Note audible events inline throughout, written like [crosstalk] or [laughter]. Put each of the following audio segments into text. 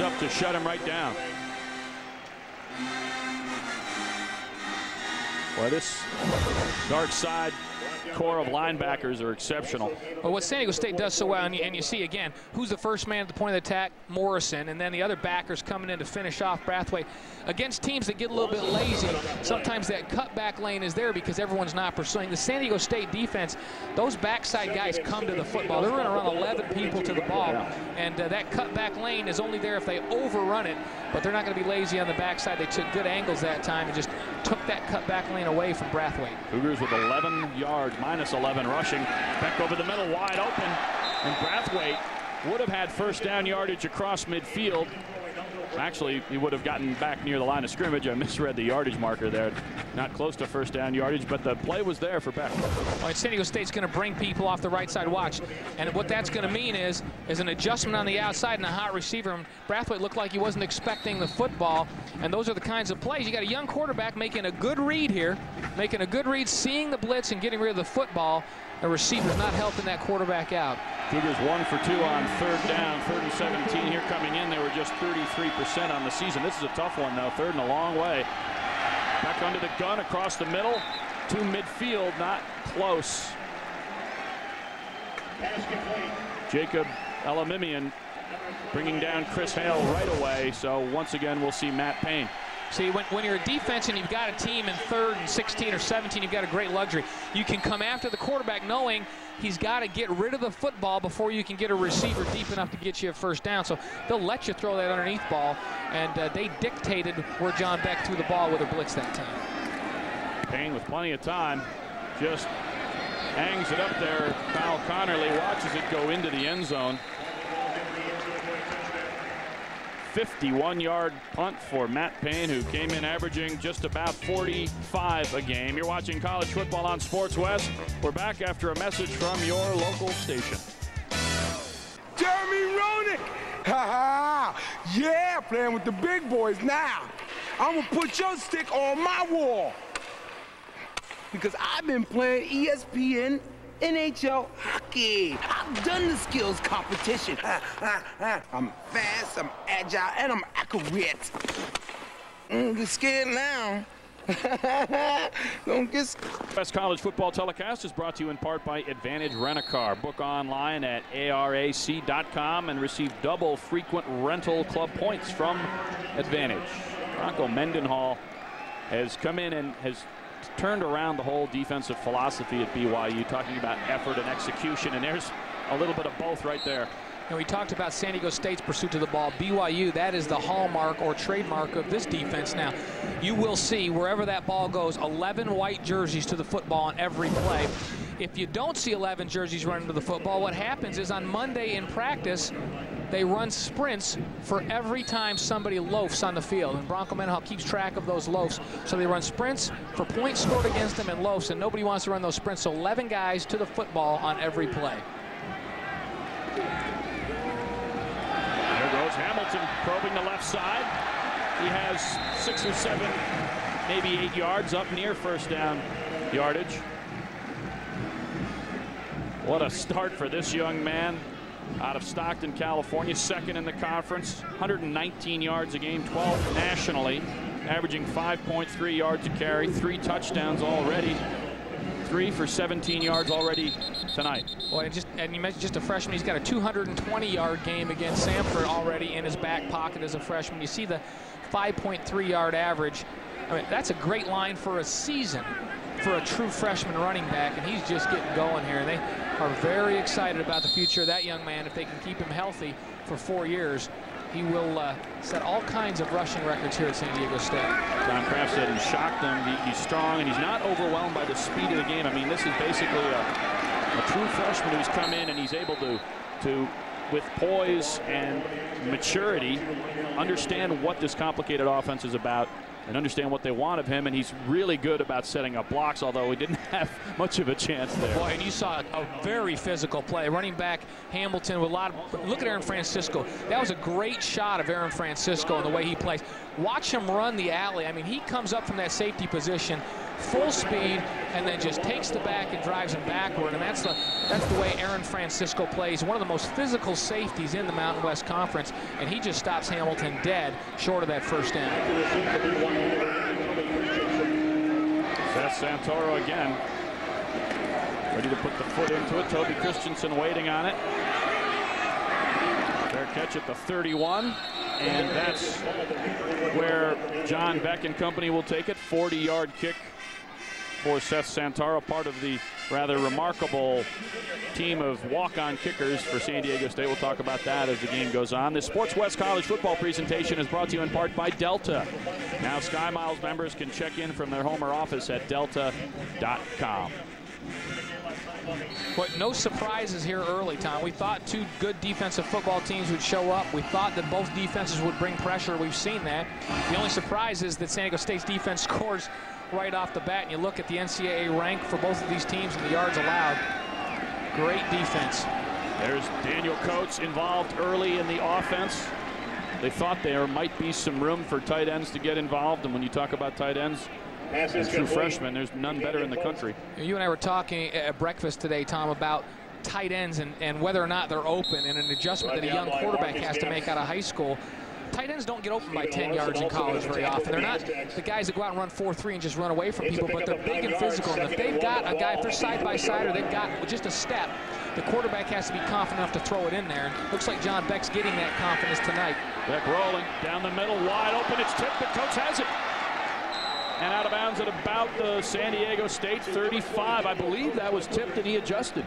Up to shut him right down. Well, this dark side core of linebackers are exceptional. Well, what San Diego State does so well, and you, and you, see again, who's the first man at the point of the attack? Morrison, and then the other backers coming in to finish off Brathwaite. Against teams that get a little bit lazy, sometimes that cutback lane is there because everyone's not pursuing. The San Diego State defense, those backside guys come to the football. They're going to run 11 people to the ball, and uh, that cutback lane is only there if they overrun it, but they're not going to be lazy on the backside. They took good angles that time and just took that cutback lane away from Brathwaite. Cougars with 11 yards, minus 11 rushing. Back over the middle, wide open, and Brathwaite would have had first down yardage across midfield Actually, he would have gotten back near the line of scrimmage. I [laughs] misread the yardage marker there. Not close to first down yardage, but the play was there for Beck. Well, San Diego State's going to bring people off the right side watch. And what that's going to mean is, is an adjustment on the outside and a hot receiver. Brathwaite looked like he wasn't expecting the football. And those are the kinds of plays. You got a young quarterback making a good read here, making a good read, seeing the blitz and getting rid of the football. The receiver's not helping that quarterback out. Cougars one for two on third down, third and 17 here coming in. They were just 33% on the season. This is a tough one, though. Third and a long way. Beck under the gun across the middle to midfield, not close. Jacob Elamimian bringing down Chris Hale right away. So once again, we'll see Matt Payne. See, when, when you're a defense and you've got a team in third and 16 or 17, you've got a great luxury. You can come after the quarterback knowing he's got to get rid of the football before you can get a receiver deep enough to get you a first down. So they'll let you throw that underneath ball, and uh, they dictated where John Beck threw the ball with a blitz that time. Payne with plenty of time just hangs it up there. Kyle Connerly watches it go into the end zone. 51-yard punt for Matt Payne, who came in averaging just about 45 a game. You're watching college football on Sports West. We're back after a message from your local station. Jeremy Roenick! Ha ha! Yeah, playing with the big boys now. I'm gonna put your stick on my wall. Because I've been playing ESPN NHL hockey. I've done the skills competition. [laughs] I'm fast, I'm agile, and I'm accurate. Don't get scared now. [laughs] Don't get scared. Best College football telecast is brought to you in part by Advantage Rent-A-Car. Book online at arac.com and receive double frequent rental club points from Advantage. Bronco Mendenhall has come in and has turned around the whole defensive philosophy at BYU, talking about effort and execution, and there's a little bit of both right there. And we talked about San Diego State's pursuit of the ball. BYU, that is the hallmark or trademark of this defense now. You will see wherever that ball goes, 11 white jerseys to the football on every play. If you don't see 11 jerseys running to the football, what happens is on Monday in practice, they run sprints for every time somebody loafs on the field. And Bronco Mendenhall keeps track of those loafs. So they run sprints for points scored against them and loafs, and nobody wants to run those sprints. So 11 guys to the football on every play. There goes Hamilton probing the left side. He has six or seven, maybe eight yards up near first down yardage. What a start for this young man out of Stockton, California, second in the conference, 119 yards a game, 12 nationally, averaging 5.3 yards a carry, three touchdowns already, three for 17 yards already tonight. Boy, just and you mentioned just a freshman. He's got a 220-yard game against Samford already in his back pocket as a freshman. You see the 5.3-yard average. I mean, that's a great line for a season for a true freshman running back, and he's just getting going here. And they are very excited about the future of that young man. If they can keep him healthy for four years, he will uh, set all kinds of rushing records here at San Diego State. Tom Craft said he shocked them. He, he's strong, and he's not overwhelmed by the speed of the game. I mean, this is basically a, a true freshman who's come in and he's able to, to with poise and maturity, understand what this complicated offense is about and understand what they want of him. And he's really good about setting up blocks, although he didn't [laughs] have much of a chance there. Boy, and you saw a very physical play. Running back Hamilton with a lot of, look at Aaron Francisco. That was a great shot of Aaron Francisco and the way he plays. Watch him run the alley. I mean, he comes up from that safety position, full speed and then just takes the back and drives him backward. And that's the that's the way Aaron Francisco plays. One of the most physical safeties in the Mountain West Conference, and he just stops Hamilton dead short of that first down. Seth Santoro again. Ready to put the foot into it. Toby Christensen waiting on it. Fair catch at the 31. And that's where John Beck and company will take it. 40-yard kick for Seth Santoro, part of the rather remarkable team of walk-on kickers for San Diego State. We'll talk about that as the game goes on. This Sports West College football presentation is brought to you in part by Delta. Now Sky Miles members can check in from their home or office at delta.com. But no surprises here early, Tom. We thought two good defensive football teams would show up. We thought that both defenses would bring pressure. We've seen that. The only surprise is that San Diego State's defense [laughs] scores right off the bat. And you look at the NCAA rank for both of these teams and the yards allowed. Great defense. There's Daniel Coates involved early in the offense. They thought there might be some room for tight ends to get involved. And when you talk about tight ends, as true freshmen, there's none better in the country. You and I were talking at breakfast today, Tom, about tight ends and, and whether or not they're open and an adjustment that a young quarterback has to make out of high school. Tight ends don't get open by 10 yards in college very often. They're not the guys that go out and run 4-3 and just run away from people, but they're big and physical. And if they've got a guy, if they're side by side or they've got just a step, the quarterback has to be confident enough to throw it in there. Looks like John Beck's getting that confidence tonight. Beck rolling down the middle, wide open. It's tipped, but Coates has it and out of bounds at about the San Diego State 35. I believe that was tipped and he adjusted.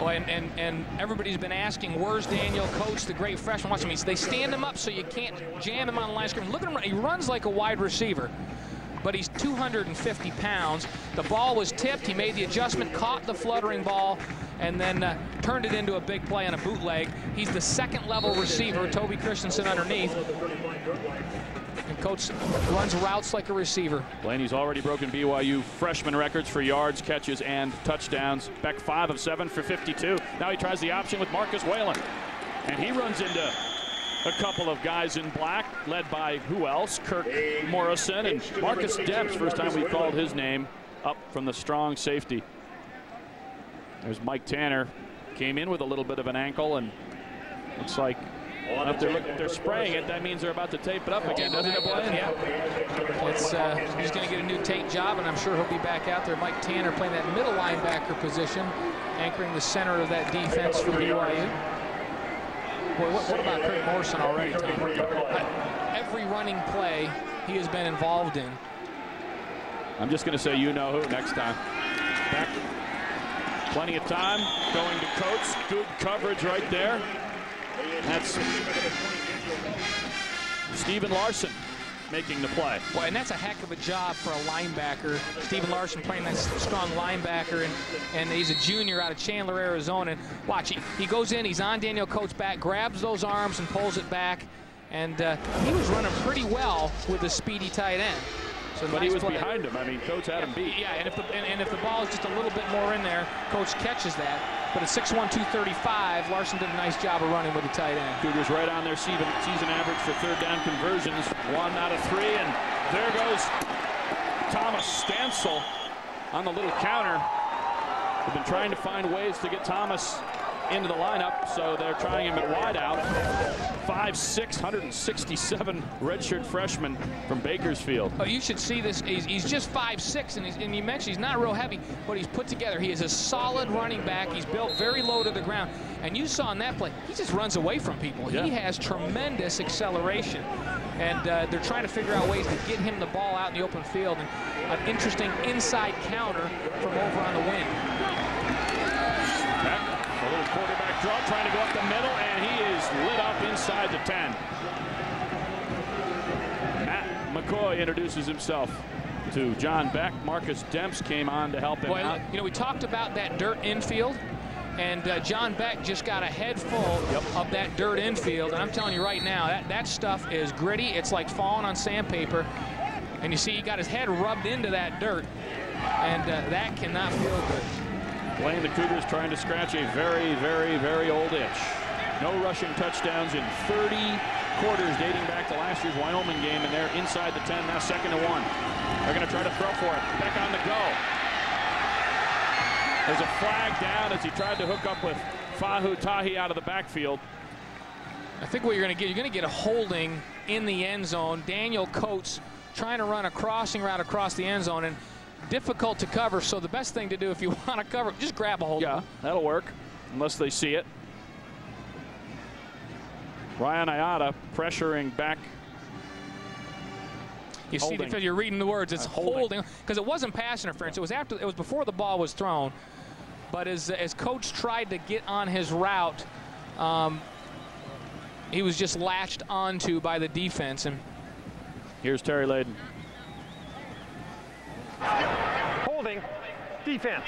Well, and, and, and everybody's been asking, where's Daniel Coates, the great freshman? Watch him. They stand him up so you can't jam him on the line scrimmage. Look at him. He runs like a wide receiver, but he's 250 pounds. The ball was tipped. He made the adjustment, caught the fluttering ball, and then uh, turned it into a big play on a bootleg. He's the second level receiver, Toby Christensen underneath. Coates runs routes like a receiver. Blaney's already broken BYU freshman records for yards, catches, and touchdowns. Beck five of seven for 52. Now he tries the option with Marcus Whalen. And he runs into a couple of guys in black, led by who else? Kirk Morrison and Marcus Demps. First time we called his name up from the strong safety. There's Mike Tanner. Came in with a little bit of an ankle and looks like if they're, look, they're spraying it, that means they're about to tape it up again, doesn't it, Blaine? Yeah. It's, uh, he's going to get a new tape job, and I'm sure he'll be back out there. Mike Tanner playing that middle linebacker position, anchoring the center of that defense for BYU. Boy, what, what about Kirk Morrison already, Tom? Every running play he has been involved in. I'm just going to say you know who next time. Beck. Plenty of time. Going to Coates. Good coverage right there. That's Stephen Larson making the play. Well, and that's a heck of a job for a linebacker. Stephen Larson playing that strong linebacker, and, and he's a junior out of Chandler, Arizona. And watch, he, he goes in, he's on Daniel Coates' back, grabs those arms and pulls it back. And uh, he was running pretty well with a speedy tight end. So but nice he was play. behind him. I mean, Coates had him beat. Yeah, and if, the, and, and if the ball is just a little bit more in there, Coates catches that. But at 6'1", 235, Larson did a nice job of running with the tight end. Cougars right on their season, season average for third down conversions. One out of three, and there goes Thomas Stansel on the little counter. They've been trying to find ways to get Thomas into the lineup, so they're trying him at wideout. 5'6", 167 redshirt freshman from Bakersfield. Oh, you should see this. He's, he's just 5'6", and, and you mentioned he's not real heavy, but he's put together. He is a solid running back. He's built very low to the ground. And you saw in that play, he just runs away from people. Yeah. He has tremendous acceleration. And uh, they're trying to figure out ways to get him the ball out in the open field. And an interesting inside counter from over on the wing quarterback draw, trying to go up the middle, and he is lit up inside the 10. Matt McCoy introduces himself to John Beck. Marcus Demps came on to help him Boy, out. You know, we talked about that dirt infield. And uh, John Beck just got a head full yep. of that dirt infield. And I'm telling you right now, that, that stuff is gritty. It's like falling on sandpaper. And you see he got his head rubbed into that dirt. And uh, that cannot feel good. Playing the Cougars trying to scratch a very, very, very old itch. No rushing touchdowns in 30 quarters dating back to last year's Wyoming game, and they're inside the 10, now second to one. They're going to try to throw for it. Beck on the go. There's a flag down as he tried to hook up with Fahu Tahi out of the backfield. I think what you're going to get, you're going to get a holding in the end zone. Daniel Coates trying to run a crossing route across the end zone and difficult to cover. So the best thing to do if you [laughs] want to cover, just grab a hold. Yeah, that'll work unless they see it. Ryan Ayata pressuring Beck. You see, because you're reading the words, it's uh, holding because it wasn't pass interference. It was after, it was before the ball was thrown. But as as Coates tried to get on his route, um, he was just latched onto by the defense. And here's Terry Layden. Holding, defense.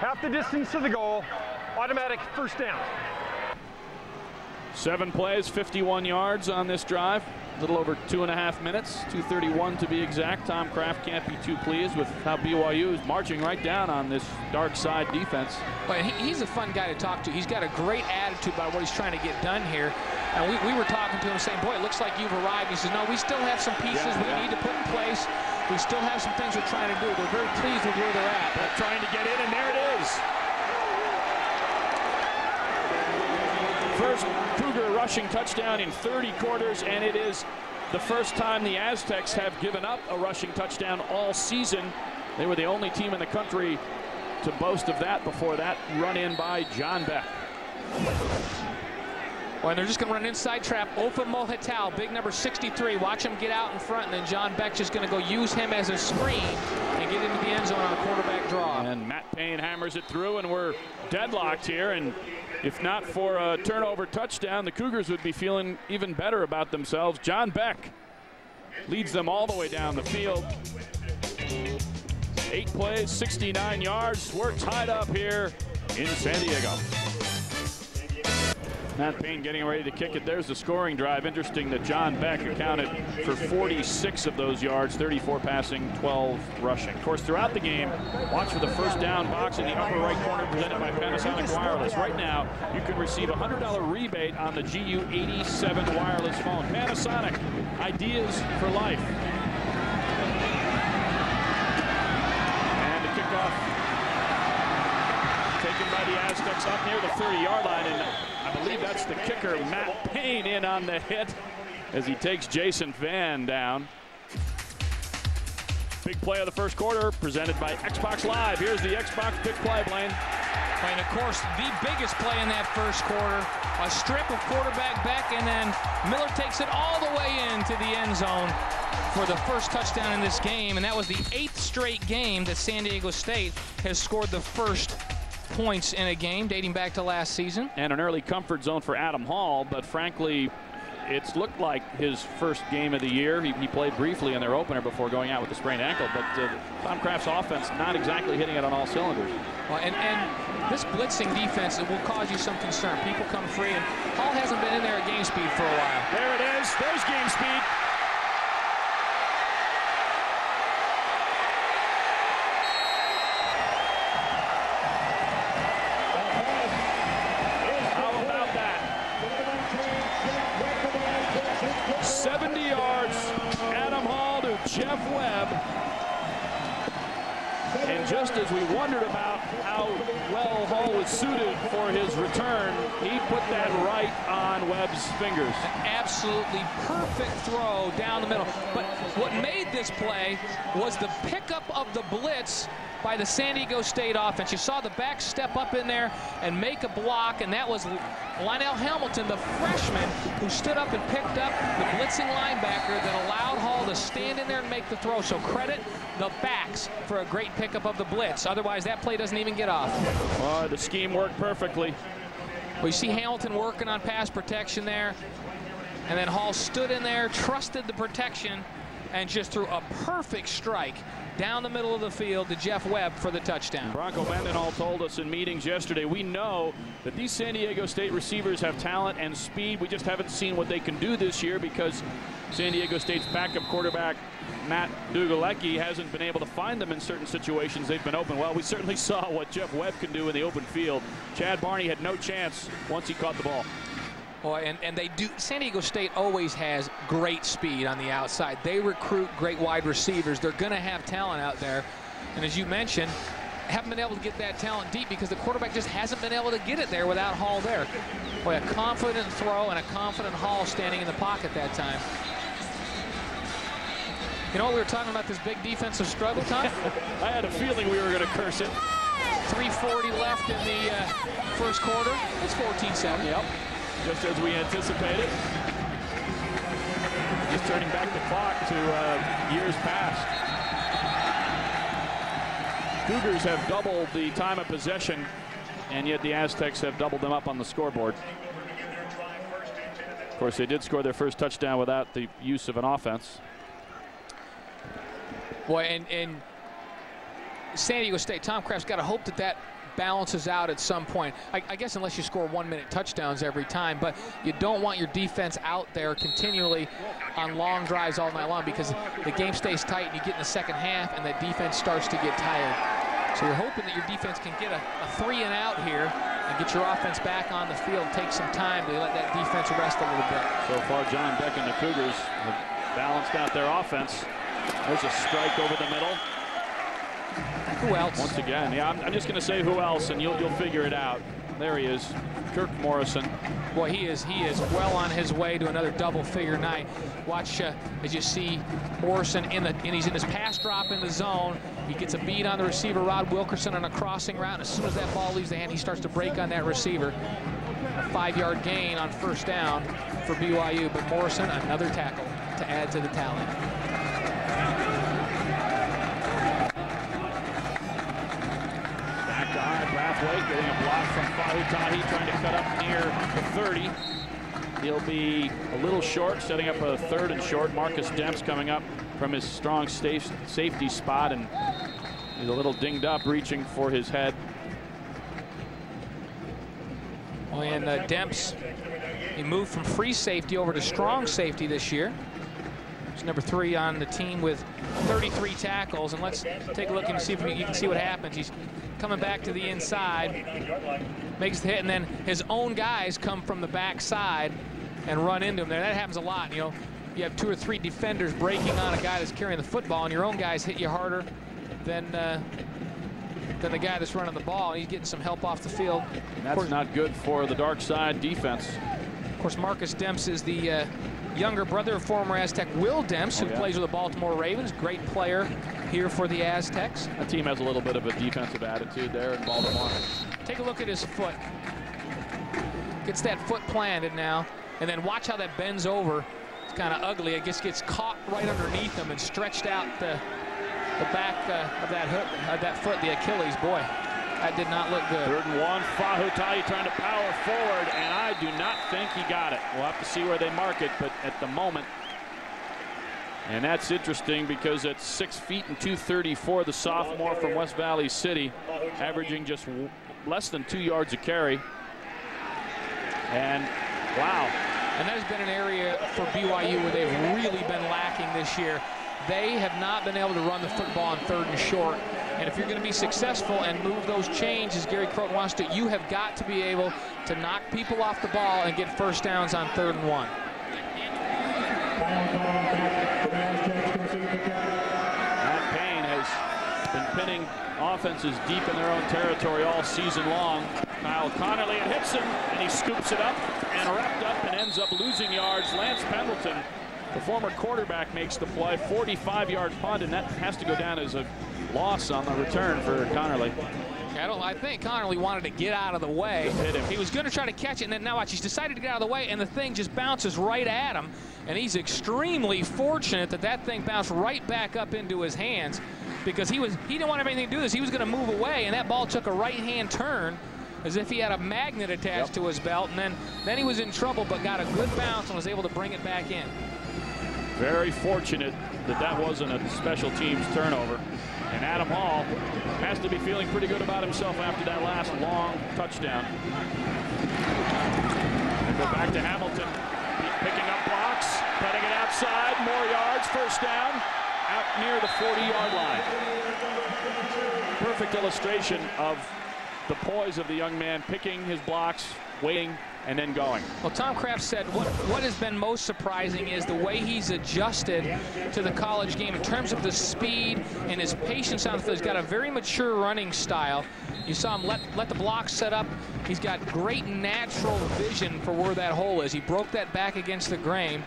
Half the distance to the goal, automatic first down. Seven plays, 51 yards on this drive. A little over two and a half minutes, 231 to be exact. Tom Craft can't be too pleased with how BYU is marching right down on this dark side defense. But he, he's a fun guy to talk to. He's got a great attitude about what he's trying to get done here. And we, we were talking to him saying, boy, it looks like you've arrived. He says, no, we still have some pieces yeah, we yeah. need to put in place. We still have some things we're trying to do. They're very pleased with where they're at. They're trying to get in, and there it is. First Cougar rushing touchdown in 30 quarters, and it is the first time the Aztecs have given up a rushing touchdown all season. They were the only team in the country to boast of that before that run in by John Beck. Well, and they're just going to run inside trap. Ofa Mohetau, big number 63. Watch him get out in front, and then John Beck's just going to go use him as a screen and get into the end zone on a quarterback draw. And Matt Payne hammers it through, and we're deadlocked here. And if not for a turnover touchdown, the Cougars would be feeling even better about themselves. John Beck leads them all the way down the field. Eight plays, 69 yards. We're tied up here in San Diego. Matt Payne getting ready to kick it. There's the scoring drive. Interesting that John Beck accounted for 46 of those yards, 34 passing, 12 rushing. Of course, throughout the game, watch for the first down box in the upper right corner presented by Panasonic Wireless. Right now, you can receive a $100 rebate on the GU87 wireless phone. Panasonic, ideas for life. And the kickoff taken by the Aztecs up near the 30-yard line. And I believe that's the kicker, Matt Payne, in on the hit as he takes Jason Van down. Big play of the first quarter presented by Xbox Live. Here's the Xbox big play, Blaine. And of course, the biggest play in that first quarter, a strip of quarterback Beck, and then Miller takes it all the way into the end zone for the first touchdown in this game. And that was the eighth straight game that San Diego State has scored the first points in a game dating back to last season. And an early comfort zone for Adam Hall, but frankly, it's looked like his first game of the year. He, he, played briefly in their opener before going out with a sprained ankle, but uh, Tom Craft's offense not exactly hitting it on all cylinders. Well, and, and this blitzing defense it will cause you some concern. People come free, and Hall hasn't been in there at game speed for a while. There it is. There's game speed. Suited for his return, he put that right on Webb's fingers. An absolutely perfect throw down the middle. But what made this play was the pickup of the blitz by the San Diego State offense. You saw the back step up in there and make a block, and that was Lionel Hamilton, the freshman, who stood up and picked up the blitzing linebacker that allowed Hall to stand in there and make the throw. So credit the backs for a great pickup of the blitz. Otherwise, that play doesn't even get off. Oh, the scheme worked perfectly. We see Hamilton working on pass protection there. And then Hall stood in there, trusted the protection, and just threw a perfect strike down the middle of the field to Jeff Webb for the touchdown. Bronco Mendenhall told us in meetings yesterday, we know that these San Diego State receivers have talent and speed. We just haven't seen what they can do this year because San Diego State's backup quarterback, Matt Dlugolecki, hasn't been able to find them in certain situations. They've been open. Well, we certainly [laughs] saw what Jeff Webb can do in the open field. Chad Barney had no chance once he caught the ball. Boy, and, and they do. San Diego State always has great speed on the outside. They recruit great wide receivers. They're going to have talent out there. And as you mentioned, haven't been able to get that talent deep because the quarterback just hasn't been able to get it there without Hall there. Boy, a confident throw and a confident Hall standing in the pocket that time. You know what we were talking about this big defensive struggle, Tom? [laughs] I had a feeling we were going to curse it. 340 left in the uh, first quarter. It's 14-7. Yep just as we anticipated. Just turning back the clock to uh, years past. Cougars have doubled the time of possession, and yet the Aztecs have doubled them up on the scoreboard. Of course, they did score their first touchdown without the use of an offense. Boy, and, and San Diego State, Tom Craft's got to hope that that balances out at some point. I, I guess unless you score one-minute touchdowns every time, but you don't want your defense out there continually on long drives all night long because the game stays tight and you get in the second half and the defense starts to get tired. So you're hoping that your defense can get a, a three and out here and get your offense back on the field, take some time to let that defense rest a little bit. So far, John Beck and the Cougars have balanced out their offense. There's a strike over the middle. Who else? Once again, yeah, I'm, I'm just going to say who else, and you'll you'll figure it out. There he is, Kirk Morrison. Boy, he is he is well on his way to another double-figure night. Watch uh, as you see Morrison in the and he's in his pass drop in the zone. He gets a beat on the receiver, Rod Wilkerson, on a crossing route. And as soon as that ball leaves the hand, he starts to break on that receiver. A five-yard gain on first down for BYU, but Morrison another tackle to add to the tally. Blake getting a block from Fahutahi, trying to cut up near the 30. He'll be a little short, setting up a third and short. Marcus Demps coming up from his strong safety spot, and he's a little dinged up, reaching for his head. Well, and uh, Demps, he moved from free safety over to strong safety this year. He's number three on the team with 33 tackles. And let's take a look and see if you can see what happens. He's coming back to the inside, makes the hit, and then his own guys come from the backside and run into him there. That happens a lot, you know. You have two or three defenders breaking on a guy that's carrying the football, and your own guys hit you harder than uh, than the guy that's running the ball. He's getting some help off the field. And that's course, not good for the dark side defense. Of course, Marcus Demps is the uh, younger brother of former Aztec Will Demps, who oh, yeah. plays with the Baltimore Ravens. Great player here for the Aztecs. That team has a little bit of a defensive attitude there in Baltimore. Take a look at his foot. Gets that foot planted now, and then watch how that bends over. It's kind of ugly. It just gets caught right underneath him and stretched out the, the back uh, of that hook, uh, that foot, the Achilles. Boy, that did not look good. Third and one. Fahutahi trying to power forward, and I do not think he got it. We'll have to see where they mark it, but at the moment, and that's interesting because at six feet and 234, the sophomore from West Valley City, averaging just less than two yards a carry. And wow. And that has been an area for BYU where they've really been lacking this year. They have not been able to run the football on third and short. And if you're going to be successful and move those chains as Gary Crowton wants to, you have got to be able to knock people off the ball and get first downs on third and one. Matt Payne has been pinning offenses deep in their own territory all season long. Kyle Connerly hits him, and he scoops it up and wrapped up and ends up losing yards. Lance Pendleton, the former quarterback, makes the play. 45-yard punt, and that has to go down as a loss on the return for Connerly. I don't. I think Connerly wanted to get out of the way. He was going to try to catch it, and then now watch. He's decided to get out of the way, and the thing just bounces right at him. And he's extremely fortunate that that thing bounced right back up into his hands, because he was he didn't want to have anything to do with this. He was going to move away, and that ball took a right-hand turn, as if he had a magnet attached yep. to his belt, and then then he was in trouble, but got a good bounce and was able to bring it back in. Very fortunate that that wasn't a special teams turnover. And Adam Hall has to be feeling pretty good about himself after that last long touchdown. And go back to Hamilton, picking up blocks, cutting it outside, more yards, first down, out near the 40-yard line. Perfect illustration of the poise of the young man, picking his blocks, waiting, and then going. Well, Tom Craft said what, what has been most surprising is the way he's adjusted to the college game in terms of the speed and his patience on the field. He's got a very mature running style. You saw him let, let the block set up. He's got great natural vision for where that hole is. He broke that back against the grain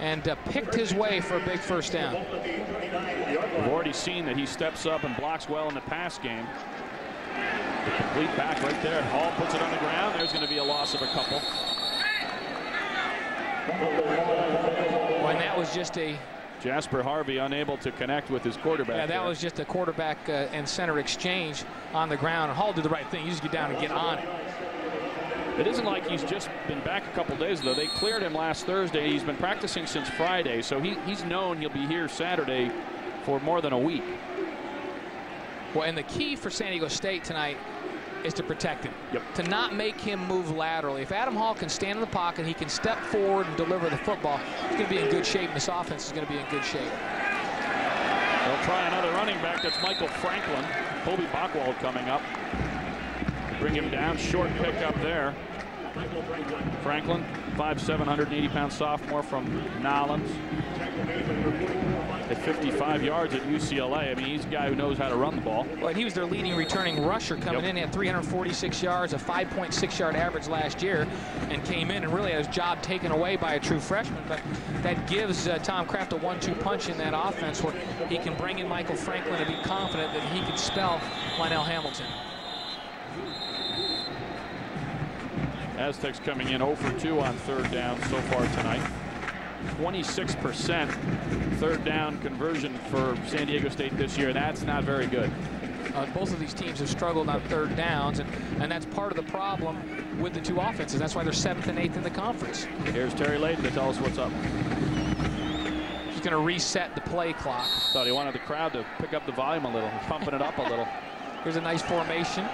and uh, picked his way for a big first down. We've already seen that he steps up and blocks well in the pass game. The complete back right there. Hall puts it on the ground. There's going to be a loss of a couple. and that was just a Jasper Harvey unable to connect with his quarterback. Yeah, that there. was just a quarterback uh, and center exchange on the ground. Hall did the right thing. You just get down and get on it. It isn't like he's just been back a couple days, though. They cleared him last Thursday. He's been practicing since Friday, so he, he's known he'll be here Saturday for more than a week. Well, and the key for San Diego State tonight is to protect him. Yep. To not make him move laterally. If Adam Hall can stand in the pocket, he can step forward and deliver the football, he's going to be in good shape, and this offense is going to be in good shape. They'll try another running back. That's Michael Franklin. Colby Bockwoldt coming up. Bring him down. Short pickup there. Franklin, 5'7", 180-pound sophomore from Nolens. At 55 yards at UCLA. I mean, he's a guy who knows how to run the ball. Well, he was their leading returning rusher coming Yep. in. He had 346 yards, a 5.6 yard average last year, and came in and really had his job taken away by a true freshman. But that gives uh, Tom Craft a one-two punch in that offense where he can bring in Michael Franklin and be confident that he can spell Lionel Hamilton. Aztecs coming in 0 for 2 on third down so far tonight. 26% third down conversion for San Diego State this year. That's not very good. Uh, both of these teams have struggled on third downs, and, and that's part of the problem with the two offenses. That's why they're seventh and eighth in the conference. Here's Terry Layden to tell us what's up. He's going to reset the play clock. Thought he wanted the crowd to pick up the volume a little, pumping it up a little. [laughs] Here's a nice formation.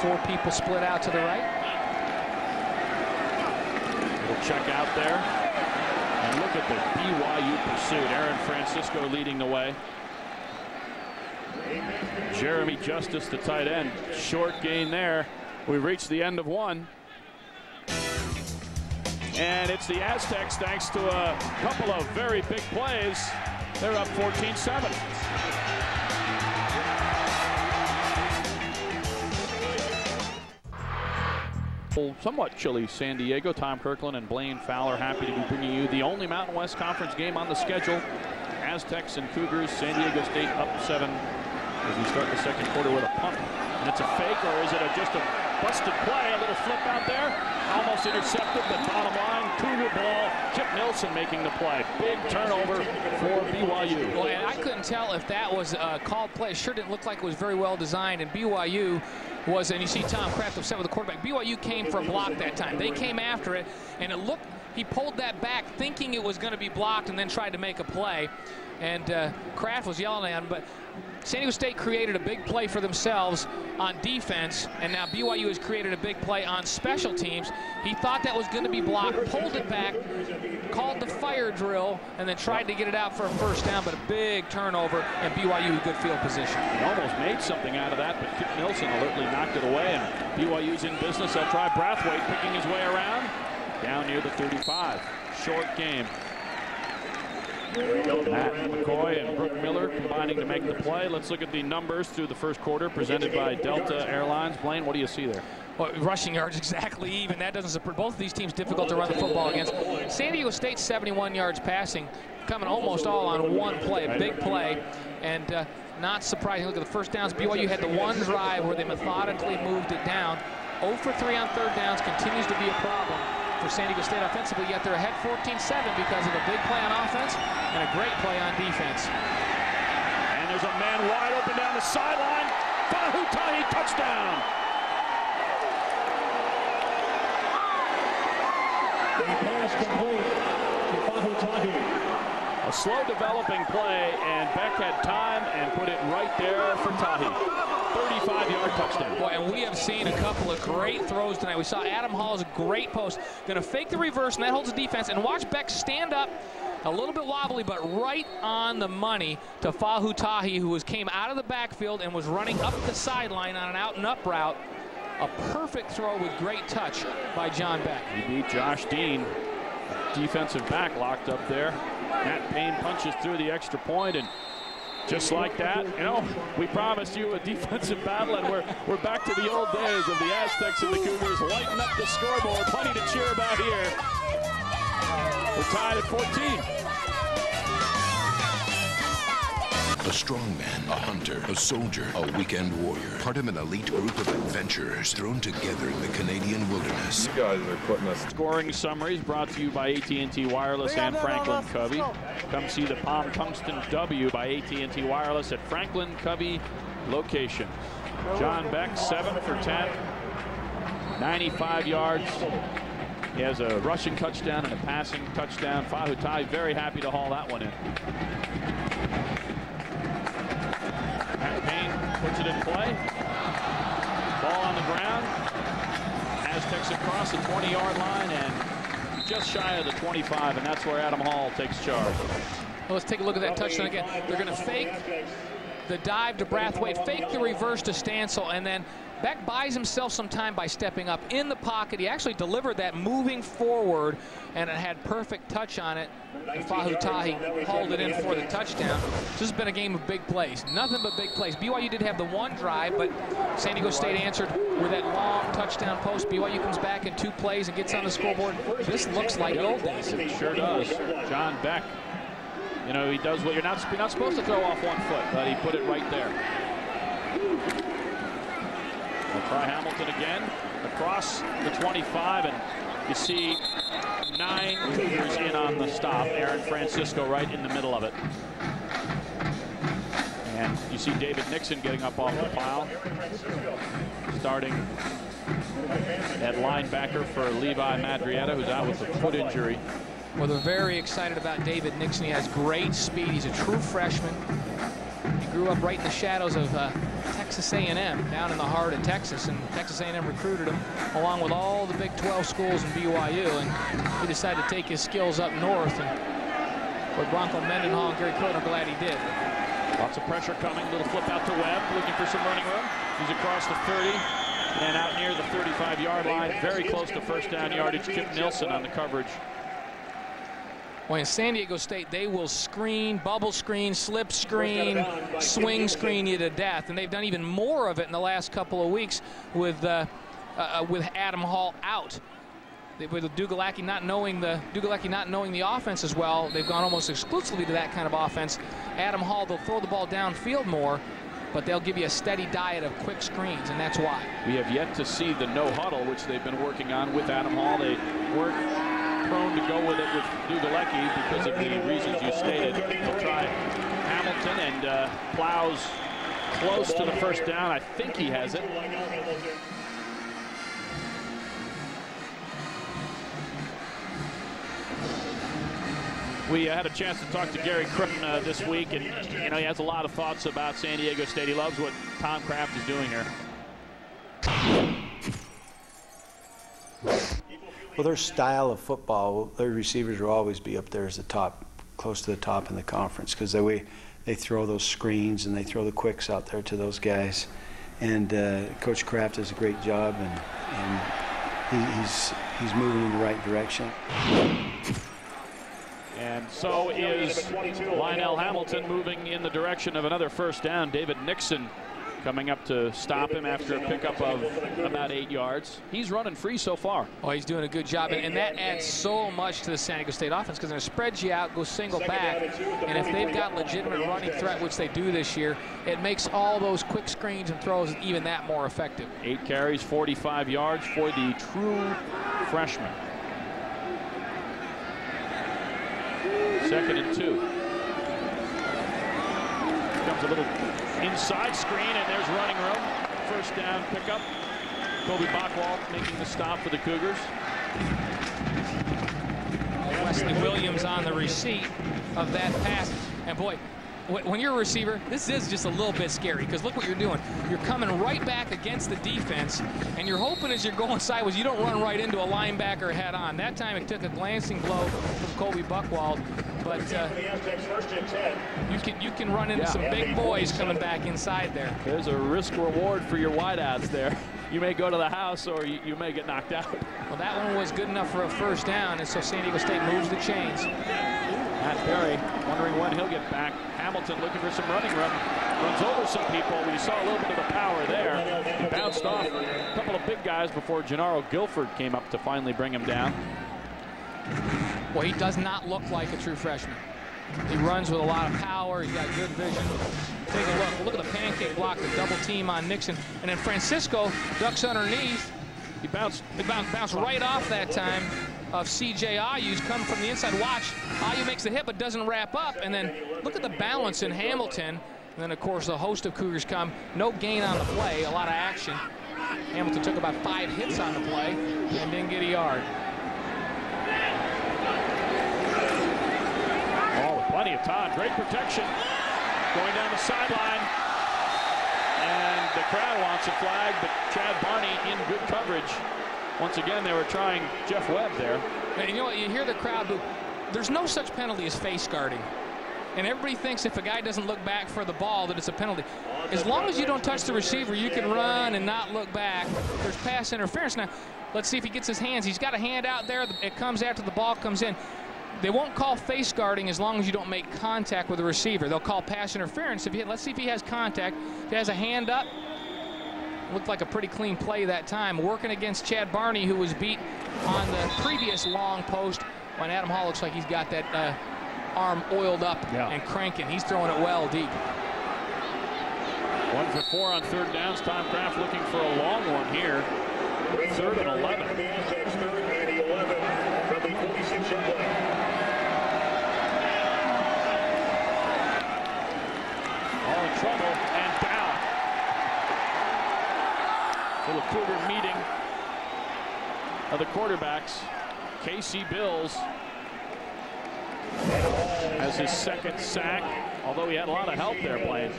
Four people split out to the right. Little check out there. Look at the BYU pursuit. Aaron Francisco leading the way. Jeremy Justice, the tight end. Short gain there. We've reached the end of one. And it's the Aztecs thanks to a couple of very big plays. They're up 14-7. Somewhat chilly San Diego. Tom Kirkland and Blaine Fowler happy to be bringing you the only Mountain West Conference game on the schedule. Aztecs and Cougars. San Diego State up seven as we start the second quarter with a punt. And it's a fake, or is it a, just a busted play? A little flip out there. Almost intercepted, but bottom line, Cougar ball. Nilsson making the play. Big turnover for BYU. Well, and I couldn't tell if that was a called play. It sure didn't look like it was very well designed. And BYU was, and you see Tom Craft upset with the quarterback. BYU came for a block that time. They came after it, and it looked, he pulled that back thinking it was going to be blocked and then tried to make a play. And uh, Craft was yelling at him, but San Diego State created a big play for themselves on defense, and now BYU has created a big play on special teams. He thought that was going to be blocked, pulled it back, called the fire drill, and then tried to get it out for a first down, but a big turnover, and BYU good field position. He almost made something out of that, but Kip Nilsson alertly knocked it away, and BYU's in business. They'll try Brathwaite picking his way around down near the 35. Short game. Matt McCoy and Brooke Miller combining to make the play. Let's look at the numbers through the first quarter presented by Delta Airlines. Blaine, what do you see there? Well, rushing yards [laughs] exactly even. That doesn't support both of these teams difficult to run the football against. San Diego State 71 yards passing, coming almost all on one play, a big play, and uh, not surprising. Look at the first downs. BYU had the one drive where they methodically moved it down. 0 for 3 on third downs continues to be a problem for San Diego State offensively, yet they're ahead 14-7 because of a big play on offense and a great play on defense. And there's a man wide open down the sideline. Fahutahi touchdown. A slow developing play, and Beck had time and put it right there for Tahi. 35-yard touchdown. Boy, and we have seen a couple of great throws tonight. We saw Adam Hall's great post. Going to fake the reverse, and that holds the defense. And watch Beck stand up, a little bit wobbly, but right on the money to Fahu Tahi, who was, came out of the backfield and was running up the sideline on an out-and-up route. A perfect throw with great touch by John Beck. He beat Josh Dean, defensive back locked up there. Matt Payne punches through the extra point and just like that, you know, we promised you a [laughs] defensive battle, and we're we're back to the old days of the Aztecs and the Cougars lighting up the scoreboard. Plenty to cheer about here. We're tied at 14. A strong man, a hunter, a soldier, a weekend warrior. Part of an elite group of adventurers thrown together in the Canadian wilderness. You guys are putting us. Scoring summaries brought to you by AT&T Wireless and Franklin Covey. Come see the Palm Tungsten W by AT&T Wireless at Franklin Covey location. John Beck, 7 for 10, 95 yards. He has a rushing touchdown and a passing touchdown. Fahutahi very happy to haul that one in. Puts it in play. Ball on the ground. Aztecs across the 20-yard line and just shy of the 25, and that's where Adam Hall takes charge. Well, let's take a look at that touchdown again. They're going to fake the dive to Brathwaite, fake the reverse to Stansel, and then Beck buys himself some time by stepping up in the pocket. He actually delivered that moving forward, and it had perfect touch on it. And Fahutahi hauled it in for the touchdown. This has been a game of big plays. Nothing but big plays. BYU did have the one drive, but San Diego State answered with that long touchdown post. BYU comes back in two plays and gets on the scoreboard. This looks like old days. It sure does. John Beck, you know, he does what you're not, you're not supposed to throw off one foot, but he put it right there. We'll try Hamilton again across the 25, and you see nine Cougars in on the stop. Aaron Francisco right in the middle of it. And you see David Nixon getting up off the pile, starting at linebacker for Levi Madarieta, who's out with a foot injury. Well, they're very excited about David Nixon. He has great speed. He's a true freshman. Grew up right in the shadows of uh, Texas A&M, down in the heart of Texas, and Texas A&M recruited him along with all the Big 12 schools in BYU, and he decided to take his skills up north. And with Bronco Mendenhall and Gary Crowton, glad he did. Lots of pressure coming. Little flip out to Webb, looking for some running room. He's across the 30 and out near the 35-yard line, very close to first down yardage. Kip Nilsson on the coverage. Well, in San Diego State, they will screen, bubble screen, slip screen, swing screen you to death, and they've done even more of it in the last couple of weeks with uh, uh, with Adam Hall out. With Dlugolecki not knowing the Dlugolecki not knowing the offense as well, they've gone almost exclusively to that kind of offense. Adam Hall, they'll throw the ball downfield more, but they'll give you a steady diet of quick screens, and that's why. We have yet to see the no huddle, which they've been working on with Adam Hall. They weren't prone to go with it with Dlugolecki because of the reasons you stated. He'll try Hamilton and uh, plows close to the first down. I think he has it. We had a chance to talk to Gary Crittenden uh, this week, and you know he has a lot of thoughts about San Diego State. He loves what Tom Craft is doing here. Well, their style of football, their receivers will always be up there as the top, close to the top in the conference because they way they throw those screens and they throw the quicks out there to those guys. And uh, Coach Craft does a great job, and, and he, he's he's moving in the right direction. And so is Lionel Hamilton moving in the direction of another first down. David Nixon coming up to stop him after a pickup of about eight yards. He's running free so far. Oh, he's doing a good job, and, and that adds so much to the San Diego State offense because it spreads you out, go single back, and if they've got legitimate running threat, which they do this year, it makes all those quick screens and throws even that more effective. Eight carries, 45 yards for the true freshman. Second and two. Comes a little inside screen, and there's running room. First down pickup. Colby Bockwoldt making the stop for the Cougars. Wesley Williams on the receipt of that pass. And boy, when you're a receiver, this is just a little bit scary because look what you're doing. You're coming right back against the defense, and you're hoping as you're going sideways, you don't run right into a linebacker head on. That time it took a glancing blow from Colby Bockwoldt, but uh, you can you can run into yeah. some big boys coming back inside there. There's a risk reward for your wideouts there. you may go to the house or you, you may get knocked out. Well, that one was good enough for a first down, and so San Diego State moves the chains. Matt Perry wondering when he'll get back. Hamilton looking for some running room. Runs over some people. We saw a little bit of the power there. He bounced off a couple of big guys before Jenaro Gilford came up to finally bring him down. Well, he does not look like a true freshman. He runs with a lot of power. He's got good vision. Take a look. Look at the pancake block, the double team on Nixon. And then Francisco ducks underneath. He bounced. He bounced, bounced right off that time of CJ Ayu's coming from the inside. Watch, Ayu makes the hit but doesn't wrap up. And then look at the balance in Hamilton. And then, of course, the host of Cougars come. No gain on the play, a lot of action. Hamilton took about five hits on the play and didn't get a yard. Oh, plenty of time. Great protection. Going down the sideline. And the crowd wants a flag, but Chad Barney in good coverage. Once again, they were trying Jeff Webb there. And you know what? You hear the crowd. There's no such penalty as face guarding. And everybody thinks if a guy doesn't look back for the ball that it's a penalty. As long as you don't touch the receiver, you can run and not look back. There's pass interference. Now, let's see if he gets his hands. He's got a hand out there. It comes after the ball comes in. They won't call face guarding as long as you don't make contact with the receiver. They'll call pass interference. If he, let's see if he has contact. If he has a hand up, looked like a pretty clean play that time. Working against Chad Barney, who was beat on the previous long post. When Adam Hall looks like he's got that uh, arm oiled up yeah. and cranking. He's throwing it well deep. One for four on third downs. Tom Craft looking for a long one here. Third and 11. All in trouble and down. Cougar meeting of the quarterbacks. KC Bills has his second sack, although he had a lot of help there playing.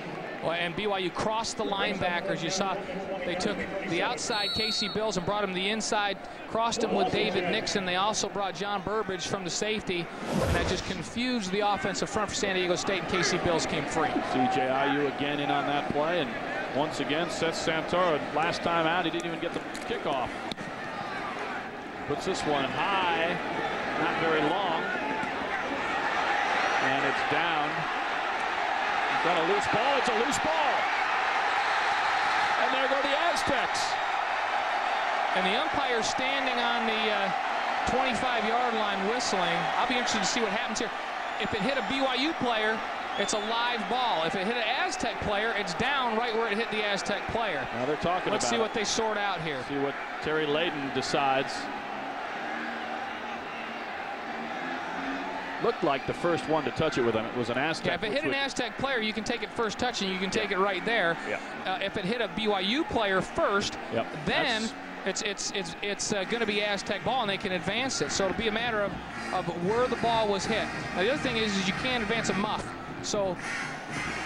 Well, and BYU crossed the linebackers. You saw they took the outside KC Bills and brought him the inside, crossed him with David Nixon. They also brought John Burbage from the safety, and that just confused the offensive front for San Diego State, and KC Bills came free. CJ Ayu again in on that play, and once again, Seth Santoro, last time out, he didn't even get the kickoff. Puts this one high, not very long. And it's down. He's got a loose ball. It's a loose ball. And there go the Aztecs. And the umpire standing on the 25-yard uh, line whistling. I'll be interested to see what happens here. If it hit a BYU player, it's a live ball. If it hit an Aztec player, it's down right where it hit the Aztec player. Now they're talking Let's see it. what they sort out here. See what Terry Layden decides. Looked like the first one to touch it with him it was an Aztec. Yeah, if it hit an Aztec player, you can take it first touch and you can take it right there. Yeah. Uh, if it hit a BYU player first, yep. then That's it's it's it's it's uh, going to be Aztec ball and they can advance it. So it'll be a matter of of where the ball was hit. Now the other thing is, is you can't advance a muff. So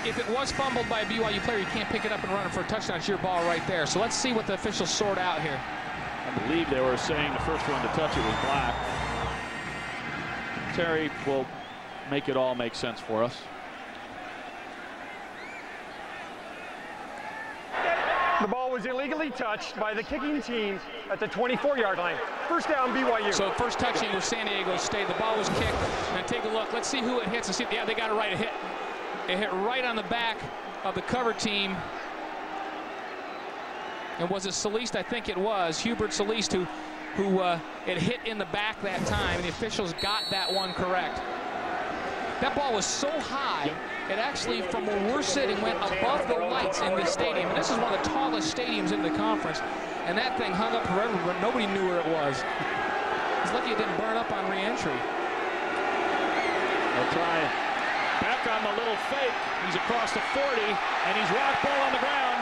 if it was fumbled by a BYU player, you can't pick it up and run it for a touchdown. It's your ball right there. So let's see what the officials sort out here. I believe they were saying the first one to touch it was black. Terry will make it all make sense for us. The ball was illegally touched by the kicking team at the 24-yard line. First down, BYU. So first touching was San Diego State. The ball was kicked. And take a look. Let's see who it hits. And see, yeah, they got it right. It hit. It hit right on the back of the cover team. And was it Celeste? I think it was Hubert Celeste who, who uh, it hit in the back that time. And the officials got that one correct. That ball was so high, it actually, from where we're sitting, went above the lights in the stadium. And this is one of the tallest stadiums in the conference. And that thing hung up forever, but nobody knew where it was. He's lucky it didn't burn up on reentry. They'll try back on the little fake. He's across the 40, and he's rock ball on the ground.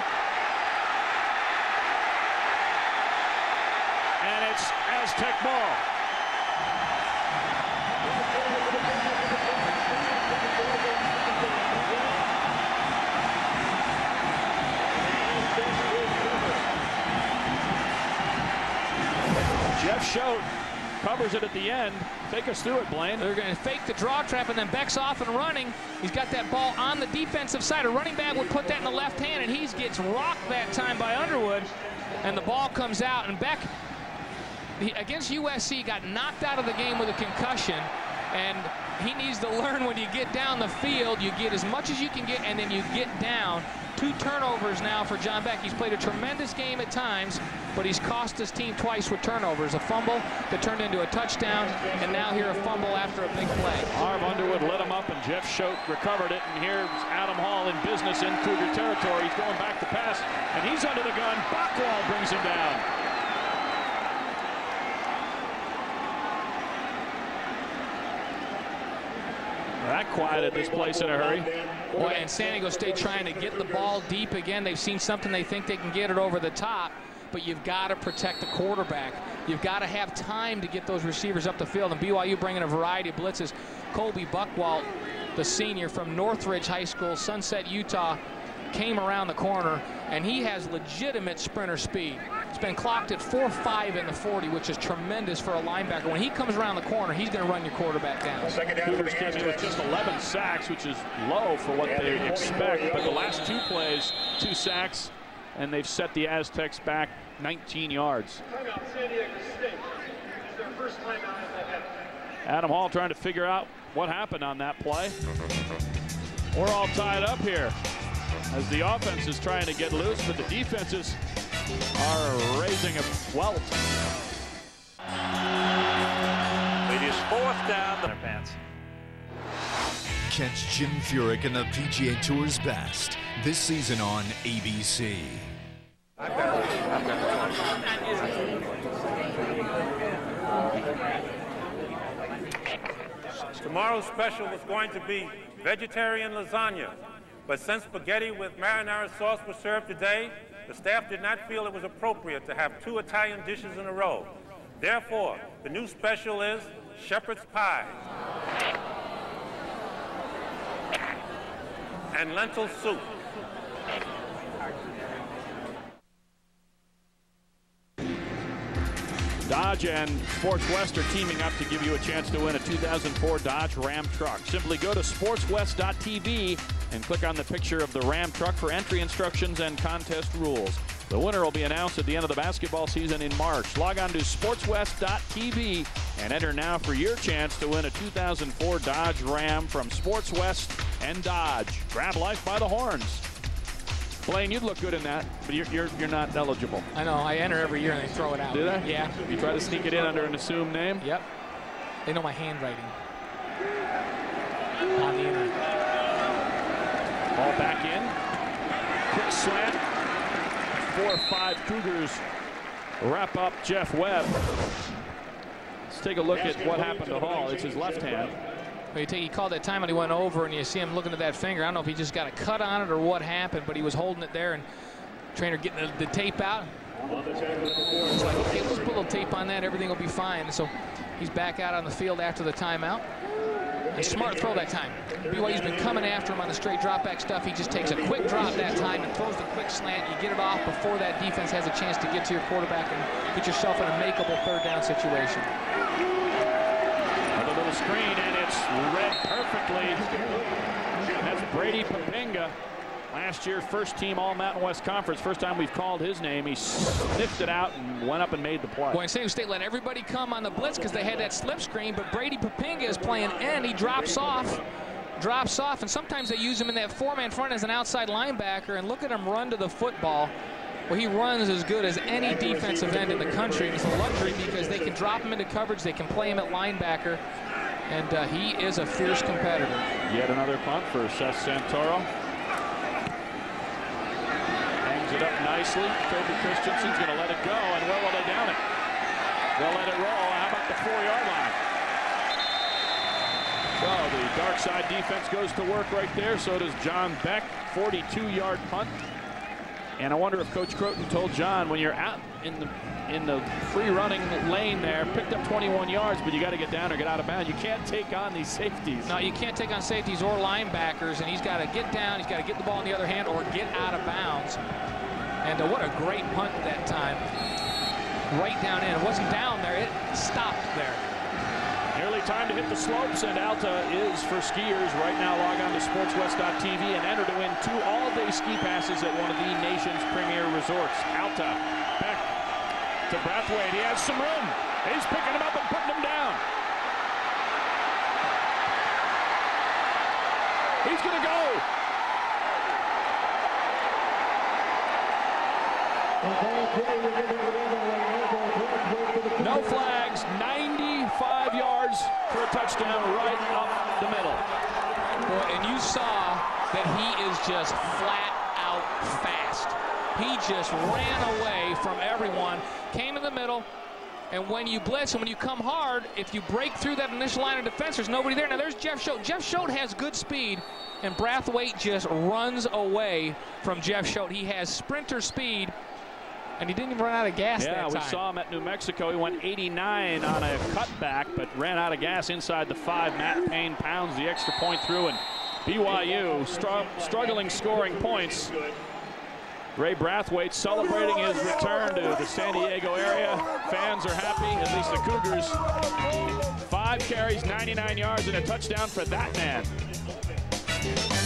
And it's Aztec ball. Jeff Covers it at the end. Take us through it, Blaine. They're going to fake the draw trap, and then Beck's off and running. He's got that ball on the defensive side. A running back would put that in the left hand, and he gets rocked that time by Underwood. and the ball comes out, and Beck, he, against USC, got knocked out of the game with a concussion, and he needs to learn when you get down the field, you get as much as you can get, and then you get down. Two turnovers now for John Beck. He's played a tremendous game at times, but he's cost his team twice with turnovers. A fumble that turned into a touchdown, and now here a fumble after a big play. Harv Underwood let him up, and Jeff Choate recovered it. And here's Adam Hall in business in Cougar territory. He's going back to pass, and he's under the gun. Bockwoldt brings him down. That quieted this place in a hurry. Boy, and San Diego State trying to get the ball deep again. They've seen something they think they can get it over the top, but you've got to protect the quarterback. You've got to have time to get those receivers up the field. And BYU bringing a variety of blitzes. Colby Bockwoldt, the senior from Northridge High School, Sunset, Utah, came around the corner, and he has legitimate sprinter speed. It's been clocked at 4-5 in the 40, which is tremendous for a linebacker. When he comes around the corner, he's going to run your quarterback down. Second down Cougars came in with just 11 sacks, which is low for what they expect. But the last two plays, two sacks, and they've set the Aztecs back 19 yards. Adam Hall trying to figure out what happened on that play. We're all tied up here as the offense is trying to get loose, but the defenses are raising a welt. It is fourth down. Their pants. Catch Jim Furyk and the PGA Tour's best this season on ABC. Tomorrow's special was going to be vegetarian lasagna, but since spaghetti with marinara sauce was served today, the staff did not feel it was appropriate to have two Italian dishes in a row. Therefore, the new special is shepherd's pie and lentil soup. Dodge and Sports West are teaming up to give you a chance to win a 2004 Dodge Ram truck. Simply go to sportswest.tv and click on the picture of the Ram truck for entry instructions and contest rules. The winner will be announced at the end of the basketball season in March. Log on to sportswest.tv and enter now for your chance to win a 2004 Dodge Ram from Sports West and Dodge. Grab life by the horns. Blaine, you'd look good in that, but you're, you're, you're not eligible. I know. I enter every year and they throw it out. Do they? Yeah. You try to sneak it in under an assumed name? Yep. They know my handwriting. On the internet. Ball back in. Quick slant. Four or five Cougars wrap up Jeff Webb. Let's take a look at what happened to Hall. It's his left hand. Well, you take, he called that time and he went over and you see him looking at that finger. I don't know if he just got a cut on it or what happened, but he was holding it there and trainer getting the, the tape out. It's like, okay, let's put a little tape on that. Everything will be fine. So he's back out on the field after the timeout. And smart throw that time. BYU's been coming after him on the straight drop back stuff. He just takes a quick drop that time and throws the quick slant. You get it off before that defense has a chance to get to your quarterback and get yourself in a makeable third down situation. Another little screen, and it's read perfectly. That's Brady Poppinga. Last year, first team All Mountain West Conference. First time we've called his name. He sniffed it out and went up and made the play. Boy, San State let everybody come on the blitz because they had that slip screen, but Brady Poppinga is playing end. He drops off, drops off, and sometimes they use him in that four-man front as an outside linebacker, and look at him run to the football. Well, he runs as good as any defensive end in the country, and it's a luxury because they can drop him into coverage, they can play him at linebacker, and uh, he is a fierce competitor. Yet another punt for Seth Santoro. Hangs it up nicely. Toby Christensen's going to let it go, and where will they down it? They'll let it roll. How about the four-yard line? Well, the dark side defense goes to work right there. So does John Beck. 42-yard punt. And I wonder if Coach Crowton told John, when you're out in the in the free running lane there, picked up 21 yards, but you got to get down or get out of bounds. You can't take on these safeties. No, you can't take on safeties or linebackers, and he's got to get down, he's got to get the ball in the other hand or get out of bounds. And uh, what a great punt that time. Right down in. It wasn't down there, it stopped there. Finally time to hit the slopes, and Alta is for skiers. Right now, log on to sportswest.tv and enter to win two all-day ski passes at one of the nation's premier resorts. Alta back to Brathwaite. He has some room. He's picking him up and putting him down. He's going to go. No flags, 95 yards for a touchdown right up the middle. Boy, and you saw that he is just flat out fast. He just ran away from everyone, came in the middle, and when you blitz and when you come hard, if you break through that initial line of defense, there's nobody there. Now there's Jeff Choate. Jeff Choate has good speed, and Brathwaite just runs away from Jeff Choate. He has sprinter speed, and he didn't even run out of gas yeah, we saw him at New Mexico. He went 89 on a cutback, but ran out of gas inside the five. Matt Payne pounds the extra point through, and BYU str struggling scoring points. Ray Brathwaite celebrating his return to the San Diego area. Fans are happy, at least the Cougars. Five carries, 99 yards, and a touchdown for that man.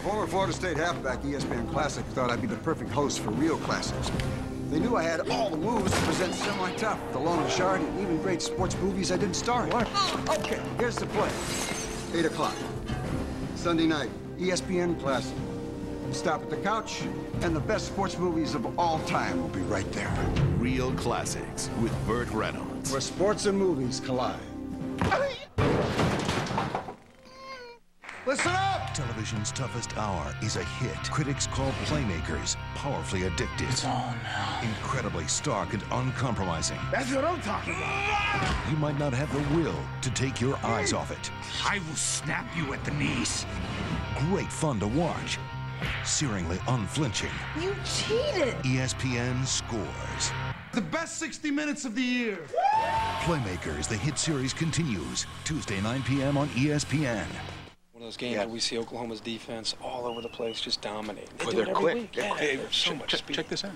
As a former Florida State halfback, ESPN Classic thought I'd be the perfect host for real classics. They knew I had all the moves to present semi-tough, the long and short, and even great sports movies I didn't star in. What? Okay, here's the play. 8 o'clock. Sunday night, ESPN Classic. Stop at the couch, and the best sports movies of all time will be right there. Real classics with Burt Reynolds. Where sports and movies collide. [laughs] Listen up! Television's toughest hour is a hit. Critics call Playmakers powerfully addictive. It's on now. Incredibly stark and uncompromising. That's what I'm talking about. You might not have the will to take your eyes off it. I will snap you at the knees. Great fun to watch. Searingly unflinching. You cheated. ESPN scores. The best 60 minutes of the year. Playmakers, the hit series continues. Tuesday, 9 p.m. on E ESPN. One of those games where we see Oklahoma's defense all over the place, just dominate. They Well, do they're it every quick. week. They're yeah, quick. there's so Check- much check- speed. check this out.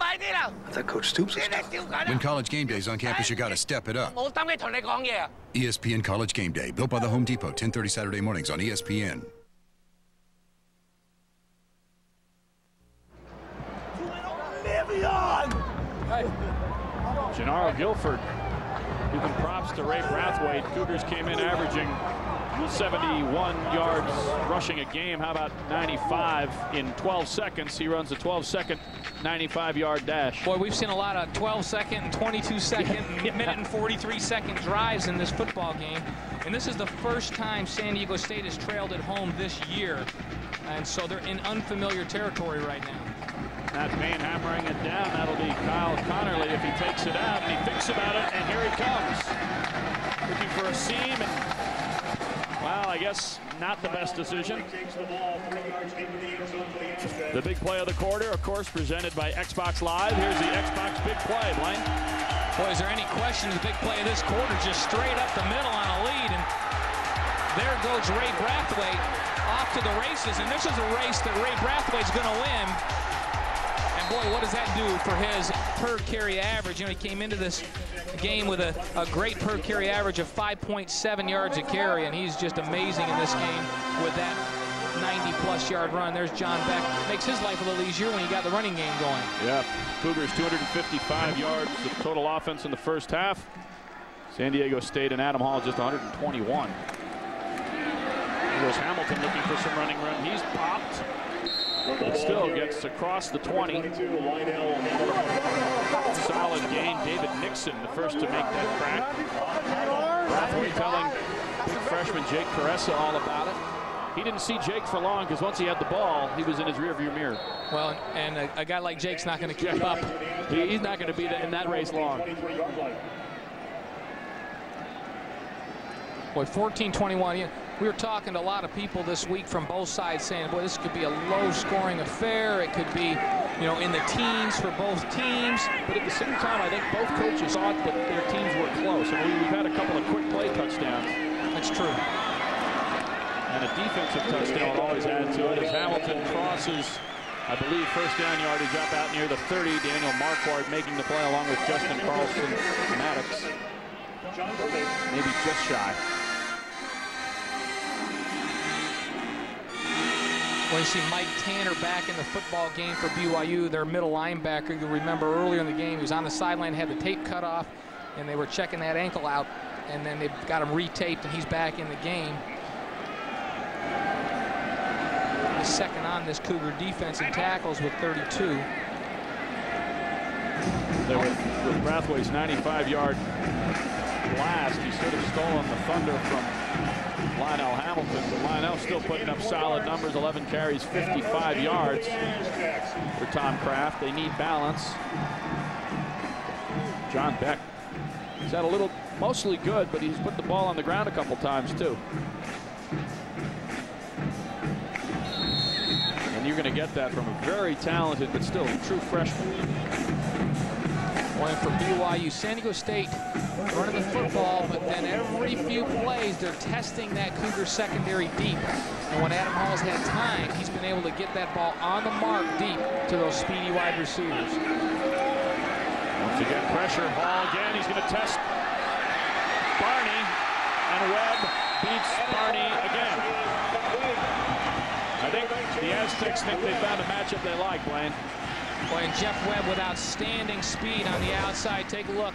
I thought Coach Stoops was tough. When college game day's on campus, you gotta step it up. E 冇心机同你讲嘢啊！ ESPN College Game Day, built by the Home Depot, 10:30 Saturday mornings on E ESPN. Jenaro Gilford giving props to Ray Brathwaite. Cougars came in averaging 71 yards rushing a game. How about 95 in 12 seconds? He runs a 12-second 95-yard dash. Boy, we've seen a lot of 12 second and 22 second, and [laughs] minute and 43 second drives in this football game. And this is the first time San Diego State has trailed at home this year. And so they're in unfamiliar territory right now. Matt Payne hammering it down. That'll be Kyle Connerly if he takes it out. And he thinks about it, and here he comes. Looking for a seam, and, well, I guess not the best decision. The big play of the quarter, of course, presented by Xbox Live. Here's the Xbox big play, Blaine. Boy, is there any question the big play of this quarter just straight up the middle on a lead. And there goes Ray Brathwaite off to the races. And this is a race that Ray Brathwaite's going to win. Boy, what does that do for his per carry average? You know, he came into this game with a, a great per carry average of 5.7 yards a carry, and he's just amazing in this game with that 90 plus yard run. There's John Beck. Makes his life a little easier when you got the running game going. Yeah, Cougars 255 yards of total offense in the first half. San Diego State and Adam Hall just 121. Here's Hamilton looking for some running room. He's popped. Still gets across the 20. Solid gain. David Nixon, the first to make that crack. Brathwaite telling big freshman Jake Kuresa all about it. He didn't see Jake for long because once he had the ball, he was in his rearview mirror. Well, and a, a guy like Jake's not going to keep up. He- He's not going to be in that race long. Boy, 14-21. Yeah, We were talking to a lot of people this week from both sides saying, boy, this could be a low-scoring affair. It could be you know, in the teens for both teams. But at the same time, I think both coaches thought that their teams were close. I mean, we've had a couple of quick play touchdowns. That's true. And a defensive touchdown always adds to it as Hamilton crosses, I believe, first down yardage up out near the 30. Daniel Marquardt making the play along with Justin Carlson Maddox. Maybe just shy. When you see Mike Tanner back in the football game for BYU, their middle linebacker, you remember earlier in the game, he was on the sideline, had the tape cut off, and they were checking that ankle out, and then they got him retaped, and he's back in the game. Second on this Cougar defense in tackles with 32. There with, with Brathwaite's 95-yard blast, he should have stolen the thunder from Lionel Hamilton, but Lionel still putting up solid numbers, 11 carries, 55 yards for Tom Craft. They need balance. John Beck, he's had a little, mostly good, but he's put the ball on the ground a couple times too. And you're going to get that from a very talented, but still true freshman. One for BYU, San Diego State running the football, but then every few plays they're testing that Cougar secondary deep. And when Adam Hall's had time, he's been able to get that ball on the mark deep to those speedy wide receivers. Once again, pressure. Hall again. He's going to test Barney, and Webb beats Barney again. I think the Aztecs think they found a matchup they like, Blaine. Boy, and Jeff Webb with outstanding speed on the outside. Take a look.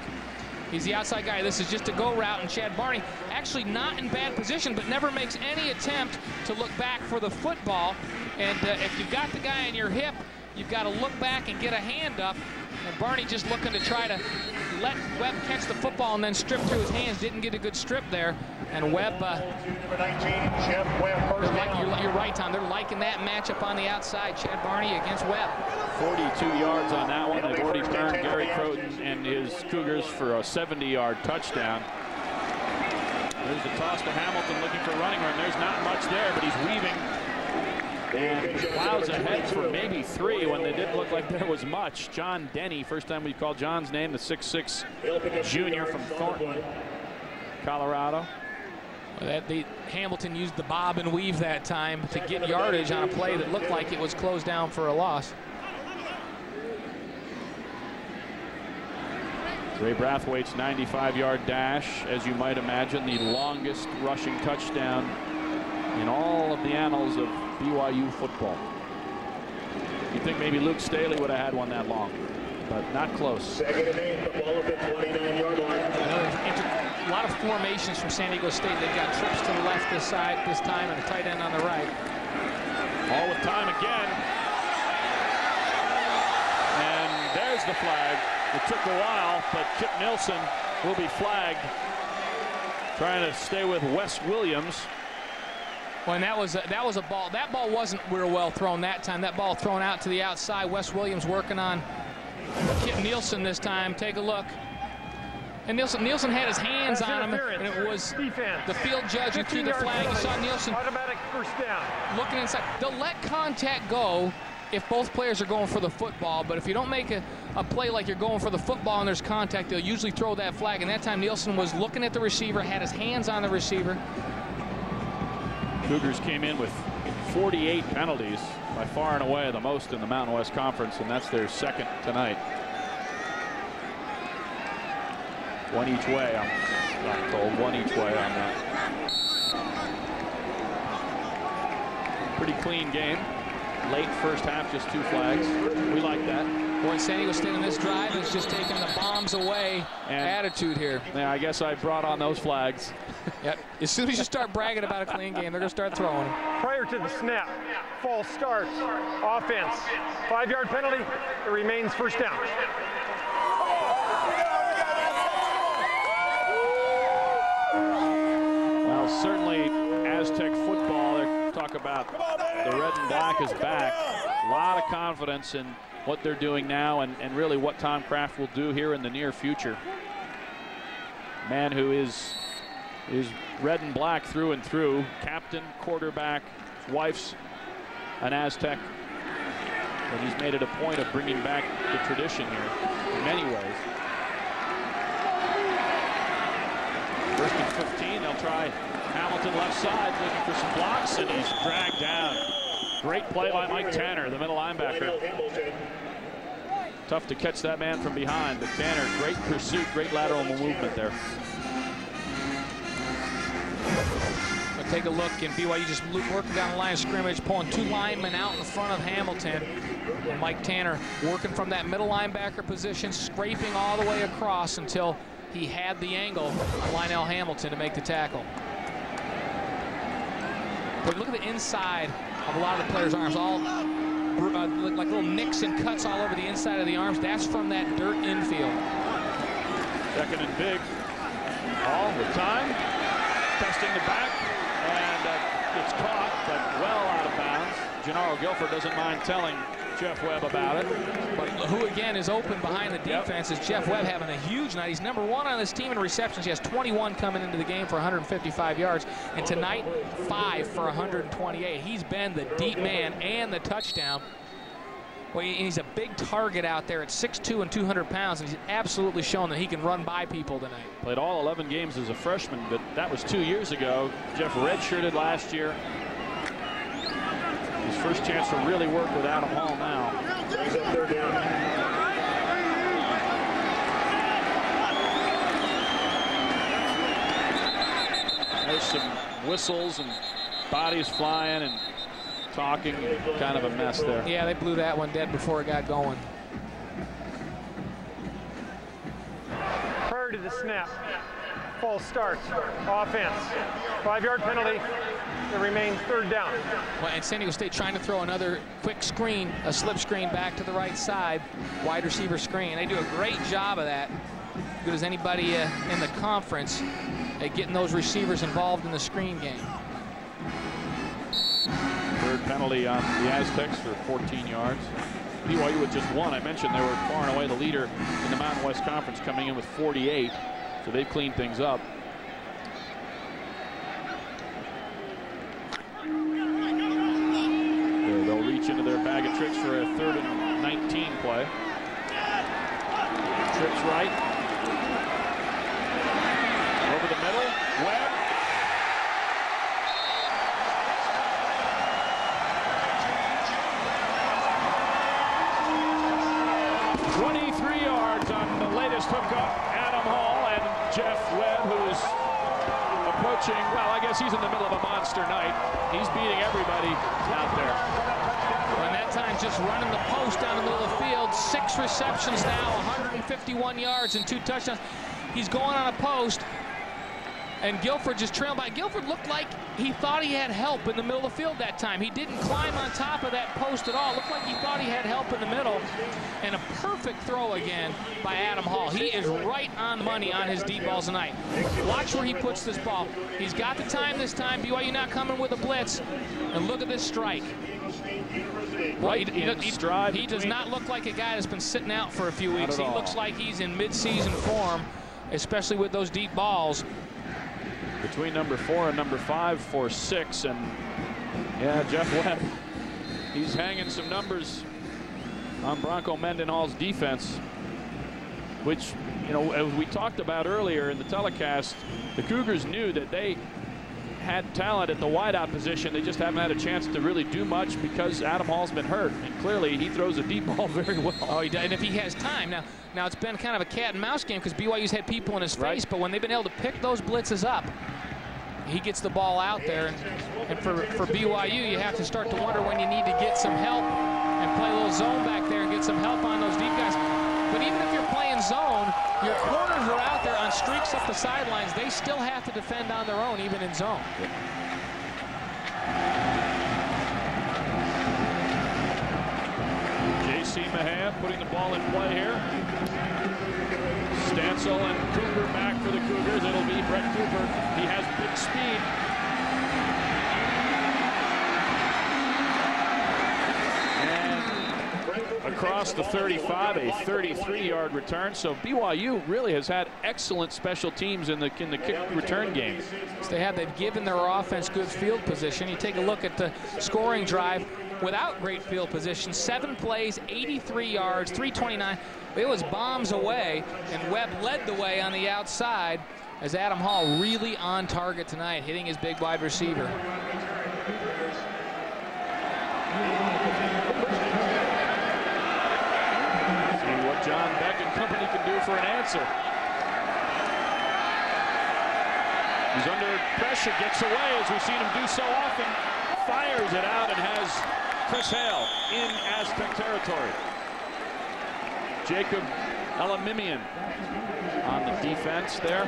He's the outside guy. This is just a go route, and Chad Barney actually not in bad position, but never makes any attempt to look back for the football. And uh, if you've got the guy in your hip, you've got to look back and get a hand up. And Barney just looking to try to let Webb catch the football and then strip through his hands. Didn't get a good strip there. And Webb, uh, like, you're, you're, right, Tom. They're liking that matchup on the outside. Chad Barney against Webb. 42 yards on that one. They've already turned Gary Crowton and his Cougars for a 70-yard touchdown. There's the toss to Hamilton looking for running room. There's not much there, but he's weaving and plows ahead for maybe three when they didn't look like there was much. John Denny, first time we called John's name, the 6'6 junior from Thornton, Colorado. That the Hamilton used the bob and weave that time to get yardage on a play that looked like it was closed down for a loss. Ray Brathwaite's 95-yard dash, as you might imagine, the longest rushing touchdown in all of the annals of BYU football. You'd think maybe Luke Staley would have had one that long, but not close. Second and eight, the ball at the 29-yard line. A lot of formations from San Diego State. They've got trips to the left this side this time and a tight end on the right. All with time again. And there's the flag. It took a while, but Kip Nilsson will be flagged. Trying to stay with Wes Williams. Well, and that was a, that was a ball. That ball wasn't real well thrown that time. That ball thrown out to the outside. Wes Williams working on Kip Nilsson this time. Take a look. And Nilsson, Nilsson had his hands on him, and it was Defense. the field judge who threw the flag. You saw Nilsson automatic first down. Looking inside. They'll let contact go if both players are going for the football, but if you don't make a, a play like you're going for the football and there's contact, they'll usually throw that flag. And that time Nilsson was looking at the receiver, had his hands on the receiver. Cougars came in with 48 penalties, by far and away the most in the Mountain West Conference, and that's their second tonight. One each way, I'm not told. One each way on that. Pretty clean game. Late first half, just two flags. We like that. Boy, San Diego State on this drive is just taking the bombs away and, attitude here. Yeah, I guess I brought on those flags. yep. As soon as you start bragging about a clean game, they're going to start throwing. Prior to the snap, false start, offense, five-yard penalty, it remains first down. Well, certainly Aztec football, they talk about the red and black is back. A lot of confidence in what they're doing now and, and really what Tom Craft will do here in the near future. Man who is is red and black through and through. Captain, quarterback, wife's an Aztec. And he's made it a point of bringing back the tradition here in many ways. First and 15, they'll try Hamilton left side, looking for some blocks, and he's dragged down. Great play by Mike Tanner, the middle linebacker. Tough to catch that man from behind, but Tanner, great pursuit, great lateral movement there. Take a look, and BYU just working down the line of scrimmage, pulling two linemen out in front of Hamilton. Mike Tanner working from that middle linebacker position, scraping all the way across until he had the angle on Lionel Hamilton to make the tackle. But look at the inside of a lot of the players' arms, all uh, like little nicks and cuts all over the inside of the arms. That's from that dirt infield. Second and big. All the time. Testing the back. And uh, it's caught, but well out of bounds. Jenaro Gilford doesn't mind telling Jeff Webb about it. But who again is open behind the defense yep. is Jeff Webb having a huge night. He's number one on this team in receptions. He has 21 coming into the game for 155 yards. And tonight, five for 128. He's been the deep man and the touchdown. Well, he's a big target out there at 6'2 and 200 pounds, and he's absolutely shown that he can run by people tonight. Played all 11 games as a freshman, but that was two years ago. Jeff redshirted last year. His first chance to really work with Adam Hall now. There's some whistles and bodies flying and talking. Kind of a mess there. Yeah, they blew that one dead before it got going. Prior to the snap, false start, offense, five-yard penalty, it remains third down. Well, and San Diego State trying to throw another quick screen, a slip screen back to the right side, wide receiver screen. They do a great job of that. Good as anybody uh, in the conference at getting those receivers involved in the screen game. Third penalty on the Aztecs for 14 yards. BYU with just one. I mentioned they were far and away the leader in the Mountain West Conference coming in with 48. So they've cleaned things up. They'll reach into their bag of tricks for a third and 19 play. Trips right. Over the middle. Webb. Twenty-three yards on the latest hookup. Adam Hall and Jeff Webb, who's approaching, well, I guess he's in the middle of a monster night. He's beating everybody out there. Just running the post down the middle of the field. Six receptions now, 151 yards and two touchdowns. He's going on a post. And Gilford just trailed by. Gilford looked like he thought he had help in the middle of the field that time. He didn't climb on top of that post at all. Looked like he thought he had help in the middle. And a perfect throw again by Adam Hall. He is right on money on his deep balls tonight. Watch where he puts this ball. He's got the time this time. BYU not coming with a blitz. And look at this strike. Right he, he, stride he does not look like a guy that's been sitting out for a few weeks. He looks like he's in mid-season form, especially with those deep balls between number four and number five for six. And yeah, Jeff Webb, he's hanging some numbers on Bronco Mendenhall's defense, which, you know, as we talked about earlier in the telecast, the Cougars knew that they had talent at the wideout position. They just haven't had a chance to really do much because Adam Hall's been hurt. And clearly he throws a deep [laughs] ball very well. Oh, he does. And if he has time. Now, now it's been kind of a cat and mouse game because BYU's had people in his face, right. but when they've been able to pick those blitzes up, he gets the ball out there. And, and for, for BYU, you have to start to wonder when you need to get some help and play a little zone back there and get some help on those deep guys. But even if you're playing zone, your corners are out streaks up the sidelines. They still have to defend on their own, even in zone. J.C. Mahan putting the ball in play here. Stansel and Cooper back for the Cougars. It'll be Brett Cooper. He has big speed. Across the 35, a 33-yard return. So BYU really has had excellent special teams in the in the kick return game. They have. They've given their offense good field position. You take a look at the scoring drive without great field position. Seven plays, 83 yards, 329. It was bombs away, and Webb led the way on the outside as Adam Hall really on target tonight, hitting his big wide receiver. See what John Beck and company can do for an answer. He's under pressure, gets away as we've seen him do so often. Fires it out and has Chris Hale in Aztec territory. Jacob Elamimian on the defense there.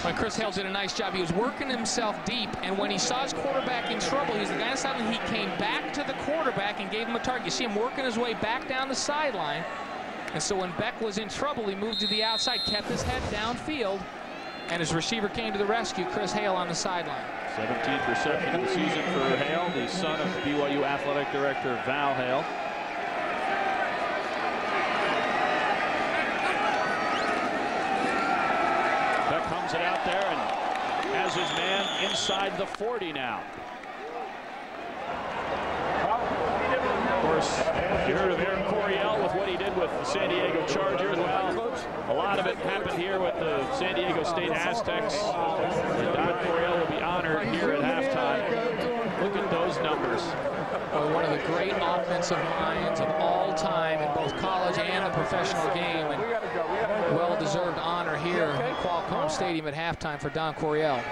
When Chris Hale did a nice job, he was working himself deep, and when he saw his quarterback in trouble, he's the guy and he came back to the quarterback and gave him a target. You see him working his way back down the sideline, and so when Beck was in trouble, he moved to the outside, kept his head downfield, and his receiver came to the rescue, Chris Hale on the sideline. 17th reception of the season for Hale, the son of BYU athletic director Val Hale. Beck comes it out there and has his man inside the 40 now. Of course, you heard of Air Coryell with what he did with the San Diego Chargers. Well, a lot of it happened here with the San Diego State Aztecs. And Don Coryell will be honored here at halftime. Look at those numbers. Well, one of the great offensive minds of all time in both college and the professional game. And well-deserved honor here at Qualcomm Stadium at halftime for Don Coryell.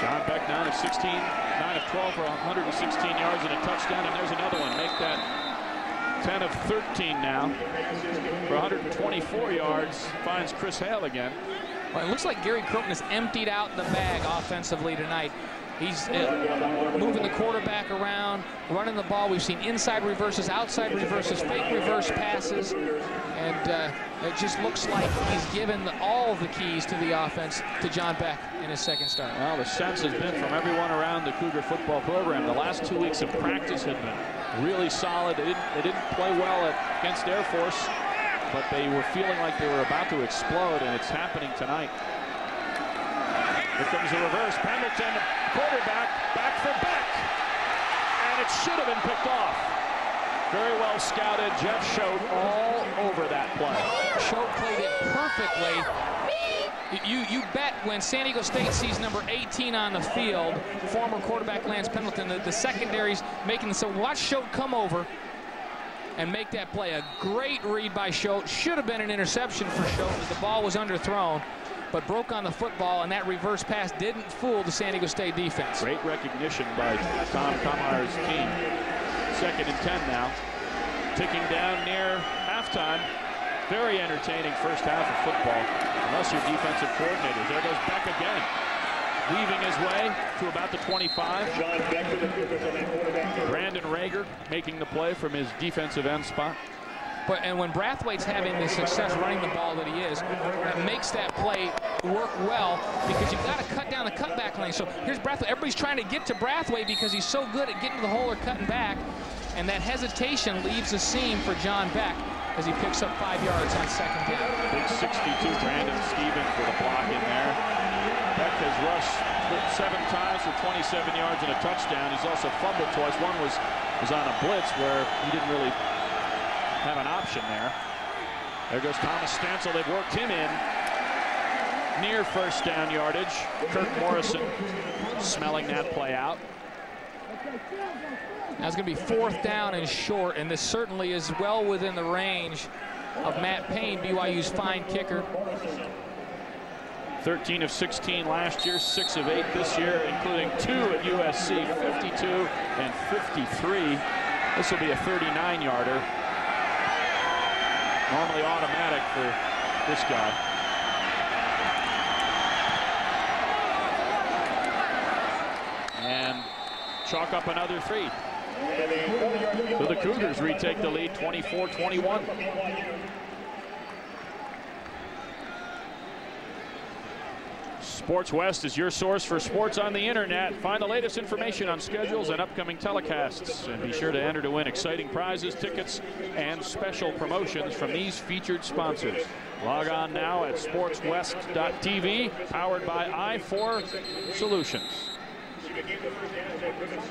John Beck 9 of 16, 9 of 12 for 116 yards and a touchdown. And there's another one. Make that 10 of 13 now for 124 yards. Finds Chris Hale again. Well, it looks like Gary Crowton has emptied out the bag offensively tonight. He's uh, moving the quarterback around, running the ball. We've seen inside reverses, outside reverses, fake reverse passes, and uh, it just looks like he's given the, all the keys to the offense to John Beck in his second start. Well, the sense has been from everyone around the Cougar football program. The last two weeks of practice have been really solid. They didn't, they didn't play well at, against Air Force, but they were feeling like they were about to explode, and it's happening tonight. Here comes a reverse. Pendleton, quarterback, back for Beck. And it should have been picked off. Very well scouted. Jeff Choate all over that play. Choate played it perfectly. You, you bet when San Diego State sees number 18 on the field, former quarterback Lance Pendleton, the, the secondary's making the, so watch Choate come over and make that play. A great read by Choate. Should have been an interception for Choate, but the ball was underthrown but broke on the football, and that reverse pass didn't fool the San Diego State defense. Great recognition by Tom Kamhar's team. Second and 10 now. Ticking down near halftime. Very entertaining first half of football, unless your defensive coordinator. There goes Beck again. Weaving his way to about the 25. Brandon Rager making the play from his defensive end spot. But and when Brathwaite's having the success running the ball that he is, that makes that play work well because you've got to cut down the cutback lane. So here's Brathwaite. Everybody's trying to get to Brathwaite because he's so good at getting to the hole or cutting back. And that hesitation leaves a seam for John Beck as he picks up five yards on second down. Big 62 Brandon Stevens for the block in there. Beck has rushed seven times for 27 yards and a touchdown. He's also fumbled twice. One was, was on a blitz where he didn't really have an option there. There goes Thomas Stansel. They've worked him in near first down yardage. Kirk Morrison smelling that play out. Now it's going to be fourth down and short, and this certainly is well within the range of Matt Payne, BYU's fine kicker. 13 of 16 last year, 6 of 8 this year, including 2 at USC, 52 and 53. This will be a 39-yarder. Normally automatic for this guy. And chalk up another three. So the Cougars retake the lead 24-21. Sports West is your source for sports on the internet. Find the latest information on schedules and upcoming telecasts. And be sure to enter to win exciting prizes, tickets, and special promotions from these featured sponsors. Log on now at sportswest.tv, powered by i4 Solutions.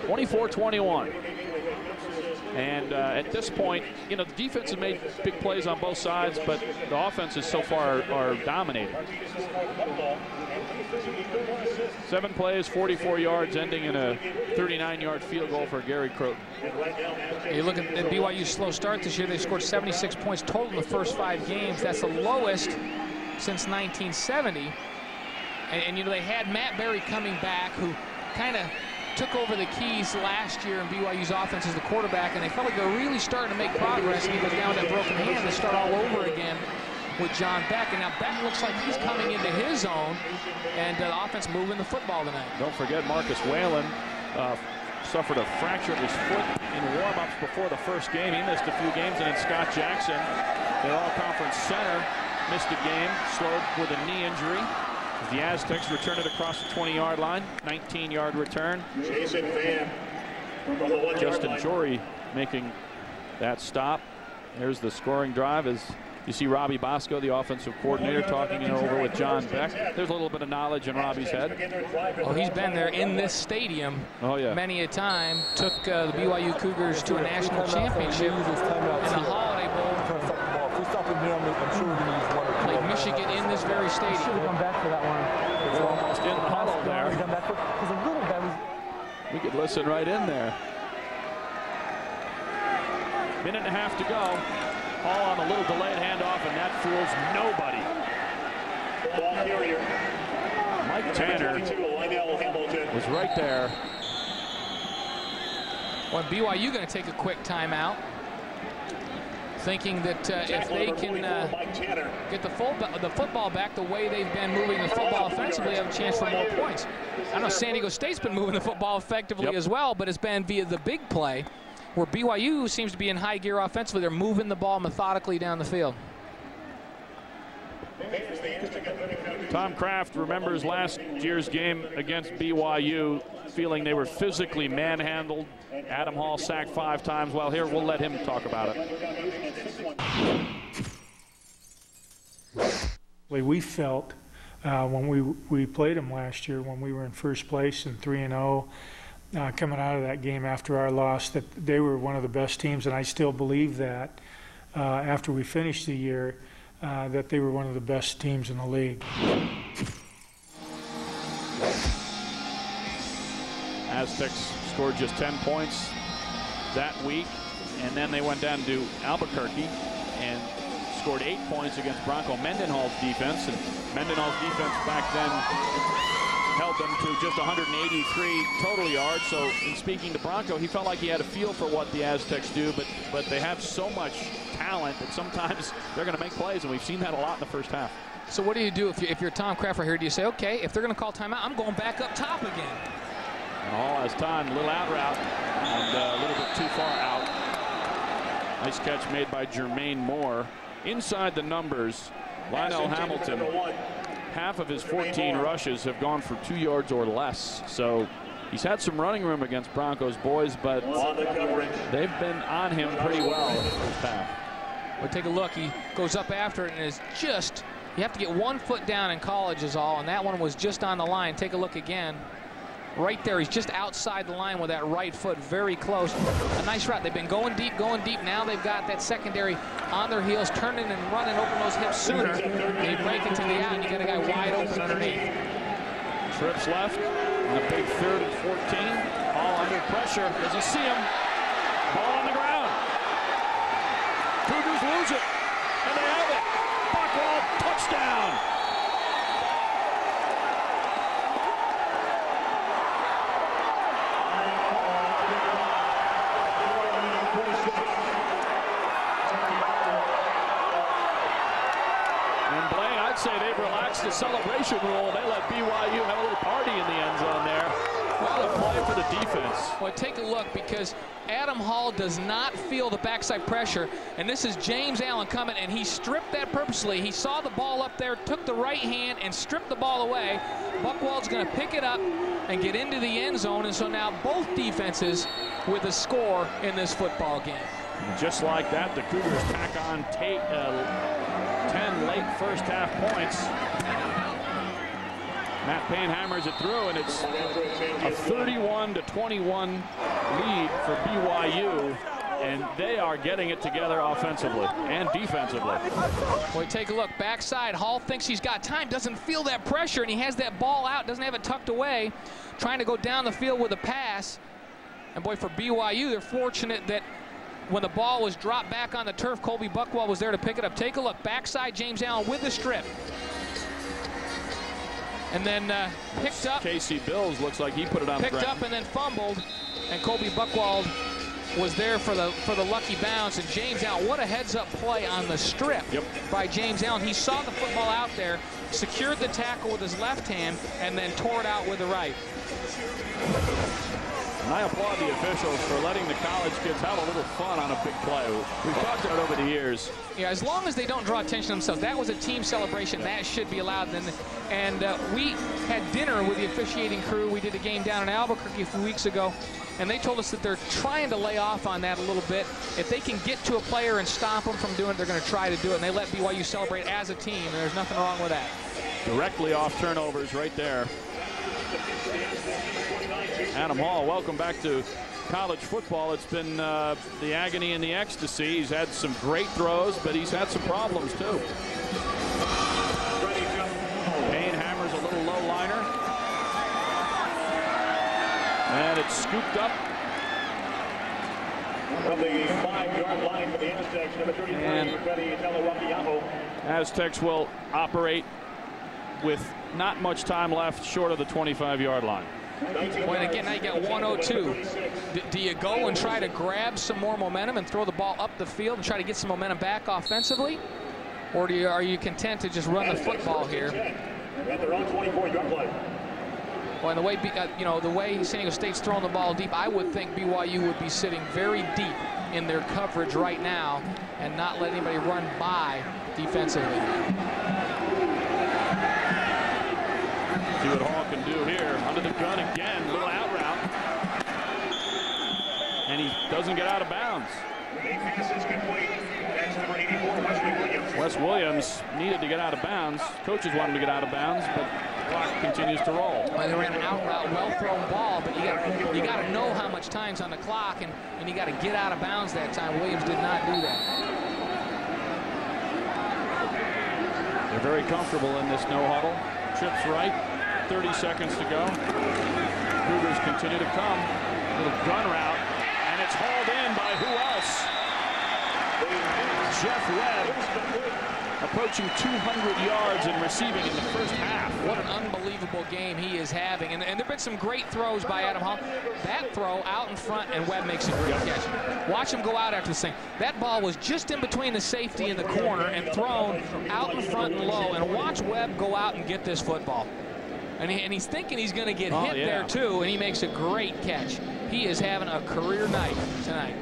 24-21. And uh, at this point, you know, the defense has made big plays on both sides, but the offenses so far are, are dominating. Seven plays, 44 yards, ending in a 39-yard field goal for Gary Crowton. You look at, BYU's slow start this year. They scored 76 points total in the first five games. That's the lowest since 1970. And, and, you know, they had Matt Berry coming back, who kind of took over the keys last year in BYU's offense as the quarterback, and they felt like they were really starting to make progress, he goes down that broken hand to start all over again with John Beck. And now Beck looks like he's coming into his own, and uh, the offense moving the football tonight. Don't forget Marcus Whalen uh, suffered a fracture of his foot in warm-ups before the first game. He missed a few games, and then Scott Jackson, their all-conference center, missed a game, slowed with a knee injury. The Aztecs return it across the 20-yard line, 19-yard return. Jason Van. Justin Jory making that stop. There's the scoring drive as you see Robbie Bosco, the offensive coordinator, talking it over with John Beck. There's a little bit of knowledge in Robbie's head. Oh, he's been there in this stadium oh, yeah. many a time. Took uh, the BYU Cougars to a national championship in the Holiday Bowl. Played Michigan in this very stadium. Should have come back for that one. We're almost in the huddle there. Because a little bit was. We could listen right in there. Minute and a half to go. Hall on a little delayed handoff, and that fools nobody. Mike Tanner was right there. Well, BYU going to take a quick timeout, thinking that uh, if they can uh, get the, full, the football back the way they've been moving the football offensively, they have a chance for more points. I know San Diego State's been moving the football effectively Yep. as well, but it's been via the big play, where BYU seems to be in high gear offensively. They're moving the ball methodically down the field. Tom Craft remembers last year's game against BYU, feeling they were physically manhandled. Adam Hall sacked five times. Well, here, we'll let him talk about it. we felt uh, when we we played them last year when we were in first place and three and zero. Uh, coming out of that game after our loss, that they were one of the best teams, and I still believe that. Uh, after we finished the year, uh, that they were one of the best teams in the league. Aztecs scored just 10 points that week, and then they went down to Albuquerque and scored eight points against Bronco Mendenhall's defense. And Mendenhall's defense back then held them to just 183 total yards. So in speaking to Bronco, he felt like he had a feel for what the Aztecs do, but but they have so much talent that sometimes [laughs] they're going to make plays, and we've seen that a lot in the first half. So what do you do if, you, if you're Tom Craft right here? Do you say, okay, if they're going to call timeout, I'm going back up top again? And Hall has time, little out route, and uh, a little bit too far out. Nice catch made by Jermaine Moore. Inside the numbers, Lionel Hamilton, half of his 14 rushes have gone for two yards or less. So he's had some running room against Broncos boys, but they've been on him pretty well in the first half. Well, take a look. He goes up after it and is just, you have to get one foot down in college is all, and that one was just on the line. Take a look again. Right there, he's just outside the line with that right foot, very close. A nice route. They've been going deep, going deep. Now they've got that secondary on their heels, turning and running, open those hips sooner. They break into the out, and you got a guy wide open underneath. Trips left on a big third and 14. All under pressure. Does he see him? Ball on the ground. Cougars lose it. And they have it. Bockwoldt touchdown. And Blaine, I'd say they've relaxed rule. They let BYU have a little party in the end zone there. What a play for the defense. Well, take a look because Adam Hall does not feel the backside pressure. And this is James Allen coming, and he stripped that purposely. He saw the ball up there, took the right hand, and stripped the ball away. Bockwoldt's going to pick it up and get into the end zone. And so now both defenses with a score in this football game. Just like that, the Cougars tack on ta- uh, 10 late first half points. Matt Payne hammers it through, and it's a 31 to 21 lead for BYU and they are getting it together offensively and defensively. Boy, take a look. Backside, Hall thinks he's got time, doesn't feel that pressure, and he has that ball out, doesn't have it tucked away, trying to go down the field with a pass. And boy, for BYU, they're fortunate that when the ball was dropped back on the turf, Colby Bockwoldt was there to pick it up. Take a look. Backside, James Allen with the strip. And then uh, picked up. Casey Bills looks like he put it on Picked up and then fumbled. And Colby Bockwoldt was there for the for the lucky bounce. And James Allen, what a heads-up play on the strip yep. by James Allen. He saw the football out there, secured the tackle with his left hand, and then tore it out with the right. And I applaud the officials for letting the college kids have a little fun on a big play. We've talked about over the years. Yeah, as long as they don't draw attention to themselves. That was a team celebration. That should be allowed. And, and uh, we had dinner with the officiating crew. We did a game down in Albuquerque a few weeks ago and they told us that they're trying to lay off on that a little bit. If they can get to a player and stop them from doing it, they're going to try to do it, and they let BYU celebrate as a team, and there's nothing wrong with that. Directly off turnovers right there. Adam Hall, welcome back to college football. It's been uh, the agony and the ecstasy. He's had some great throws, but he's had some problems too. Payne hammers a little low liner. And it's scooped up. From the five-yard line for the intersection, number 33, Aztecs will operate with not much time left short of the 25-yard line. Well, again, now you got 102. D do you go and try to grab some more momentum and throw the ball up the field and try to get some momentum back offensively? Or do you, are you content to just run the football here? At their own 24-yard line. Well, and the way uh, you know the way San Diego State's throwing the ball deep, I would think BYU would be sitting very deep in their coverage right now and not let anybody run by defensively. See do here. Under the gun again, little out route. And he doesn't get out of bounds. Wes Williams needed to get out of bounds. Coaches want him to get out of bounds, but clock continues to roll. Well, they ran an out route, well thrown ball, but you got you got to know how much time's on the clock, and and you got to get out of bounds that time. Williams did not do that. They're very comfortable in this no huddle. Trips right, 30 seconds to go. Cougars continue to come. Little gun route, and it's hauled in by who else? Jeff Webb approaching 200 yards in receiving in the first half. What an unbelievable game he is having. And, and there have been some great throws by Adam Hall. That throw out in front, and Webb makes a great catch. Watch him go out after this thing. That ball was just in between the safety and the corner and thrown out in front and low. And watch Webb go out and get this football. And, he, and he's thinking he's going to get oh, hit yeah. there, too, and he makes a great catch. He is having a career night tonight.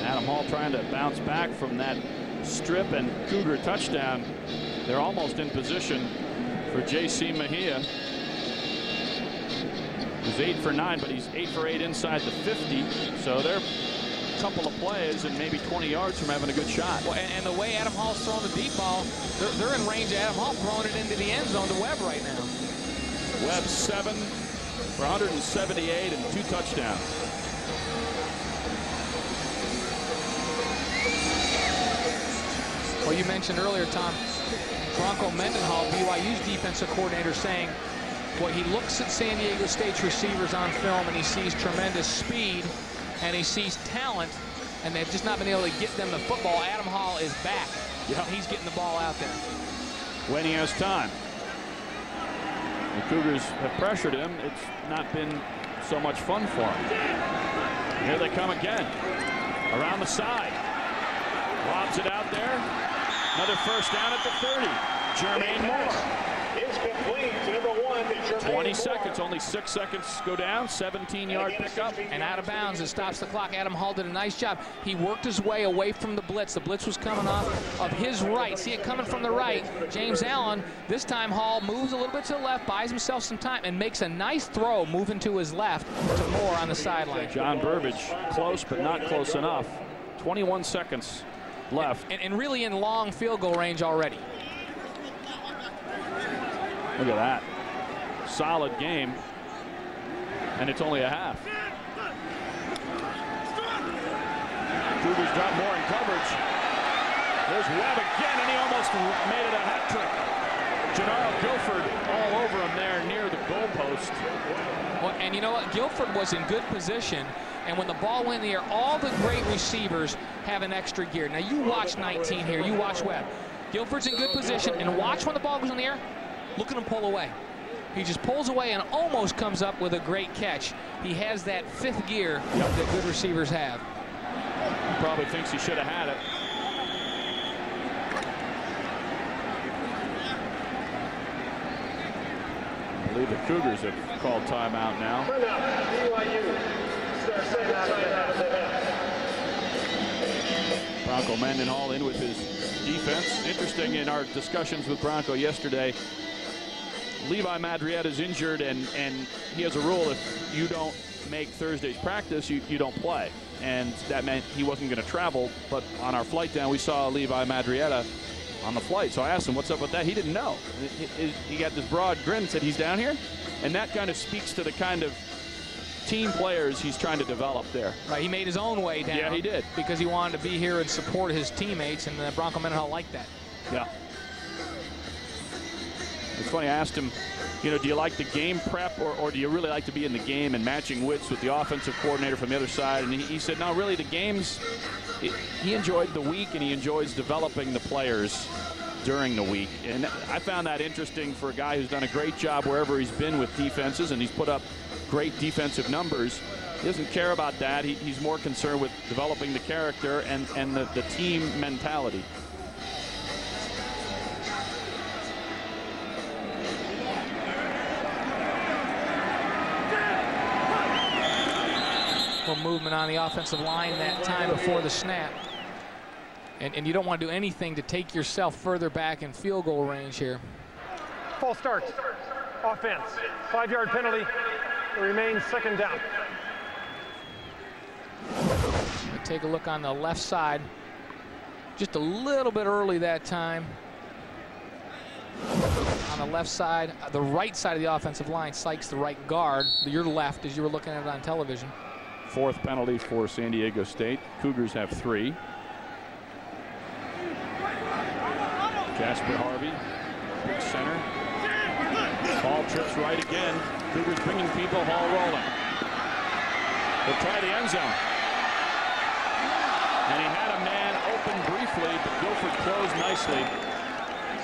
Adam Hall trying to bounce back from that strip and Cougar touchdown. They're almost in position for J.C. Mejia. He's eight for nine, but he's eight for eight inside the 50. So they're couple of plays and maybe 20 yards from having a good shot. Well, and, and, the way Adam Hall's throwing the deep ball, they're, they're in range of Adam Hall throwing it into the end zone to Webb right now. Webb seven for 178 and two touchdowns. Well, you mentioned earlier, Tom, Bronco Mendenhall, BYU's defensive coordinator, saying, well, he looks at San Diego State's receivers on film and he sees tremendous speed and he sees talent, and they've just not been able to get them the football. Adam Hall is back. Yep. He's getting the ball out there. When he has time. The Cougars have pressured him. It's not been so much fun for him. Here they come again. Around the side. Lobs it out there. Another first down at the 30. Jermaine Moore. 20 Moore. seconds, only six seconds go down, 17-yard pickup. And out of bounds, it stops the clock. Adam Hall did a nice job. He worked his way away from the blitz. The blitz was coming off of his right. See it coming from the right. James Allen, this time Hall moves a little bit to the left, buys himself some time, and makes a nice throw moving to his left to Moore on the sideline. John Burbage, close but not close enough. 21 seconds left. And, and, really in long field goal range already. Look at that. solid game, and it's only a half. Cougars drop more in coverage. There's Webb again, and he almost made it a hat trick. Jenaro Gilford all over him there near the goalpost. Well, and you know what? Gilford was in good position, and when the ball went in the air, all the great receivers have an extra gear. Now, you watch 19 here. You watch Webb. Gilford's in good position, and watch when the ball goes in the air. Look at him pull away. He just pulls away and almost comes up with a great catch. He has that fifth gear that good receivers have. Probably thinks he should have had it. I believe the Cougars have called timeout now. Bronco Mendenhall in with his defense. Interesting in our discussions with Bronco yesterday. Levi Madarieta is injured, and, and he has a rule if you don't make Thursday's practice, you, you don't play. And that meant he wasn't going to travel. But on our flight down, we saw Levi Madarieta on the flight. So I asked him, what's up with that? He didn't know. He, he got this broad grin and said, he's down here? And that kind of speaks to the kind of team players he's trying to develop there. Right, he made his own way down. Yeah, he did. Because he wanted to be here and support his teammates, and uh, Bronco Mendenhall liked that. Yeah. It's funny, I asked him, you know, do you like the game prep or, or do you really like to be in the game and matching wits with the offensive coordinator from the other side? And he, he said, no, really, the games, it, he enjoyed the week and he enjoys developing the players during the week. And I found that interesting for a guy who's done a great job wherever he's been with defenses and he's put up great defensive numbers. He doesn't care about that. He, he's more concerned with developing the character and, and the, the team mentality. Movement on the offensive line that time before the snap. And, and you don't want to do anything to take yourself further back in field goal range here. False start. Offense. Five-yard penalty. It remains second down. Take a look on the left side. Just a little bit early that time. On the left side, the right side of the offensive line, Sykes the right guard. Your left as you were looking at it on television. Fourth penalty for San Diego State. Cougars have three. Jasper Harvey, big center. Ball trips right again. Cougars bringing people, Hall rolling. They'll try the end zone. And he had a man open briefly, but Gilford closed nicely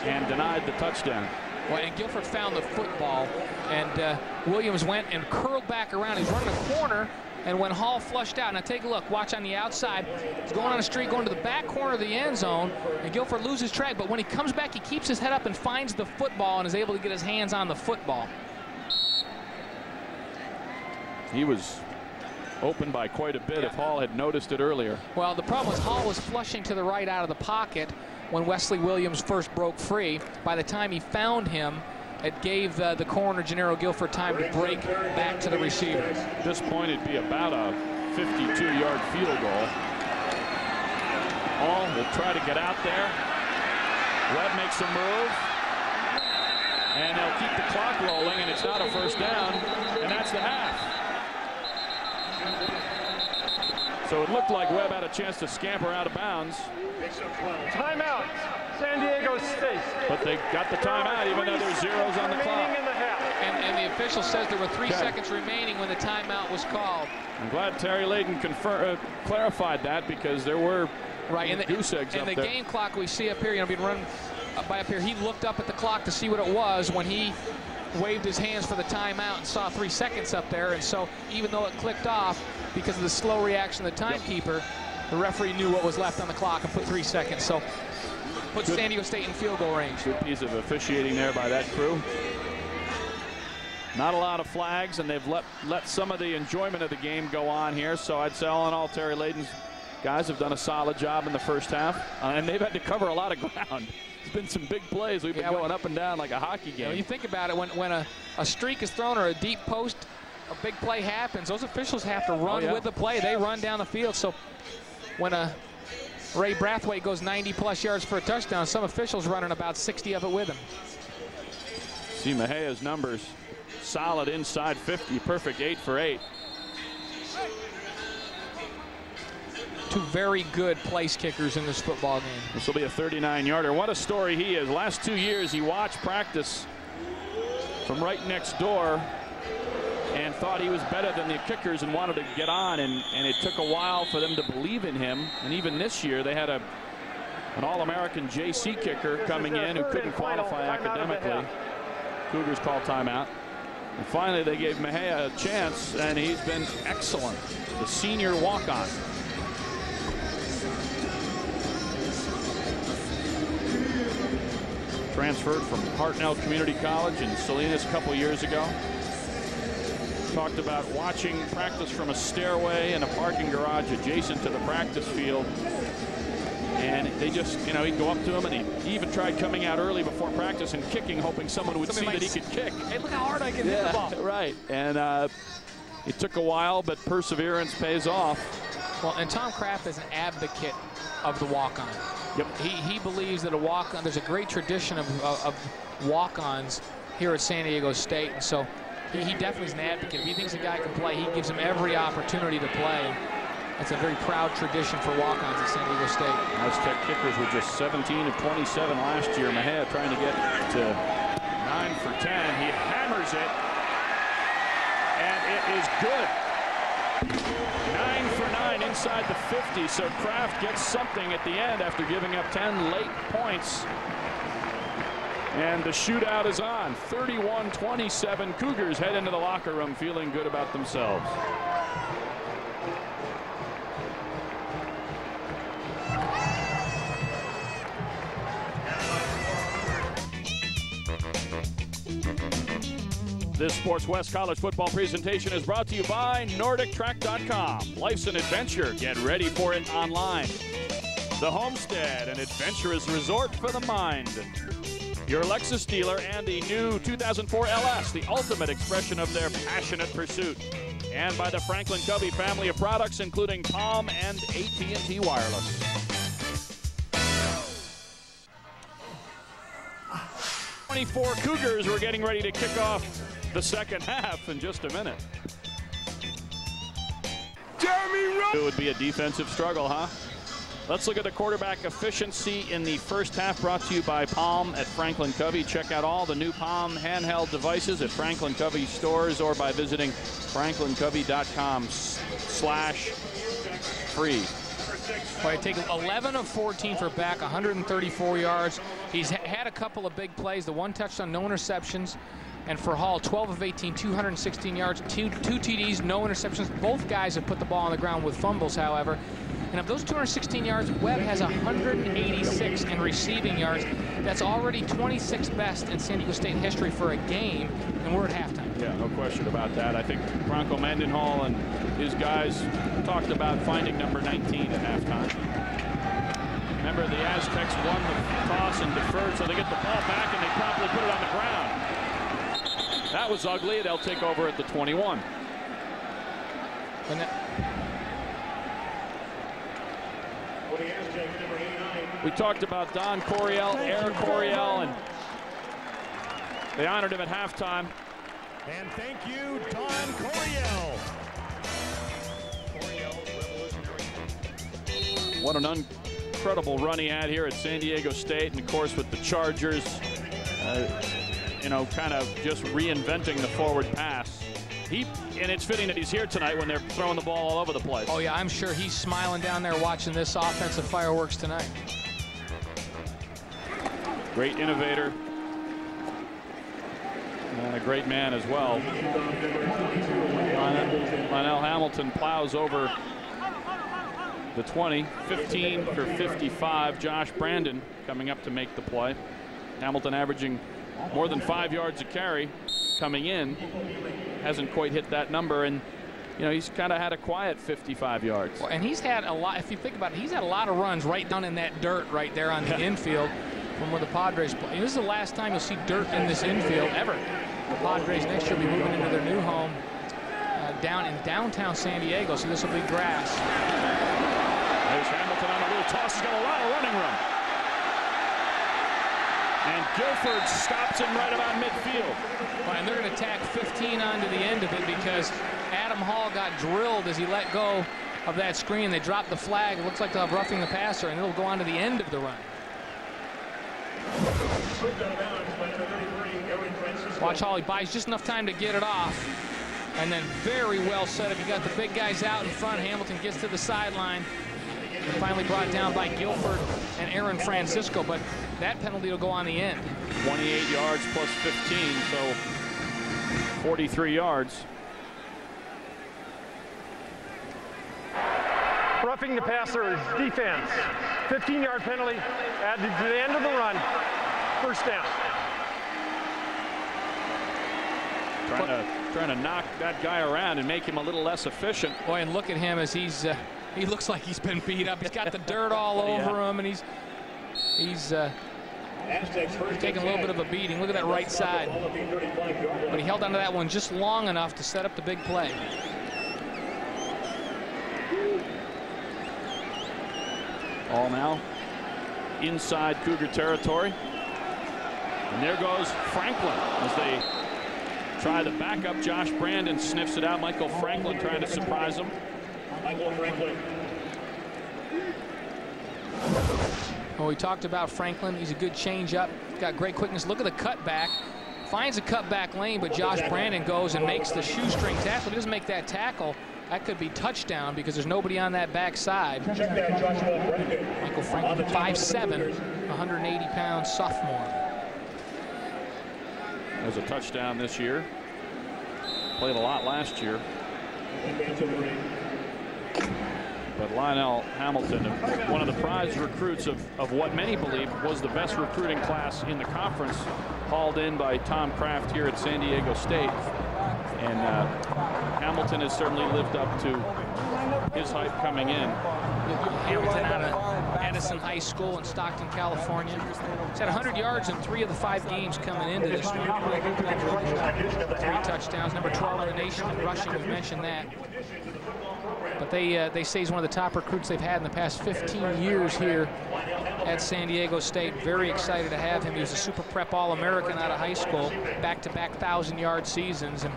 and denied the touchdown. Well, and Gilford found the football, and uh, Williams went and curled back around. He's running a corner, and when Hall flushed out, now take a look, watch on the outside. He's going on a streak, going to the back corner of the end zone, and Gilford loses track. But when he comes back, he keeps his head up and finds the football and is able to get his hands on the football. He was open by quite a bit yeah. if Hall had noticed it earlier. Well, the problem was Hall was flushing to the right out of the pocket when Wesley Williams first broke free. By the time he found him, it gave uh, the corner, Jenaro Gilford, time to break back to the receiver. At this point, it'd be about a 52-yard field goal. Hall will try to get out there. Webb makes a move. And they'll keep the clock rolling, and it's not a first down, and that's the half. So it looked like Webb had a chance to scamper out of bounds. Timeout, San Diego State. But they got the timeout even though there's zeros on the clock. The and, and, the official says there were three okay. seconds remaining when the timeout was called. I'm glad Terry Layden uh, clarified that because there were right, and the, goose eggs and up the there. game clock we see up here, you know, being run by up here, he looked up at the clock to see what it was when he waved his hands for the timeout and saw three seconds up there. And so even though it clicked off, because of the slow reaction of the timekeeper, yep. the referee knew what was left on the clock and put three seconds. So put Good. San Diego State in field goal range. Good piece of officiating there by that crew. Not a lot of flags, and they've let, let some of the enjoyment of the game go on here. So I'd say all in all, Terry Layden's guys have done a solid job in the first half, uh, and they've had to cover a lot of ground. [laughs] It's been some big plays. We've been yeah, going when, up and down like a hockey game. You, know, you think about it, when, when a, a streak is thrown or a deep post, a big play happens, those officials have to run oh, yeah. with the play. They run down the field. So when a Ray Brathwaite goes 90 plus yards for a touchdown, some officials running about 60 of it with him. See Mejia's numbers. solid inside 50, perfect eight for eight. Two very good place kickers in this football game. This will be a 39 yarder. What a story he is. Last two years, he watched practice from right next door and thought he was better than the kickers and wanted to get on. And, and it took a while for them to believe in him. And even this year, they had a an All-American JC kicker coming in who couldn't qualify academically. Cougars call timeout. And finally, they gave Mejia a chance, and he's been excellent. The senior walk-on. Transferred from Hartnell Community College in Salinas a couple years ago. Talked about watching practice from a stairway in a parking garage adjacent to the practice field and they just, you know, he'd go up to him, and he, he even tried coming out early before practice and kicking, hoping someone would Somebody see that he could kick. Hey, look how hard I can yeah, hit the ball. Right, and uh, it took a while, but perseverance pays off. Well, and Tom Craft is an advocate of the walk-on. Yep. He, he believes that a walk-on, there's a great tradition of, of, of walk-ons here at San Diego State, and so he, he definitely is an advocate. If he thinks a guy can play, he gives him every opportunity to play. That's a very proud tradition for walk-ons at San Diego State. Aztec kickers were just 17 of 27 last year. Mejia trying to get to 9 for 10, and he hammers it, and it is good. 9 for 9 inside the 50, so Craft gets something at the end after giving up 10 late points. And the shootout is on. 31-27 Cougars head into the locker room feeling good about themselves. This Sports West College football presentation is brought to you by NordicTrack.com. Life's an adventure. Get ready for it online. The Homestead, an adventurous resort for the mind. Your Lexus dealer and the new 2004 LS, the ultimate expression of their passionate pursuit. And by the Franklin Covey family of products, including Palm and AT&T Wireless. 24 Cougars were getting ready to kick off the second half in just a minute. Jeremy It would be a defensive struggle, huh? Let's look at the quarterback efficiency in the first half brought to you by Palm at Franklin Covey. Check out all the new Palm handheld devices at Franklin Covey stores or by visiting franklincovey.com slash free. Well, I take 11 of 14 for Beck, 134 yards. He's had a couple of big plays, the one touchdown, no interceptions. And for Hall, 12 of 18, 216 yards, two, two TDs, no interceptions. Both guys have put the ball on the ground with fumbles, however. And of those 216 yards, Webb has 186 in receiving yards. That's already 26th best in San Diego State history for a game, and we're at halftime. Yeah, no question about that. I think Bronco Mendenhall and his guys talked about finding number 19 at halftime. Remember, the Aztecs won the toss and deferred, so they get the ball back, and they promptly put it on the ground. That was ugly. They'll take over at the 21. We talked about Don Coryell, Air Coryell, and they honored him at halftime. And thank you, Don Coryell. What an incredible run he had here at San Diego State, and of course with the Chargers, uh, you know, kind of just reinventing the forward pass. He and it's fitting that he's here tonight when they're throwing the ball all over the place. Oh yeah, I'm sure he's smiling down there watching this offensive fireworks tonight. Great innovator. And a great man as well. Lionel Hamilton plows over the 20, 15 for 55. Josh Brandon coming up to make the play. Hamilton averaging more than five yards a carry coming in. Hasn't quite hit that number. And, you know, he's kind of had a quiet 55 yards. Well, and he's had a lot, if you think about it, he's had a lot of runs right down in that dirt right there on the infield from where the Padres play. This is the last time you'll see dirt in this infield ever. The Padres next year will be moving into their new home uh, down in downtown San Diego, so this will be grass. There's Hamilton on a little toss. He's got a lot of running room. And Gilford stops him right about midfield. And they're going to tack 15 onto the end of it because Adam Hall got drilled as he let go of that screen. They dropped the flag. It looks like they'll have roughing the passer, and it'll go on to the end of the run. Watch Hall. He buys just enough time to get it off. And then very well set up. You got the big guys out in front. Hamilton gets to the sideline. And finally brought down by Gilford and Aaron Francisco. But that penalty will go on the end. 28 yards plus 15, so 43 yards. Roughing the passer is defense. 15-yard penalty added to the end of the run. First down. Trying to, trying to knock that guy around and make him a little less efficient. Boy, and look at him as he's, uh, he looks like he's been beat up. He's got the dirt all [laughs] over yeah. him, and he's, he's uh, taking a little bit of a beating. Look at that right side. But he held onto that one just long enough to set up the big play. All now inside Cougar territory. And there goes Franklin as they try the backup. Josh Brandon sniffs it out. Michael Franklin trying to surprise him. Michael Franklin. Well, we talked about Franklin. He's a good changeup. Got great quickness. Look at the cutback. Finds a cutback lane, but Josh Brandon goes and makes the shoestring tackle. He doesn't make that tackle. That could be touchdown because there's nobody on that backside. Michael Franklin, 5'7", 180 pounds sophomore. There's a touchdown this year. Played a lot last year. But Lionel Hamilton, one of the prize recruits of, of what many believe was the best recruiting class in the conference, hauled in by Tom Craft here at San Diego State. And uh, Hamilton has certainly lived up to his hype coming in. Hamilton out of Edison High School in Stockton, California. He's had 100 yards in three of the five games coming into this. Three touchdowns, number 12 in the nation in rushing, we've mentioned that. But they uh, they say he's one of the top recruits they've had in the past 15 years here at San Diego State. Very excited to have him. He was a super prep All-American out of high school, back-to-back 1,000-yard seasons. And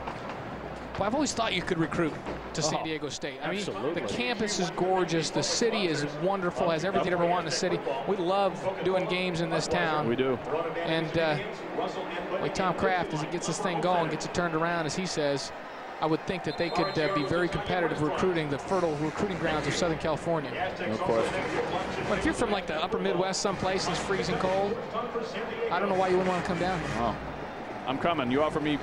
well, I've always thought you could recruit to San oh, Diego State. I absolutely. mean, the campus is gorgeous. The city is wonderful, has everything you ever want in the city. We love doing games in this town. We do. And uh, like Tom Craft, as he gets this thing going, gets it turned around, as he says, I would think that they could uh, be very competitive recruiting the fertile recruiting grounds of Southern California. No question. But if you're from like the upper Midwest someplace and it's freezing cold, I don't know why you wouldn't want to come down. here. Oh, I'm coming. You offer me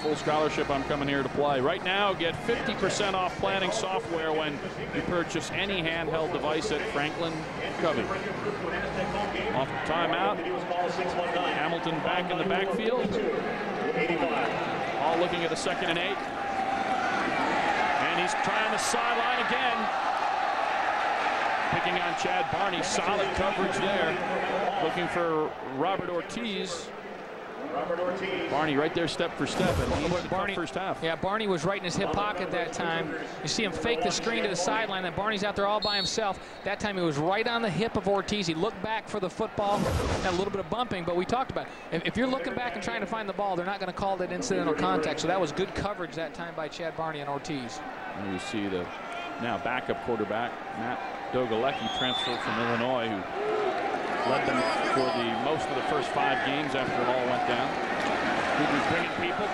full scholarship, I'm coming here to play. Right now, get 50% off planning software when you purchase any handheld device at Franklin Covey. Off the timeout. Hamilton back in the backfield. All looking at a second and eight. He's trying the sideline again. Picking on Chad Barney. Solid coverage there. Looking for Robert Ortiz. Barney right there step for step and Barney, first half. Yeah, Barney was right in his hip pocket that time. You see him fake the screen to the sideline and Barney's out there all by himself. That time he was right on the hip of Ortiz. He looked back for the football, had a little bit of bumping, but we talked about it. If, if you're looking back and trying to find the ball, they're not going to call that incidental contact. So that was good coverage that time by Chad Barney and Ortiz. And you see the now backup quarterback, Matt Dlugolecki, transferred from Illinois, who led them for the most of the first five games after it all went down. Cougars bringing people.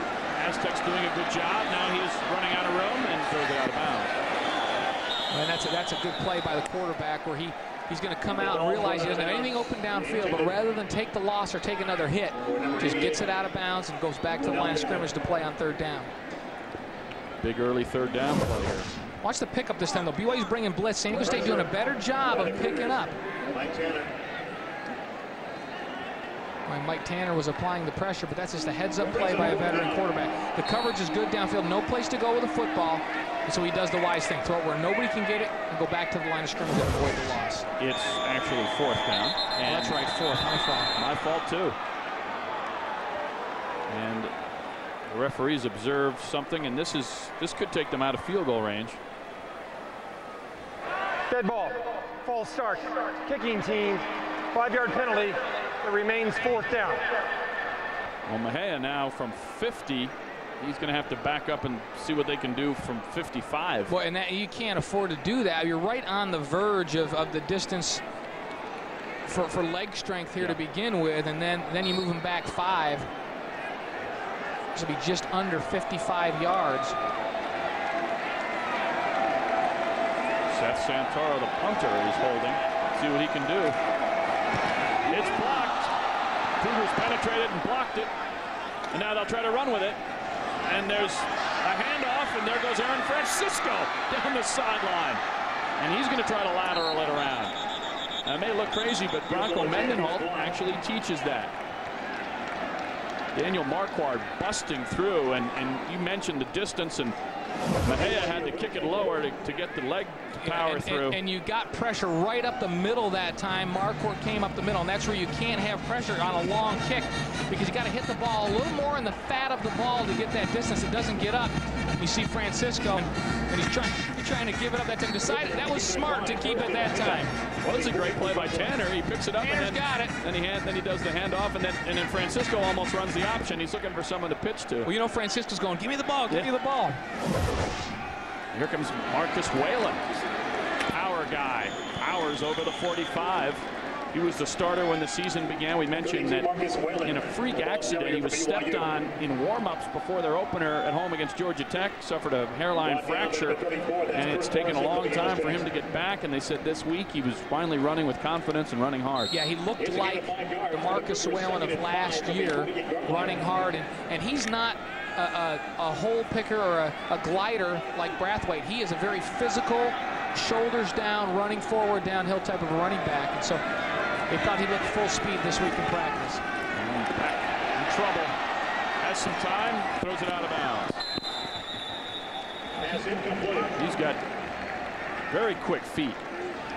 Aztecs doing a good job. Now he's running out of room and throws it out of bounds. And that's a, that's a good play by the quarterback where he he's going to come out and realize he doesn't have anything open downfield, but rather than take the loss or take another hit, just gets it out of bounds and goes back to the line of scrimmage to play on third down. Big early third down play here. Watch the pickup this time, though. BYU's bringing blitz. San Diego State doing a better job of picking up. Mike Tanner was applying the pressure, but that's just a heads-up play by a veteran quarterback. The coverage is good downfield, no place to go with the football, and so he does the wise thing, throw it where nobody can get it, and go back to the line of scrimmage and avoid the loss. It's actually fourth down. Oh, and that's right, fourth, my fault. My fault, too. And the referees observed something, and this is this could take them out of field goal range. Dead ball, false start, kicking team, five-yard penalty, It remains fourth down. Well, Mejia now from 50, he's going to have to back up and see what they can do from 55. Well, and that, you can't afford to do that. You're right on the verge of, of the distance for, for leg strength here yeah. to begin with, and then, then you move him back five. This will be just under 55 yards. Seth Santoro, the punter, is holding. See what he can do. It's blocked. Cougars penetrated and blocked it. And now they'll try to run with it. And there's a handoff, and there goes Aaron Francisco [laughs] down the sideline. And he's going to try to lateral it around. That may look crazy, but Bronco Mendenhall actually teaches that. Daniel Marquard busting through, and, and you mentioned the distance, and Mejia had to kick it lower to, to get the leg power and, through. And, and, you got pressure right up the middle that time. Marquardt came up the middle, and that's where you can't have pressure on a long kick because you got to hit the ball a little more in the fat of the ball to get that distance. It doesn't get up. You see Francisco, and he's trying, he's trying to give it up that time. Decided that was smart to keep it that time. Well, it's a great play by Tanner. He picks it up Tanner's and then, got it. Then he hand, then he does the handoff, and then and then Francisco almost runs the option. He's looking for someone to pitch to. Well, you know Francisco's going, give me the ball, give Yeah. me the ball. Here comes Marcus Whalen. Power guy. Powers over the 45. He was the starter when the season began. We mentioned that in a freak accident, he was stepped on in warm-ups before their opener at home against Georgia Tech, suffered a hairline fracture, and it's taken a long time for him to get back, and they said this week he was finally running with confidence and running hard. Yeah, he looked like the Marcus Whalen of last year, running hard, and, and he's not a, a, a hole picker or a, a glider like Brathwaite. He is a very physical, shoulders down, running forward, downhill type of a running back, and so they thought he looked full speed this week in practice. In trouble. Has some time, throws it out of bounds. He's got very quick feet.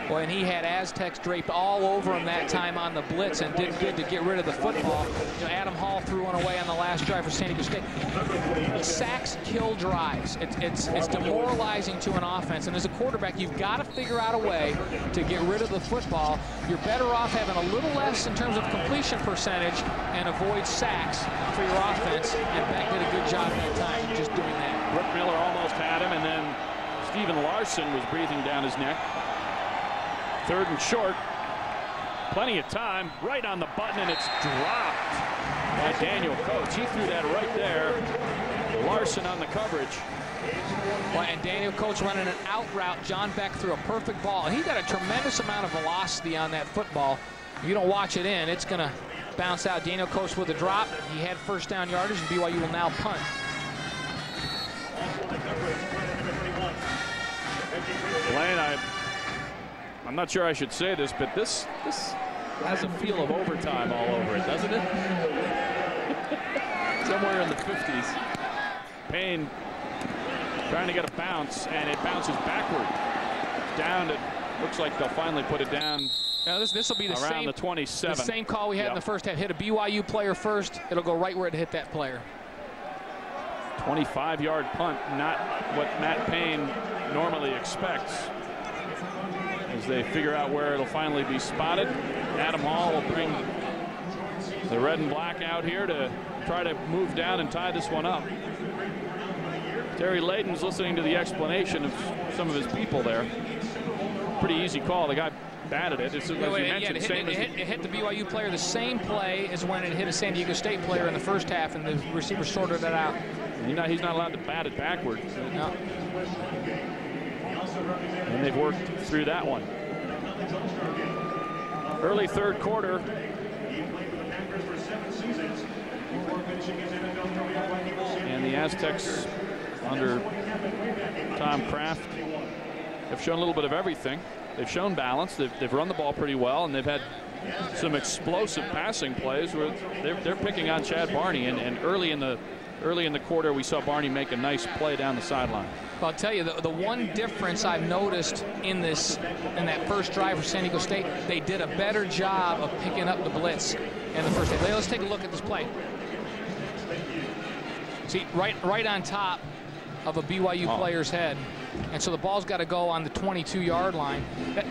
Well, and he had Aztecs draped all over him that time on the blitz and did good to get rid of the football. You know, Adam Hall threw one away on the last drive for San Diego State. Sacks kill drives. It's, it's, it's demoralizing to an offense. And as a quarterback, you've got to figure out a way to get rid of the football. You're better off having a little less in terms of completion percentage and avoid sacks for your offense. And Beck did a good job that time just doing that. Brooke Miller almost had him, and then Stephen Larson was breathing down his neck. Third and short. Plenty of time. Right on the button, and it's dropped by Daniel Coates. He threw that right there. Larson on the coverage. Well, and Daniel Coates running an out route. John Beck threw a perfect ball. He got a tremendous amount of velocity on that football. If you don't watch it in, it's going to bounce out. Daniel Coates with a drop. He had first down yardage, and BYU will now punt. Blaine, I, I'm not sure I should say this, but this this has a feel of overtime all over it, doesn't it? [laughs] Somewhere in the 50s. Payne trying to get a bounce, and it bounces backward. Down it looks like they'll finally put it down Now this this will be the around same the 27. the same call we had in the first half. Hit a BYU player first. It'll go right where it hit that player. 25 yard punt, not what Matt Payne normally expects. As they figure out where it'll finally be spotted, Adam Hall will bring the red and black out here to try to move down and tie this one up. Terry Layden's listening to the explanation of some of his people there. Pretty easy call. The guy batted it. It's, as you Yeah, yeah, it, hit, it, hit, it hit the BYU player the same play as when it hit a San Diego State player in the first half, and the receiver sorted it out. He's not, he's not allowed to bat it backward. No. And they've worked through that one. Early third quarter. And the Aztecs under Tom Craft have shown a little bit of everything. They've shown balance. They've, they've run the ball pretty well, and they've had some explosive passing plays where they're, they're picking on Chad Barney. And, and early in the early in the quarter, we saw Barney make a nice play down the sideline. Well, I'll tell you, the, the one difference I've noticed in this, in that first drive for San Diego State, they did a better job of picking up the blitz in the first half. Let's take a look at this play. See, right, right on top of a BYU Oh. player's head. And so the ball's got to go on the 22-yard line. That-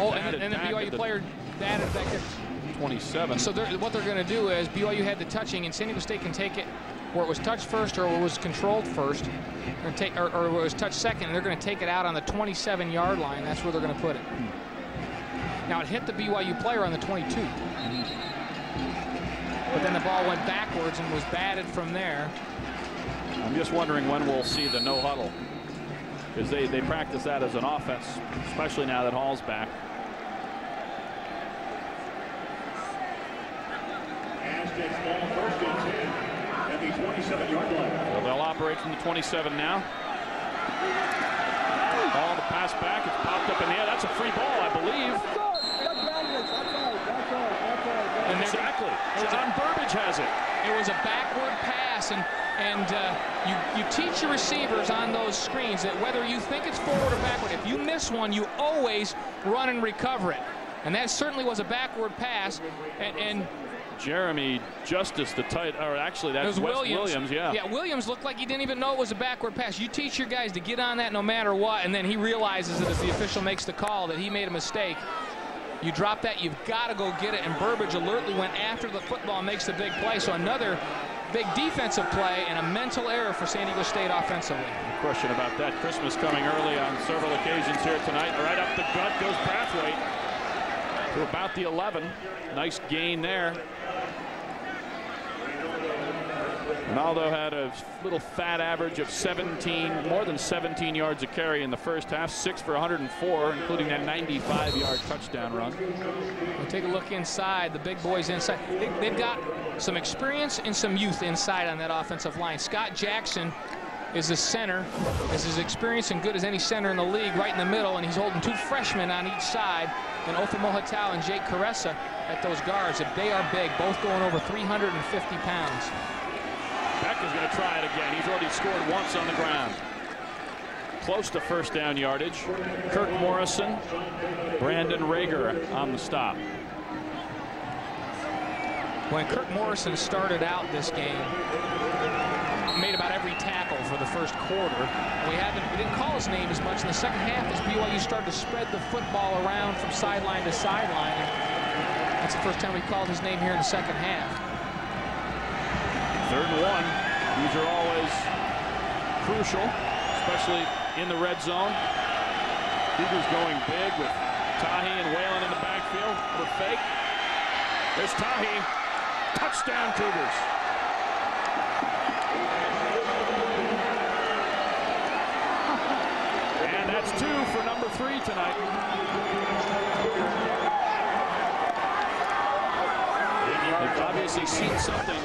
Oh, and, and the BYU the player batted back there. 27. So they're, what they're going to do is BYU had the touching, and San Diego State can take it where it was touched first or it was controlled first, or, take, or, or it was touched second, and they're going to take it out on the 27-yard line. That's where they're going to put it. Now, it hit the BYU player on the 22. But then the ball went backwards and was batted from there. I'm just wondering when we'll see the no huddle. Because they, they practice that as an offense, especially now that Hall's back. Aztecs ball first and 10 Well, they'll operate from the 27 now. Ball the pass back. It's popped up in the air. That's a free ball, I believe. And exactly. John Burbage has it. It was a backward pass, and and uh, you you teach your receivers on those screens that whether you think it's forward or backward, if you miss one, you always run and recover it. And that certainly was a backward pass, and, and Jeremy Justice, the tight, or actually that's Williams. Williams. Yeah. Yeah, Williams looked like he didn't even know it was a backward pass. You teach your guys to get on that no matter what, and then he realizes that if the official makes the call that he made a mistake. You drop that, you've got to go get it, and Burbage alertly went after the football makes the big play. So another big defensive play and a mental error for San Diego State offensively. No question about that. Christmas coming early on several occasions here tonight. Right up the gut goes Brathwaite to about the 11. Nice gain there. Ronaldo had a little fat average of 17, more than 17 yards a carry in the first half, six for 104, including that 95-yard touchdown run. We'll take a look inside, the big boys inside. They, have got some experience and some youth inside on that offensive line. Scott Jackson is the center, is as experienced and good as any center in the league, right in the middle, and he's holding two freshmen on each side, and Ofa Mohetau and Jake Kuresa at those guards. If they are big, both going over 350 pounds. Beck is going to try it again. He's already scored once on the ground. Close to first down yardage. Kirk Morrison, Brandon Rager on the stop. When Kirk Morrison started out this game, made about every tackle for the first quarter. We haven't we didn't call his name as much in the second half as BYU started to spread the football around from sideline to sideline. That's the first time we called his name here in the second half. Third and one. These are always crucial, especially in the red zone. Cougars going big with Tahi and Whalen in the backfield. The fake. There's Tahi. Touchdown Cougars. And that's two for number three tonight. They've obviously seen something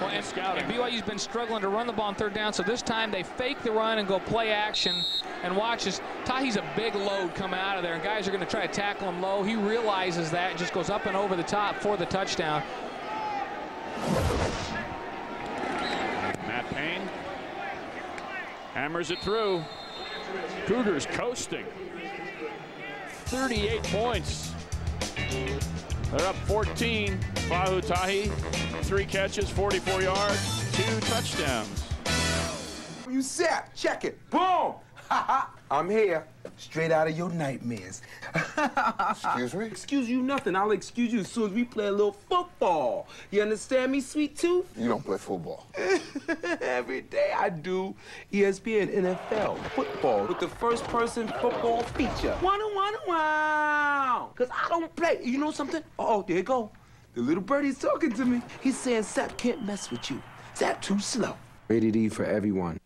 well, and, and BYU's been struggling to run the ball on third down, so this time they fake the run and go play action and watch as Tahi's a big load coming out of there, and guys are going to try to tackle him low. He realizes that, and just goes up and over the top for the touchdown. Matt Payne hammers it through. Cougars coasting. 38 points. They're up 14. Fahu Tahi, three catches, 44 yards, two touchdowns. You set, check it, boom. [laughs] I'm here, straight out of your nightmares. [laughs] Excuse me? Excuse you nothing. I'll excuse you as soon as we play a little football. You understand me, sweet tooth? You don't play football. [laughs] Every day I do ESPN NFL football with the first person football feature. Wanna, wanna, wow. Because I don't play. You know something? Oh, there you go. The little birdie's talking to me. He's saying Sapp can't mess with you. Sapp too slow. Rated E for everyone.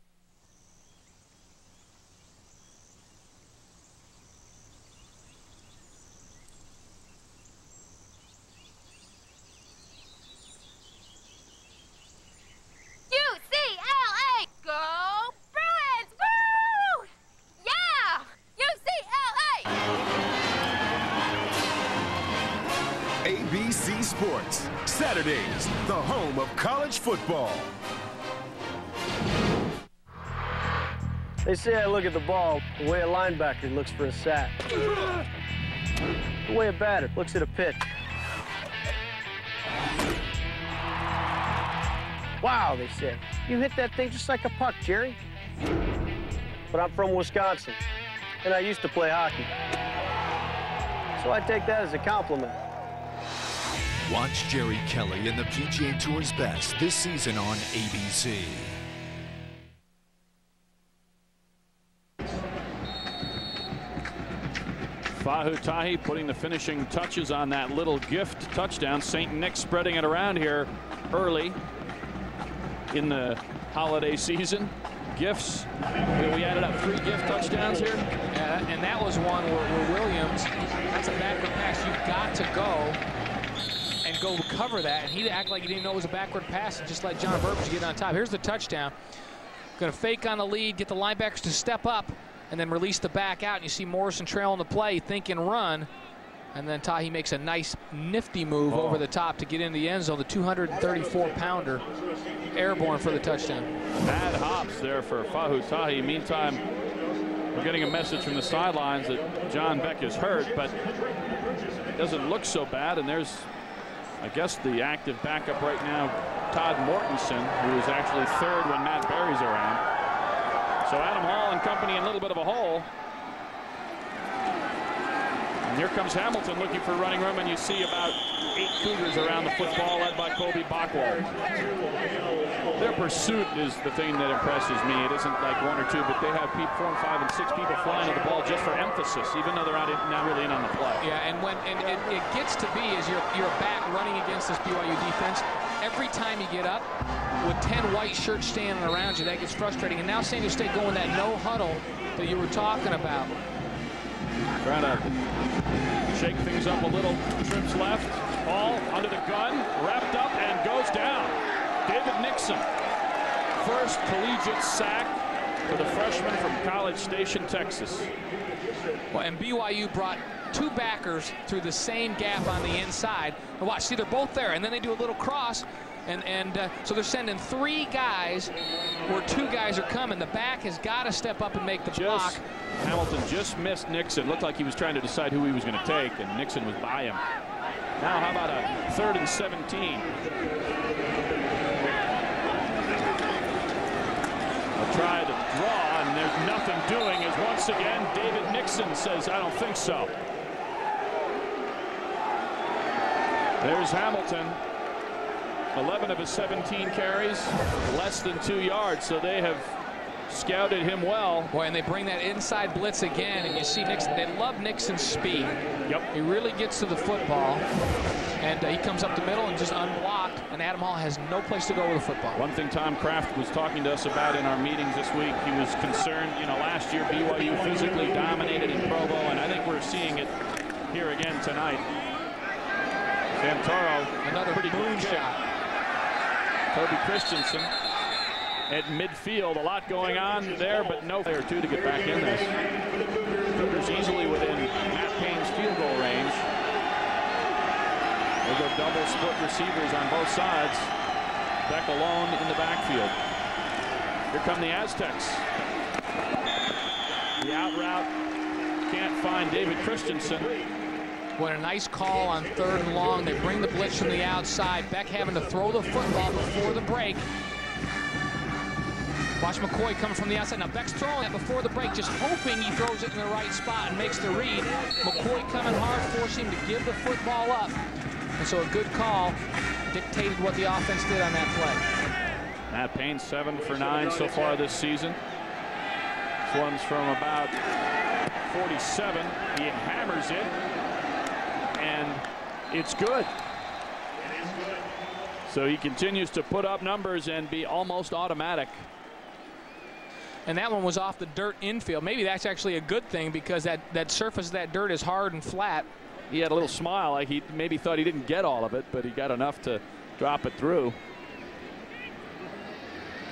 Sports, Saturdays, the home of college football. They say I look at the ball the way a linebacker looks for a sack. The way a batter looks at a pitch. Wow, they said. You hit that thing just like a puck, Jerry. But I'm from Wisconsin, and I used to play hockey. So I take that as a compliment. Watch Jerry Kelly and the PGA Tour's best this season on ABC. Fahu Tahi putting the finishing touches on that little gift touchdown. St. Nick spreading it around here early in the holiday season. Gifts. We added up three gift touchdowns here. Yeah, and that was one where, where Williams, that's a backward pass. You've got to go go cover that. And he'd act like he didn't know it was a backward pass and just let John Burbage get on top. Here's the touchdown. Going to fake on the lead, get the linebackers to step up, and then release the back out. And you see Morrison trailing the play, thinking run. And then Tahi makes a nice, nifty move Oh. over the top to get in the end zone. The 234-pounder airborne for the touchdown. Bad hops there for Fahu Tahi. Meantime, we're getting a message from the sidelines that John Beck is hurt, but it doesn't look so bad. And there's, I guess, the active backup right now, Todd Mortensen, who is actually third when Matt Berry's around. So Adam Hall and company in a little bit of a hole. And here comes Hamilton looking for running room, and you see about eight Cougars around the football, led by Colby Bockwoldt. Their pursuit is the thing that impresses me. It isn't like one or two, but they have four and five and six people flying to the ball just for emphasis, even though they're not, in, not really in on the play. Yeah, and when and it, it gets to be as you're you're back running against this BYU defense, every time you get up with 10 white shirts standing around you, that gets frustrating. And now San Diego State going that no huddle that you were talking about. Trying to shake things up a little. Trips left. Ball under the gun, wrapped up and goes down. David Nixon, first collegiate sack for the freshman from College Station, Texas. Well, and BYU brought two backers through the same gap on the inside. And watch, see, they're both there, and then they do a little cross, and and uh, so they're sending three guys where two guys are coming. The back has got to step up and make the block. Hamilton just missed Nixon. Looked like he was trying to decide who he was going to take, and Nixon was by him. Now, how about a third and 17? A try to draw, and there's nothing doing as once again David Nixon says, I don't think so. There's Hamilton. 11 of his 17 carries, less than two yards, so they have scouted him well. Boy, and they bring that inside blitz again, and you see Nixon. They love Nixon's speed. Yep. He really gets to the football, and uh, he comes up the middle and just unblocked, and Adam Hall has no place to go with the football. One thing Tom Craft was talking to us about in our meetings this week, he was concerned, you know, last year BYU physically dominated in Provo, and I think we're seeing it here again tonight. Santoro, another pretty good kick. shot. Toby Christensen at midfield. A lot going on there, but no player two to get back in this. Cougars easily within Matt Payne's field goal range. They go double split receivers on both sides. Beck alone in the backfield. Here come the Aztecs. The out route can't find David Christensen. What a nice call on third and long. They bring the blitz from the outside. Beck having to throw the football before the break. Watch McCoy coming from the outside. Now Beck's throwing it before the break, just hoping he throws it in the right spot and makes the read. McCoy coming hard, forcing him to give the football up. And so a good call dictated what the offense did on that play. Matt Payne seven for nine so far this season. This one's from about 47. He hammers it, and it's good. So he continues to put up numbers and be almost automatic. And that one was off the dirt infield. Maybe that's actually a good thing because that, that surface of that dirt is hard and flat. He had a little smile, like he maybe thought he didn't get all of it, but he got enough to drop it through.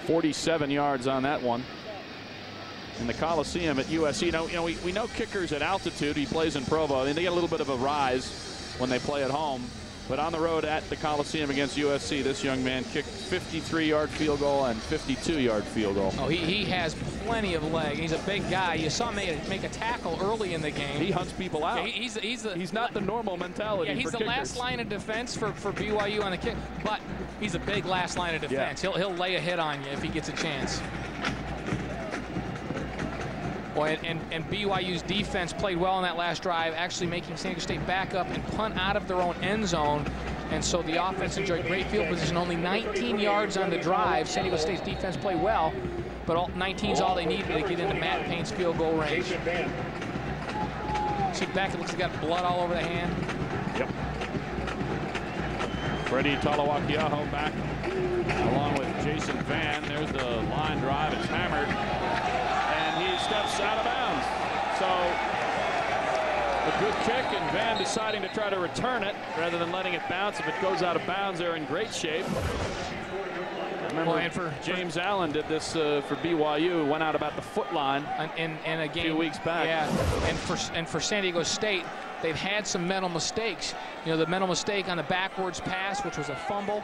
47 yards on that one. In the Coliseum at USC. You know, you know we, we know kickers at altitude. He plays in Provo. I mean, they get a little bit of a rise when they play at home. But on the road at the Coliseum against USC, this young man kicked 53-yard field goal and 52-yard field goal. Oh, he, he has plenty of leg. He's a big guy. You saw him make a, make a tackle early in the game. He hunts people out. Yeah, he- he's he's the, He's not the normal mentality yeah, he's the kickers. last line of defense for, for BYU on the kick, but he's a big last line of defense. He'll he'll lay a hit on you if he gets a chance. Well, and, and, BYU's defense played well on that last drive, actually making San Diego State back up and punt out of their own end zone. And so the offense enjoyed great field position, only 19 yards on the drive. San Diego State's defense played well, but all, 19 is all they needed to get into Matt Payne's field goal range. See Beckett looks like got blood all over the hand. Yep. Freddie Talawakiaho back along with Jason Van. There's the line drive. It's hammered. Steps out of bounds. So a good kick and Van deciding to try to return it rather than letting it bounce. If it goes out of bounds, they're in great shape. Remember, for, James for, Allen did this uh, for BYU. Went out about the foot line in, in a game a few weeks back. Yeah, and for and for San Diego State, they've had some mental mistakes. You know, the mental mistake on the backwards pass, which was a fumble,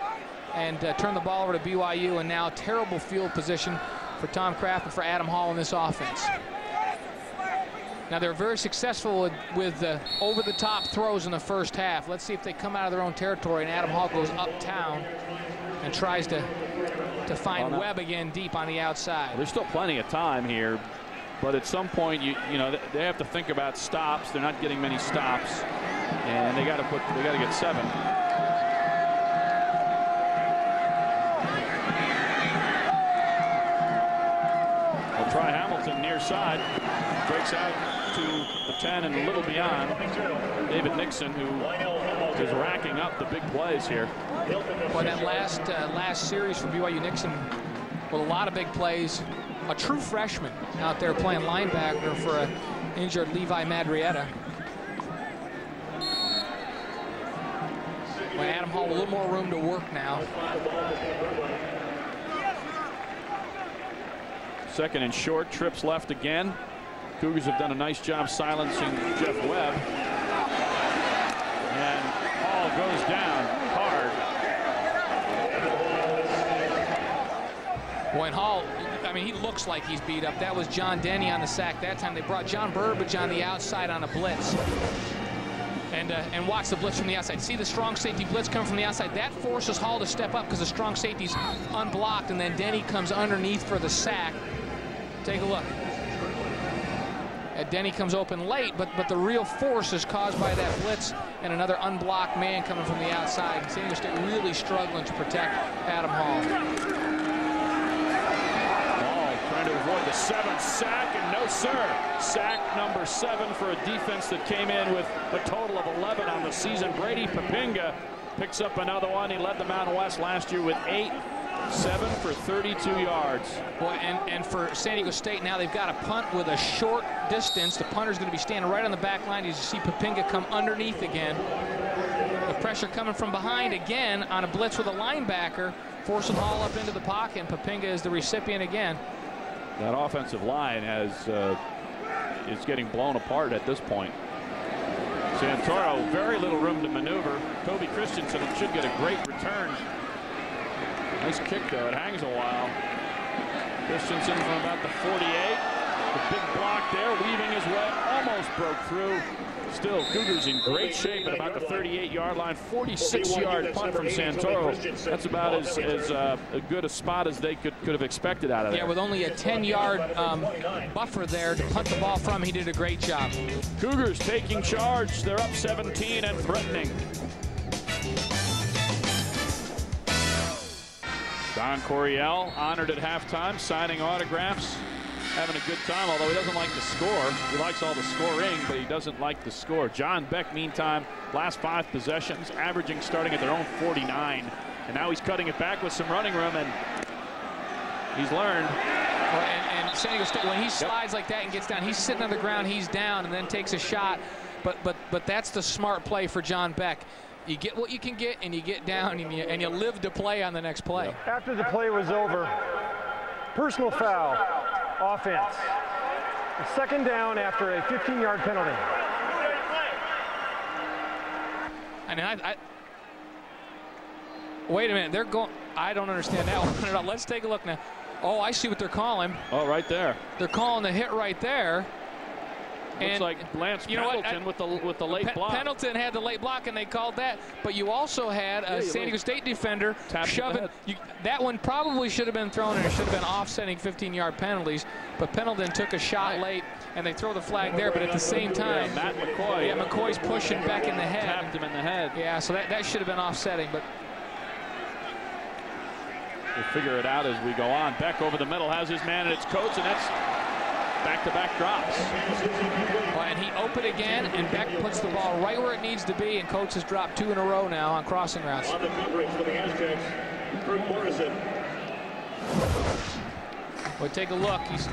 and uh, turned the ball over to BYU, and now terrible field position for Tom Craft and for Adam Hall in this offense. Now they're very successful with, with uh, over-the-top throws in the first half. Let's see if they come out of their own territory and Adam Hall goes uptown and tries to to find well, Webb again deep on the outside. Well, there's still plenty of time here, but at some point, you you know, they have to think about stops. They're not getting many stops, and they got to put they got to get seven. They'll try Hamilton near side, breaks out to the 10 and a little beyond. David Nixon, who is racking up the big plays here. Boy, that last uh, last series for BYU Nixon with a lot of big plays. A true freshman out there playing linebacker for an injured Levi Madarieta. Boy, Adam Hall a little more room to work now. Second and short, trips left again. Cougars have done a nice job silencing Jeff Webb. And Hall goes down hard. When Hall, I mean, he looks like he's beat up. That was John Denny on the sack that time. They brought John Burbidge on the outside on a blitz. And, uh, and watch the blitz from the outside. See the strong safety blitz come from the outside. That forces Hall to step up because the strong safety's unblocked, and then Denny comes underneath for the sack. Take a look. Denny comes open late, but but the real force is caused by that blitz and another unblocked man coming from the outside. San State really struggling to protect Adam Hall. Hall trying to avoid the seventh sack, and no sir. Sack number seven for a defense that came in with a total of 11 on the season. Brady Poppinga picks up another one. He led the Mountain West last year with eight seven for 32 yards. Boy, and, and for San Diego State now they've got a punt with a short distance. The punter's going to be standing right on the back line. As you see Poppinga come underneath again. The pressure coming from behind again on a blitz with a linebacker, forcing Hall up into the pocket, and Poppinga is the recipient again. That offensive line has uh, is getting blown apart at this point. Santoro, very little room to maneuver. Kobe Christensen should get a great return Nice kick, though. It hangs a while. Christensen from about the 48. The big block there, weaving his way. Almost broke through. Still, Cougars in great shape at about the 38-yard line. 46-yard punt from Santoro. That's about as, as uh, good a spot as they could, could have expected out of there. Yeah, with only a 10-yard um, buffer there to punt the ball from, he did a great job. Cougars taking charge. They're up 17 and threatening. Don Coryell honored at halftime, signing autographs, having a good time, although he doesn't like the score. He likes all the scoring, but he doesn't like the score. John Beck, meantime, last five possessions, averaging starting at their own 49. And now he's cutting it back with some running room, and he's learned. Well, and, and San Diego State, when he slides yep. like that and gets down, he's sitting on the ground, he's down, and then takes a shot. But but but that's the smart play for John Beck you get what you can get and you get down and you, and you live to play on the next play. After the play was over, personal foul, offense. A second down after a 15-yard penalty. I mean, I, I, wait a minute. They're going. I don't understand that [laughs] one. Let's take a look now. Oh, I see what they're calling. Oh, right there. They're calling the hit right there. Looks and like Lance you know Pendleton with the with the late block. Pendleton had the late block, and they called that. But you also had a yeah, San Diego State defender shoving. You, that one probably should have been thrown, and it should have been offsetting 15-yard penalties. But Pendleton took a shot late and they throw the flag there, but at the same time, yeah, Matt McCoy. Yeah, McCoy's pushing back in the head. Tapped him in the head. Yeah, so that, that should have been offsetting, but we'll figure it out as we go on. Beck over the middle has his man, and it's Coates, and that's back-to-back -back drops. Well, and he opened again, and Beck puts the ball right where it needs to be, and Coates has dropped two in a row now on crossing routes. On the coverage for the Aztecs, Kirk Morrison. Well, take a look. He's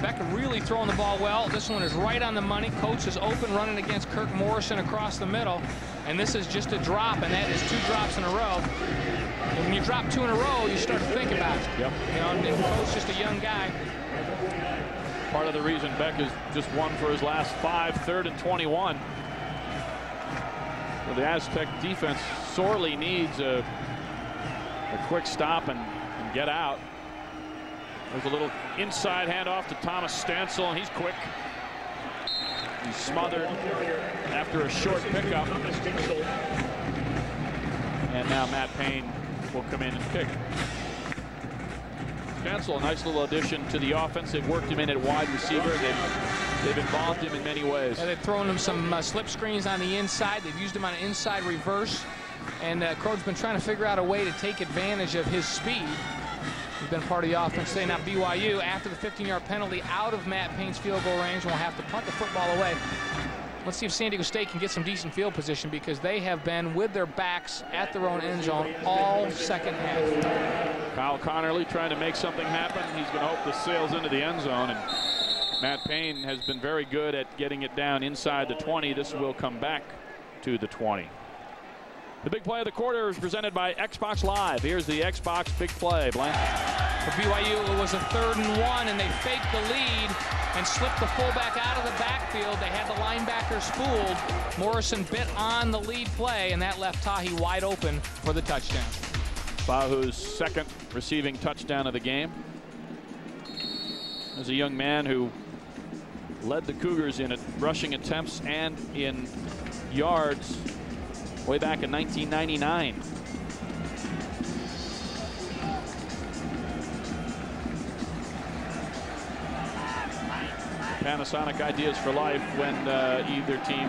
Beck really throwing the ball well. This one is right on the money. Coates is open, running against Kirk Morrison across the middle. And this is just a drop, and that is two drops in a row. And when you drop two in a row, you start to think about it. Yep. You know, and Coates just a young guy. Part of the reason Beck is just one for his last five, third and 21. So the Aztec defense sorely needs a, a quick stop and, and get out. There's a little inside handoff to Thomas Stansel, and he's quick. He's smothered after a short pickup. And now Matt Payne will come in and kick. A nice little addition to the offense. They've worked him in at wide receiver. They've, they've involved him in many ways. They've thrown him some uh, slip screens on the inside. They've used him on an inside reverse. And uh, Crowton's been trying to figure out a way to take advantage of his speed. He's been part of the offense today. Now BYU, after the 15-yard penalty, out of Matt Payne's field goal range, will have to punt the football away. Let's see if San Diego State can get some decent field position because they have been with their backs at their own end zone all second half. Kyle Connerly trying to make something happen. He's going to hope this sails into the end zone. And Matt Payne has been very good at getting it down inside the 20. This will come back to the 20. The big play of the quarter is presented by Xbox Live. Here's the Xbox big play. Blank. For BYU, it was a third and one, and they faked the lead and slipped the fullback out of the backfield. They had the linebackers fooled. Morrison bit on the lead play, and that left Tahi wide open for the touchdown. Fahu's second receiving touchdown of the game. As a young man who led the Cougars in rushing attempts and in yards way back in 1999. Panasonic Ideas for Life when uh, either team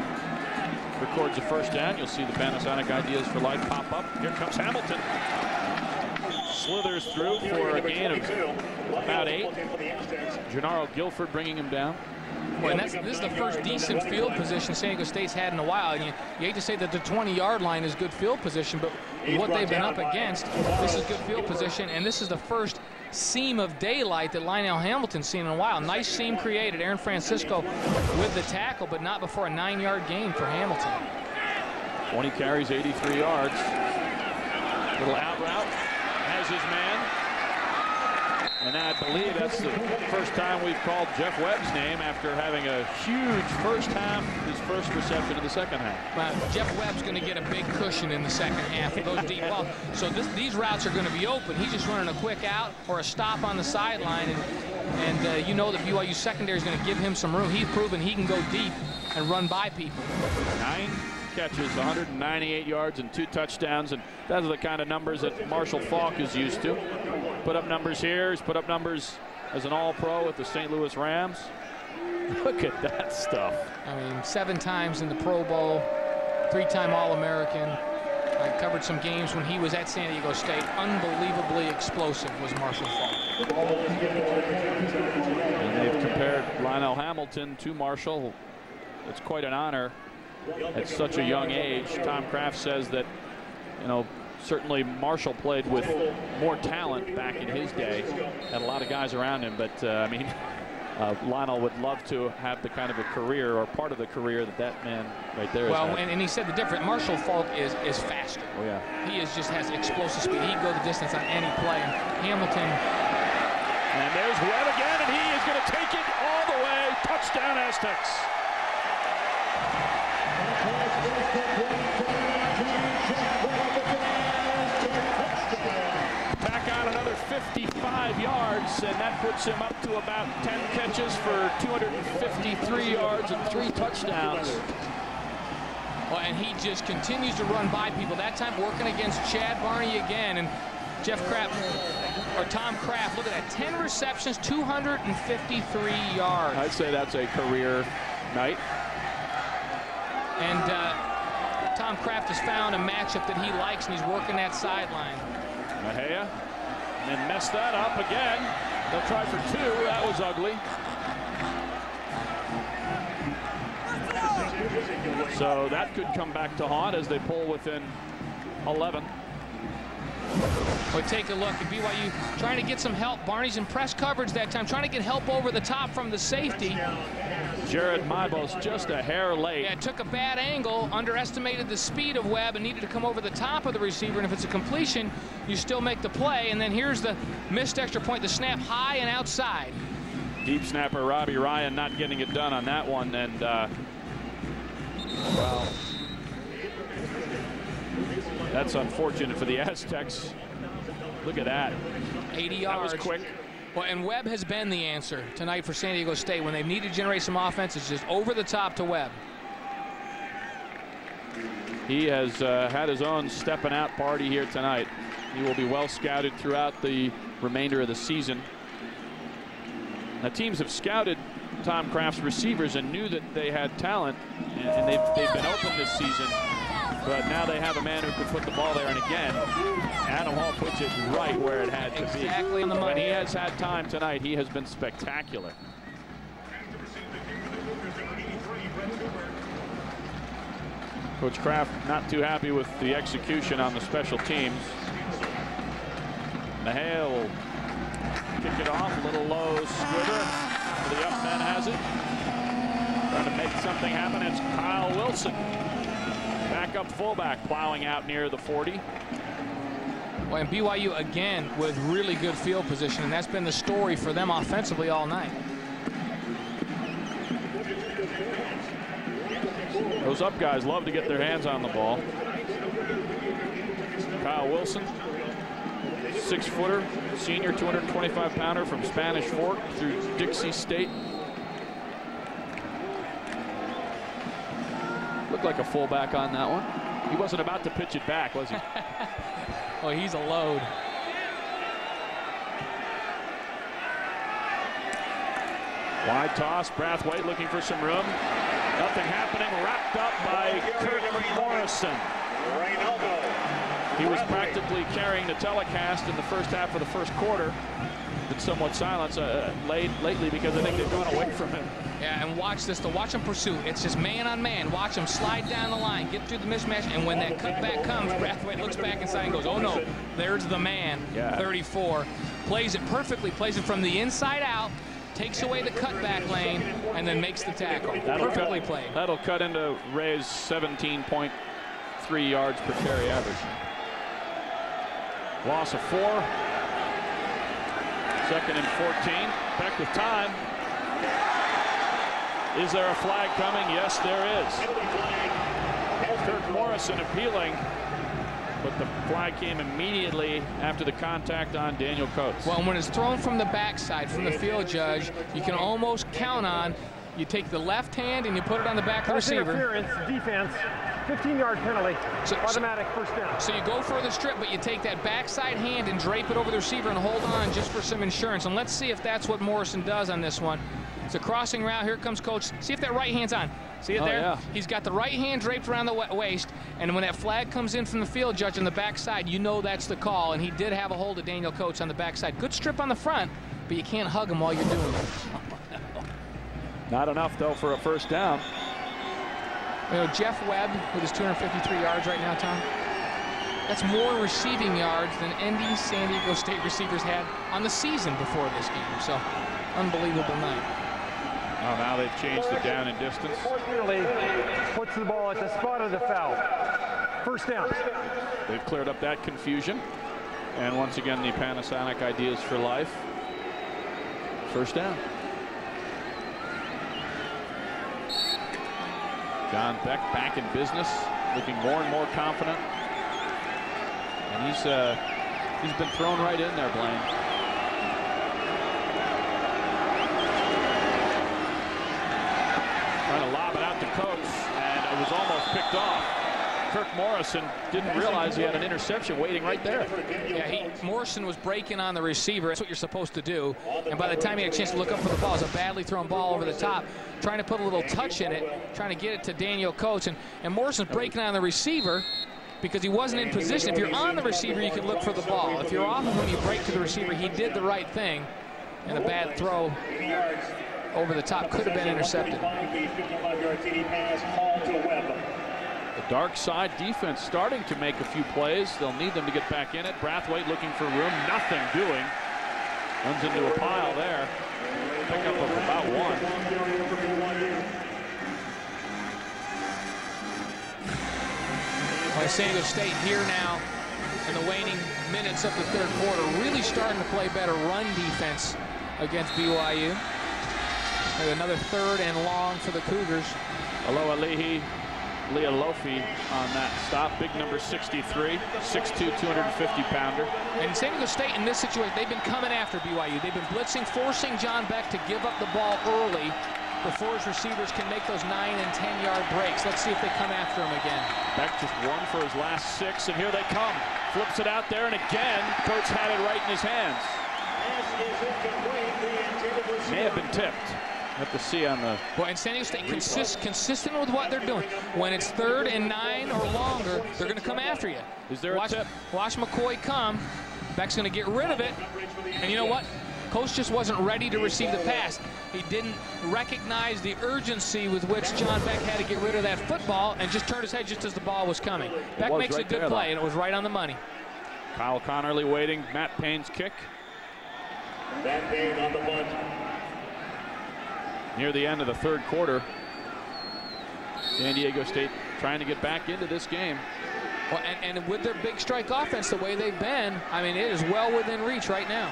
records a first down. You'll see the Panasonic Ideas for Life pop up. Here comes Hamilton. Slithers through for a gain of about eight. Jenaro Gilford bringing him down. And that's, this is the first decent field position San Diego State's had in a while. And you, you hate to say that the 20-yard line is good field position, but what they've been up against, this is good field position, and this is the first seam of daylight that Lionel Hamilton's seen in a while. Nice seam created. Aaron Francisco with the tackle, but not before a nine-yard gain for Hamilton. 20 carries, 83 yards. Little out route. Has his man. And I believe that's the first time we've called Jeff Webb's name after having a huge first half, his first reception in the second half. Well, Jeff Webb's going to get a big cushion in the second half of those deep balls. So this, these routes are going to be open. He's just running a quick out or a stop on the sideline. And, and uh, you know the BYU secondary is going to give him some room. He's proven he can go deep and run by people. Nine catches, 198 yards and two touchdowns. And those are the kind of numbers that Marshall Faulk is used to. Put up numbers here. He's put up numbers as an all-pro with the St. Louis Rams. [laughs] Look at that stuff. I mean, seven times in the Pro Bowl, three-time All-American. I covered some games when he was at San Diego State. Unbelievably explosive was Marshall Faulk. And they've compared Lionel Hamilton to Marshall. It's quite an honor at such a young age. Tom Craft says that, you know, certainly Marshall played with more talent back in his day. Had a lot of guys around him, but uh, I mean, [laughs] uh, Lionel would love to have the kind of a career or part of the career that that man right there well, and, and, he said the difference. Marshall Faulk is is faster. Oh yeah. He is just has explosive speed. He can go the distance on any play. Hamilton. And there's Webb again, and he is going to take it all the way. Touchdown Aztecs. Yards, and that puts him up to about 10 catches for 253 yards and three touchdowns. Well, and he just continues to run by people. That time working against Chad Barney again, and Jeff Craft or Tom Craft, look at that, 10 receptions, 253 yards. I'd say that's a career night. And uh, Tom Craft has found a matchup that he likes, and he's working that sideline. Mejia, and then messed that up again. They'll try for two. That was ugly. So that could come back to haunt as they pull within 11. But take a look at BYU trying to get some help. Barney's in press coverage that time, trying to get help over the top from the safety. Jared Mybos just a hair late. Yeah, took a bad angle, underestimated the speed of Webb, and needed to come over the top of the receiver. And if it's a completion, you still make the play. And then here's the missed extra point, the snap high and outside. Deep snapper Robbie Ryan not getting it done on that one. And, uh, well, that's unfortunate for the [laughs] Aztecs. Look at that. 80 yards. That was quick. Well, and Webb has been the answer tonight for San Diego State. When they've needed to generate some offense, it's just over the top to Webb. He has uh, had his own stepping out party here tonight. He will be well scouted throughout the remainder of the season. Now, teams have scouted Tom Craft's receivers and knew that they had talent, and they've, they've been open this season. But now they have a man who can put the ball there. And again, Adam Hall puts it right where it had to exactly be. Exactly on the money. When he has had time tonight, he has been spectacular. Coach Craft not too happy with the execution on the special teams. Mejia will kick it off. A little low squibber. The up man has it. Trying to make something happen. It's Kyle Wilson. Backup fullback plowing out near the 40. Well, and BYU again with really good field position, and that's been the story for them offensively all night. Those up guys love to get their hands on the ball. Kyle Wilson, six footer, senior 225 pounder from Spanish Fork through Dixie State. Looked like a fullback on that one. He wasn't about to pitch it back, was he? [laughs] oh, he's a load. Wide toss, Brathwaite looking for some room. Nothing happening, wrapped up by Kirk Morrison. He was practically carrying the telecast in the first half of the first quarter. Been somewhat silent uh, late, lately because I think they've gone away from him. Yeah, and watch this, to watch him pursue. It's just man on man. Watch him slide down the line, get through the mismatch, and when that cutback comes, [laughs] Brathwaite looks back inside and goes, oh no, there's the man, yeah. 34. Plays it perfectly, plays it from the inside out, takes away the cutback lane, and then makes the tackle. That'll Perfectly cut, played. That'll cut into Rey's 17.3 yards per carry average. Loss of four. Second and 14. Back with time. Is there a flag coming? Yes, there is. Kirk Morrison appealing, but the flag came immediately after the contact on Daniel Coates. Well, when it's thrown from the backside, from the field judge, you can almost count on you take the left hand and you put it on the back of the receiver. interference, defense, 15-yard penalty, so, automatic first down. So you go for the strip, but you take that backside hand and drape it over the receiver and hold on just for some insurance. And let's see if that's what Morrison does on this one. It's a crossing route. Here comes Coates. See if that right hand's on. See it oh, there? Yeah. He's got the right hand draped around the waist, and when that flag comes in from the field judge on the backside, you know that's the call. And he did have a hold of Daniel Coates on the backside. Good strip on the front, but you can't hug him while you're doing it. [laughs] Not enough, though, for a first down. You know, Jeff Webb with his 253 yards right now, Tom. That's more receiving yards than any San Diego State receivers had on the season before this game. So, unbelievable night. Oh, now they've changed it down in distance. Unfortunately, puts the ball at the spot of the foul. First down. They've cleared up that confusion. And once again, the Panasonic Ideas for Life. First down. John Beck back in business, looking more and more confident. And he's uh, he's been thrown right in there, Blaine. Trying to lob it out to Coates, and it was almost picked off. Kirk Morrison didn't realize he had an interception waiting right there. Yeah, he, Morrison was breaking on the receiver. That's what you're supposed to do. And by the time he had a chance to look up for the ball, it was a badly thrown ball over the top, trying to put a little touch in it, trying to get it to Daniel Coates. And, and Morrison's breaking on the receiver because he wasn't in position. If you're on the receiver, you can look for the ball. If you're off of him, you break to the receiver. He did the right thing. And a bad throw over the top could have been intercepted. The dark side defense starting to make a few plays. They'll need them to get back in it. Brathwaite looking for room, nothing doing. Runs into a pile there. Pickup of about one. Well, San Diego State here now in the waning minutes of the third quarter, really starting to play better run defense against BYU. And another third and long for the Cougars. Aloha Leahy, Leah Lofi on that stop. Big number 63, 6'2", 250 pounder. And San Diego State in this situation, they've been coming after BYU. They've been blitzing, forcing John Beck to give up the ball early before his receivers can make those 9 and 10 yard breaks. Let's see if they come after him again. Beck just one for his last six, and here they come. Flips it out there, and again, Coates had it right in his hands. May have been tipped. Have to see on the. Well, and San Diego State consist, consistent with what they're doing. When it's third and nine or longer, they're going to come after you. Is there watch, a tip? Watch McCoy come. Beck's going to get rid of it. And you know what? Coates just wasn't ready to receive the pass. He didn't recognize the urgency with which John Beck had to get rid of that football and just turned his head just as the ball was coming. Beck was makes right a good there, play, though. and it was right on the money. Kyle Connerly waiting. Matt Payne's kick. Matt Payne on the bunt. Near the end of the third quarter. San Diego State trying to get back into this game. Well, and, and with their big strike offense, the way they've been, I mean, it is well within reach right now.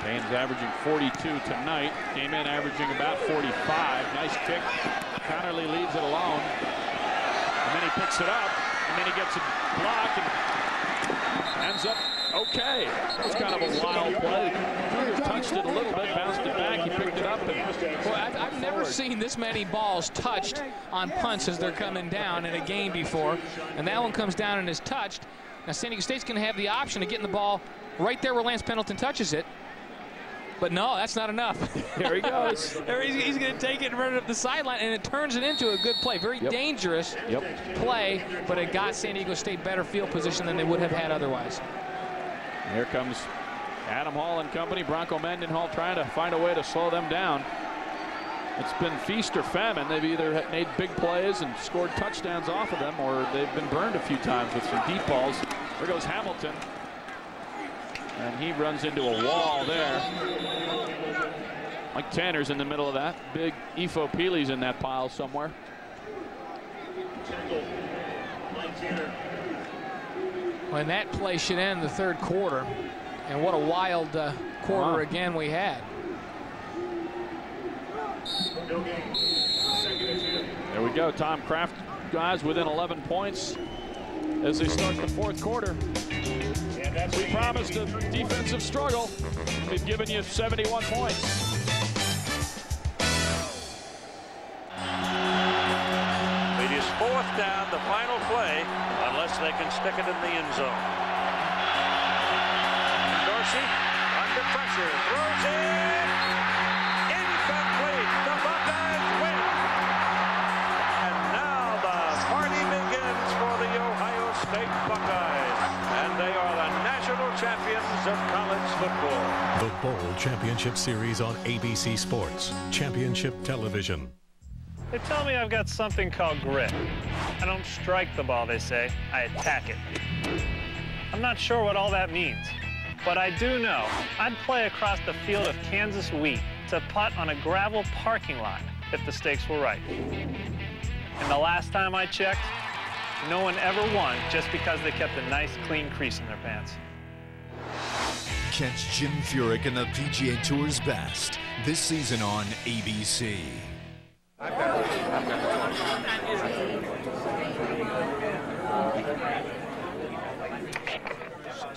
Payne's averaging 42 tonight. Came in averaging about 45. Nice kick. Connerly leaves it alone. And then he picks it up. And then he gets a block and ends up okay. It was kind of a wild play. Touched it a little bit, bounced it back. He picked it up. And Well, I've, I've never seen this many balls touched on punts as they're coming down in a game before. And that one comes down and is touched. Now, San Diego State's going to have the option of getting the ball right there where Lance Pendleton touches it. But no, that's not enough. [laughs] There he goes. There he's, he's going to take it and run it up the sideline, and it turns it into a good play. Very Yep. dangerous Yep. play, but it got San Diego State better field position than they would have had otherwise. Here comes Adam Hall and company. Bronco Mendenhall trying to find a way to slow them down. It's been feast or famine. They've either made big plays and scored touchdowns off of them, or they've been burned a few times with some deep balls. There goes Hamilton. And he runs into a wall there. Mike Tanner's in the middle of that. Big Efo Peely's in that pile somewhere. Well, and that play should end the third quarter. And what a wild uh, quarter Wow. again we had. There we go. Tom Craft guys within 11 points as they start the fourth quarter. We promised a defensive struggle. We've given you 71 points. Fourth down, the final play, unless they can stick it in the end zone. Dorsey under pressure, throws it. Incomplete. The Buckeyes win. And now the party begins for the Ohio State Buckeyes. And they are the national champions of college football. The Bowl Championship Series on ABC Sports, Championship Television. They tell me I've got something called grit. I don't strike the ball, they say. I attack it. I'm not sure what all that means, but I do know I'd play across the field of Kansas wheat to putt on a gravel parking lot if the stakes were right. And the last time I checked, no one ever won just because they kept a nice, clean crease in their pants. Catch Jim Furyk and the PGA Tour's best this season on ABC.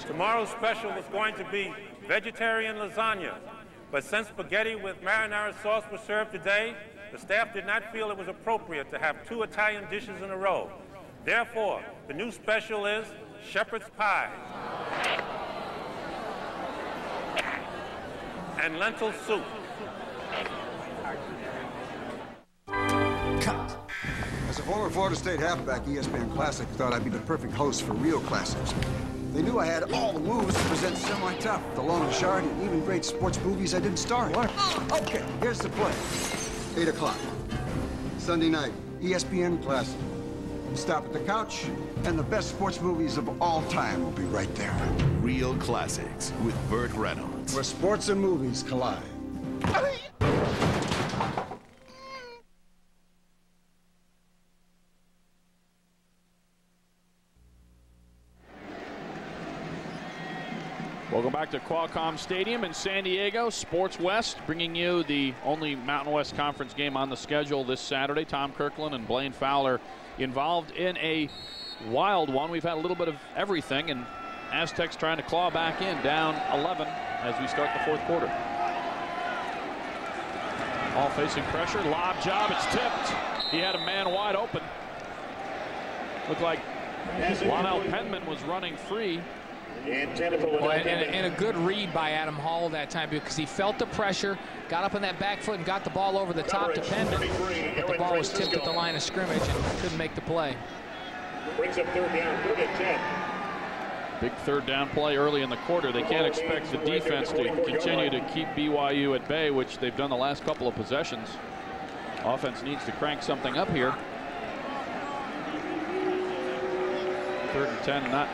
Tomorrow's special was going to be vegetarian lasagna, but since spaghetti with marinara sauce was served today, the staff did not feel it was appropriate to have two Italian dishes in a row. Therefore, the new special is shepherd's pie and lentil soup. As a former Florida State halfback, ESPN Classic thought I'd be the perfect host for real classics. They knew I had all the moves to present semi-tough, the long and short, and even great sports movies I didn't star in. Ah, okay, here's the play. 8 o'clock. Sunday night, ESPN Classic. Stop at the couch, and the best sports movies of all time will be right there. Real Classics with Burt Reynolds. Where sports and movies collide. [laughs] back to Qualcomm Stadium in San Diego. Sports West bringing you the only Mountain West Conference game on the schedule this Saturday. Tom Kirkland and Blaine Fowler involved in a wild one. We've had a little bit of everything, and Aztecs trying to claw back in, down 11 as we start the fourth quarter. All facing pressure, lob job, it's tipped. He had a man wide open. Looked like Lonell Penman was running free. Well, and, and, a good read by Adam Hall that time because he felt the pressure, got up on that back foot and got the ball over the top to Penman. But the ball was tipped at the line of scrimmage and couldn't make the play. Brings up third down, third and 10. Big third down play early in the quarter. They can't expect the defense to continue to keep BYU at bay, which they've done the last couple of possessions. Offense needs to crank something up here. Third and 10, not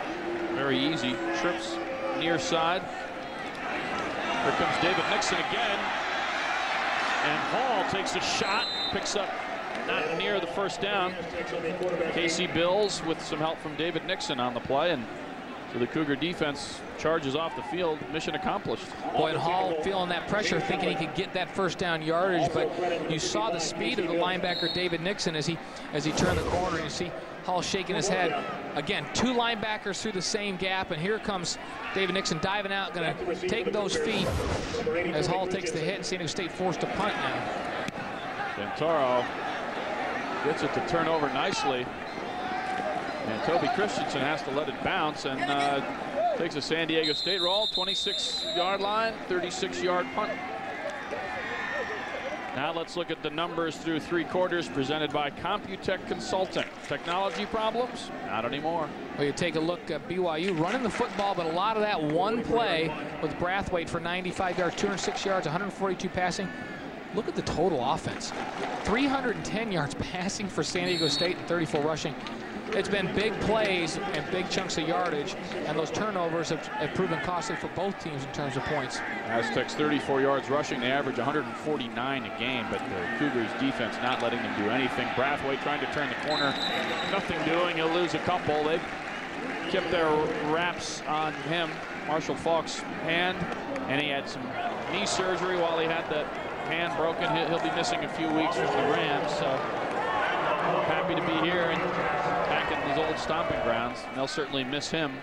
very easy. Trips near side. Here comes David Nixon again. And Hall takes a shot, picks up not near the first down. Casey Bills with some help from David Nixon on the play. And so the Cougar defense charges off the field. Mission accomplished. Boy, and Hall feeling that pressure, thinking he could get that first down yardage, but you saw the speed of the linebacker David Nixon as he as he turned the corner. You see Hall shaking his head. Again, two linebackers through the same gap, and here comes David Nixon diving out, going to take those feet as Hall takes the hit. And San Diego State forced to punt now. Santoro gets it to turn over nicely. And Toby Christensen has to let it bounce and uh, takes a San Diego State roll, 26-yard line, 36-yard punt. Now let's look at the numbers through three quarters presented by Computech Consulting. Technology problems? Not anymore. Well, you take a look at BYU running the football, but a lot of that one play with Brathwaite for 95 yards, 206 yards, 142 passing. Look at the total offense. 310 yards [laughs] passing for San Diego State and 34 rushing. It's been big plays and big chunks of yardage, and those turnovers have, have proven costly for both teams in terms of points. Aztecs 34 yards rushing. They average 149 a game, but the Cougars defense not letting them do anything. Brathwaite trying to turn the corner. Nothing doing. He'll lose a couple. They've kept their wraps on him. Marshall Faulk's hand, and he had some knee surgery while he had the hand broken. He'll be missing a few weeks from the Rams, so happy to be here and his old stomping grounds. They'll certainly miss him.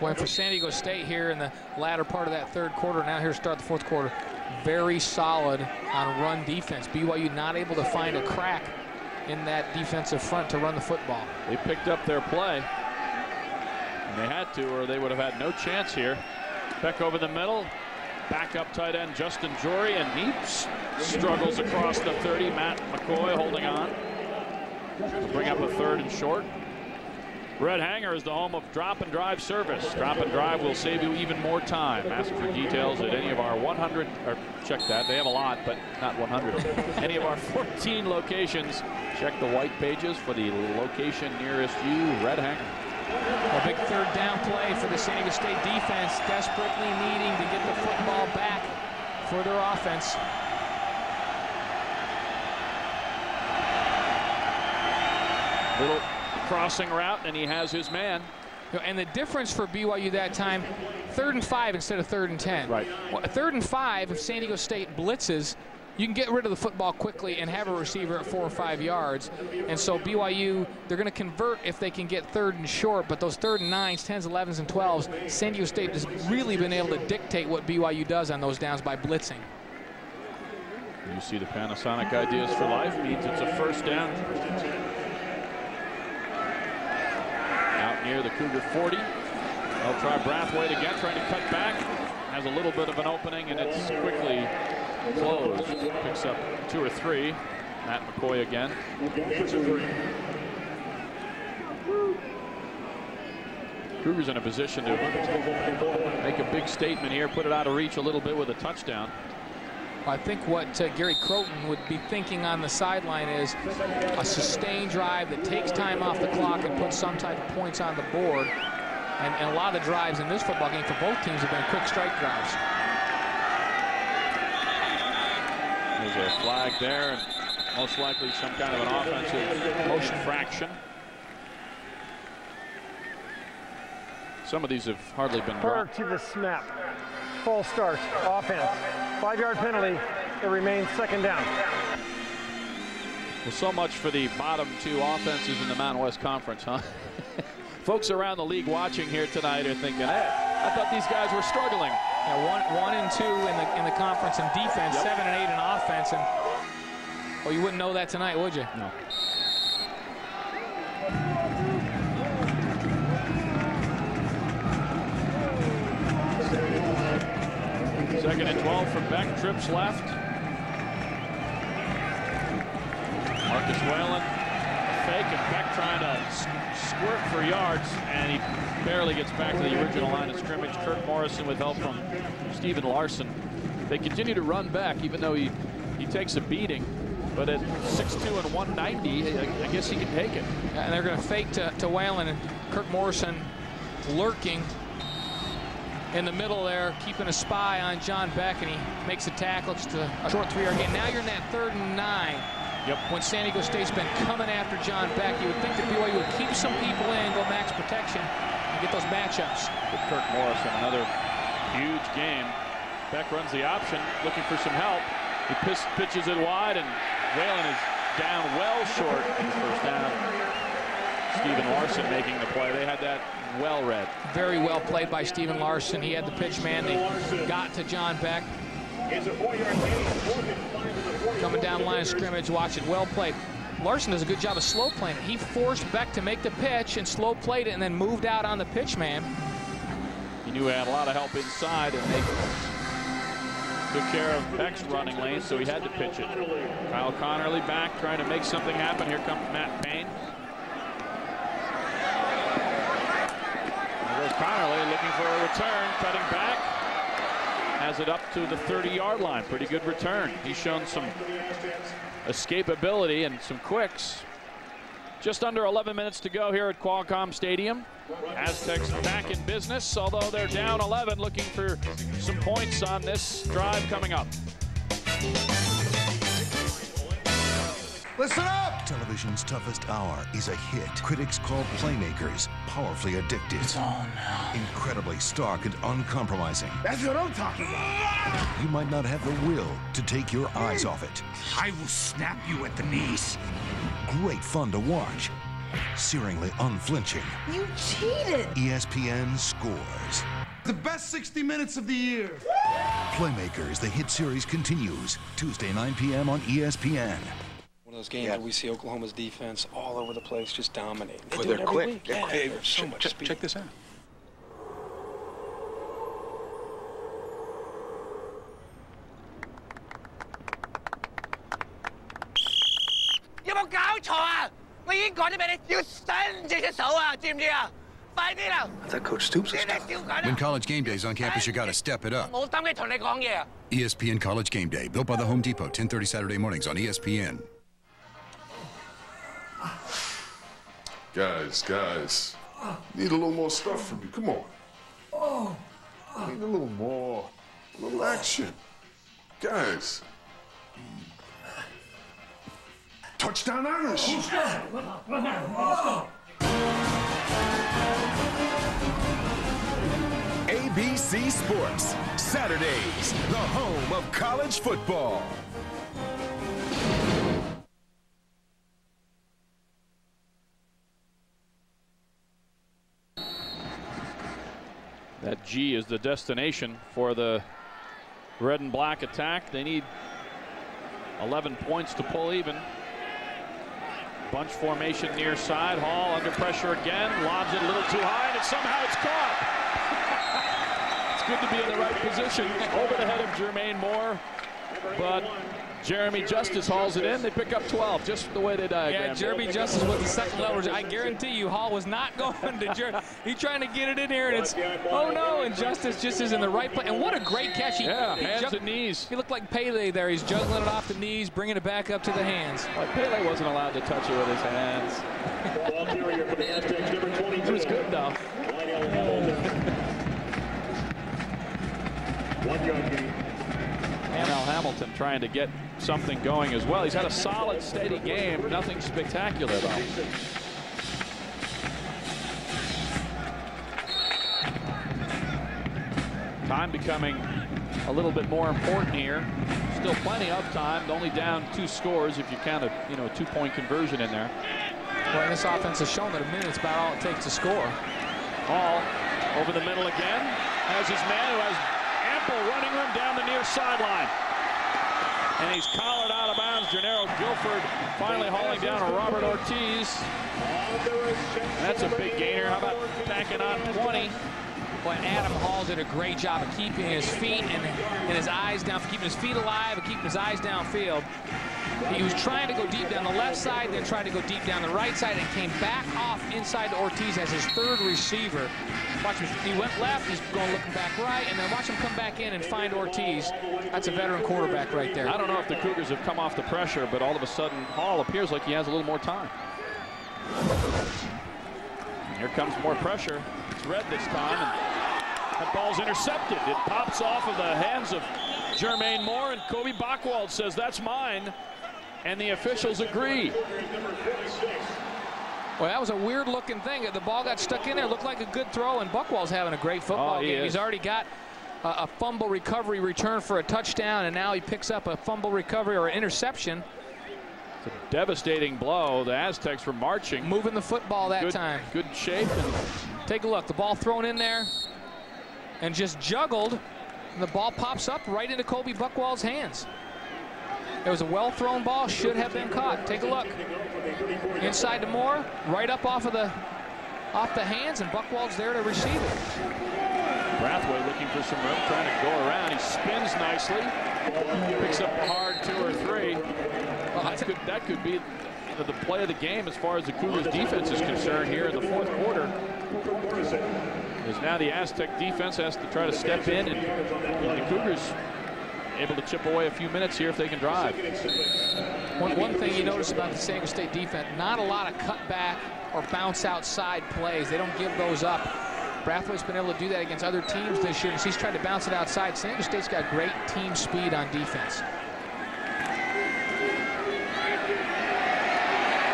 Boy, for San Diego State here in the latter part of that third quarter, now here to start the fourth quarter, very solid on run defense. BYU not able to find a crack in that defensive front to run the football. They picked up their play. And they had to, or they would have had no chance here. Beck over the middle. Back up tight end Justin Jory, and he struggles across the 30. Matt McCoy holding on. To bring up a third and short. Red Hanger is the home of Drop and Drive service. Drop and Drive will save you even more time. Ask for details at any of our 100, or check that, they have a lot, but not 100. any of our 14 locations. Check the white pages for the location nearest you, Red Hanger. A big third down play for the San Diego State defense, desperately needing to get the football back for their offense. Little crossing route, and he has his man. And the difference for BYU that time, third and five instead of third and 10. Right. Well, third and five, if San Diego State blitzes, you can get rid of the football quickly and have a receiver at four or five yards. And so BYU, they're going to convert if they can get third and short, but those third and nines, 10s, 11s, and 12s, San Diego State has really been able to dictate what BYU does on those downs by blitzing. You see the Panasonic Ideas for Life means it's a first down. Out near the Cougar 40. They'll try Brathwaite again, trying to cut back. Has a little bit of an opening, and it's quickly closed. Picks up two or three. Matt McCoy again. Cougars in a position to make a big statement here, put it out of reach a little bit with a touchdown. I think what uh, Gary Crowton would be thinking on the sideline is a sustained drive that takes time off the clock and puts some type of points on the board. And, and a lot of the drives in this football game for both teams have been quick strike drives. There's a flag there, and most likely some kind of an offensive motion fraction. Some of these have hardly been Berg to the snap. Full start. Offense. Five-yard penalty. It remains second down. Well, so much for the bottom two offenses in the Mountain West Conference, huh? [laughs] Folks around the league watching here tonight are thinking, hey, I thought these guys were struggling. Yeah, one, one and two in the in the conference in defense, Yep. seven and eight in offense, and well, you wouldn't know that tonight, would you? No. Second and 12 for Beck. Trips left. Marcus Whalen fake and Beck trying to squirt for yards and he barely gets back to the original line of scrimmage. Kirk Morrison with help from Stephen Larson. They continue to run back even though he, he takes a beating. But at 6'2 and 190, I, I guess he can take it. And they're going to fake to, to Whalen and Kirk Morrison lurking in the middle there, keeping a spy on John Beck, and he makes a tackle. Just a, a short three-yard gain. Now you're in that third and nine. Yep. When San Diego State's been coming after John Beck, you would think that BYU would keep some people in, go max protection, and get those matchups. With Kirk Morrison, another huge game. Beck runs the option, looking for some help. He pitches it wide, and Whalen is down well short the first down. Stephen Larson making the play. They had that well read. Very well played by Stephen Larson. He had the pitch man. They got to John Beck. Coming down the line of scrimmage, watch it. Well played. Larson does a good job of slow playing it. He forced Beck to make the pitch and slow played it and then moved out on the pitch man. He knew he had a lot of help inside, and they took care of Beck's running lane, so he had to pitch it. Kyle Connerly back, trying to make something happen. Here comes Matt Payne. There goes Connerly looking for a return, cutting back. Has it up to the 30-yard line. Pretty good return. He's shown some escapability and some quicks. Just under 11 minutes to go here at Qualcomm Stadium. Aztecs back in business, although they're down 11, looking for some points on this drive coming up. Listen up! Television's toughest hour is a hit. Critics call Playmakers powerfully addictive. It's on now. Incredibly stark and uncompromising. That's what I'm talking about. You might not have the will to take your eyes off it. I will snap you at the knees. Great fun to watch. Searingly unflinching. You cheated. ESPN scores. The best 60 minutes of the year. Playmakers, the hit series continues. Tuesday, 9 p.m. on E ESPN. One of those games where we see Oklahoma's defense all over the place, just dominating. They Well, do they're it every quick. week. They're Yeah, quick. there's so Check- much check- speed. check this out. That Coach Stoops is When college game day's on campus, you gotta step it up. 冇心机同你讲嘢啊！ ESPN College Game Day, built by the Home Depot, 10:30 Saturday mornings on E ESPN. Guys, guys, need a little more stuff from you. Come on. Oh. Need a little more, a little action. Guys. Touchdown Irish. ABC Sports, Saturdays, the home of college football. That G is the destination for the red and black attack. They need 11 points to pull even. Bunch formation near side. Hall under pressure again. Lobs it a little too high, and somehow it's caught. [laughs] it's good to be in the right position. Over the head of Jermaine Moore. But Jeremy Justice hauls it in. They pick up 12, just the way they diagrammed Yeah, Jeremy it. Justice with the second level. I guarantee you, Hall was not [laughs] going to Jeremy. He's trying to get it in here, and it's, oh no, and Justice just is in the right place. And what a great catch. He, Yeah, he hands jug- and knees. He looked like Pele there. He's juggling it off the knees, bringing it back up to the hands. But Pele wasn't allowed to touch it with his hands. Ball carrier for the Aztecs, number 22. It was good, though. One yard gain. And Al Hamilton trying to get something going as well. He's had a solid, steady game. Nothing spectacular, though. Time becoming a little bit more important here. Still plenty of time. Only down two scores if you count a you know a two-point conversion in there. Well, this offense has shown that a minute's about all it takes to score. Hall over the middle again. Has his man who has ample running room down the near sideline. And he's collared out of bounds. Jenaro Gilford finally hauling down a Robert Ortiz. And that's a big gainer. How about tacking on 20? Boy, Adam Hall did a great job of keeping his feet and, and his eyes down, keeping his feet alive and keeping his eyes downfield. He was trying to go deep down the left side, then tried to go deep down the right side, and came back off inside to Ortiz as his third receiver. Watch him, he went left, he's going looking back right, and then watch him come back in and find Ortiz. That's a veteran quarterback right there. I don't know if the Cougars have come off the pressure, but all of a sudden Hall appears like he has a little more time. Here comes more pressure. It's red this time. And that ball's intercepted. It pops off of the hands of Jermaine Moore, and Colby Bockwoldt says, that's mine. And the officials agree. Well, that was a weird looking thing. The ball got stuck in there. Looked like a good throw, and Bockwoldt's having a great football Oh, game. is. He's already got a, a fumble recovery return for a touchdown, and now he picks up a fumble recovery or an interception. It's a devastating blow. The Aztecs were marching. Moving the football that good, time. Good shape. And Take a look. The ball thrown in there and just juggled. And the ball pops up right into Colby Bockwoldt's hands. It was a well-thrown ball. Should have been caught. Take a look. Inside to Moore. Right up off of the off the hands, and Bockwoldt's there to receive it. Brathwaite looking for some room, trying to go around. He spins nicely. Picks up a hard two or three. Well, that could that could be the, play of the game as far as the Cougars defense is concerned here in the fourth quarter. Because now the Aztec defense has to try to step in and the Cougars able to chip away a few minutes here if they can drive. One, one thing you notice about the San Diego State defense, not a lot of cutback or bounce outside plays. They don't give those up. Brathwaite's been able to do that against other teams this year. He's tried to bounce it outside. San Diego State's got great team speed on defense.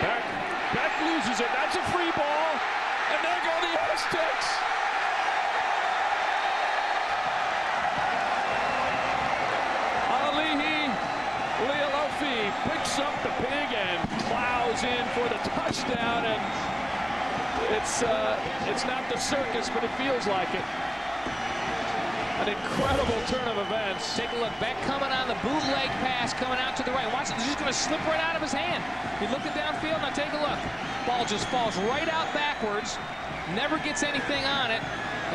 Beck, Beck loses it. That's a free ball. And there go the Aztecs. Alihi Lealofi picks up the pig and plows in for the touchdown. And it's uh, it's not the circus, but it feels like it. An incredible turn of events. Take a look. Beck coming on the bootleg pass, coming out to the right. Watch it. It's just going to slip right out of his hand. He's looking downfield. Now take a look. Ball just falls right out backwards. Never gets anything on it.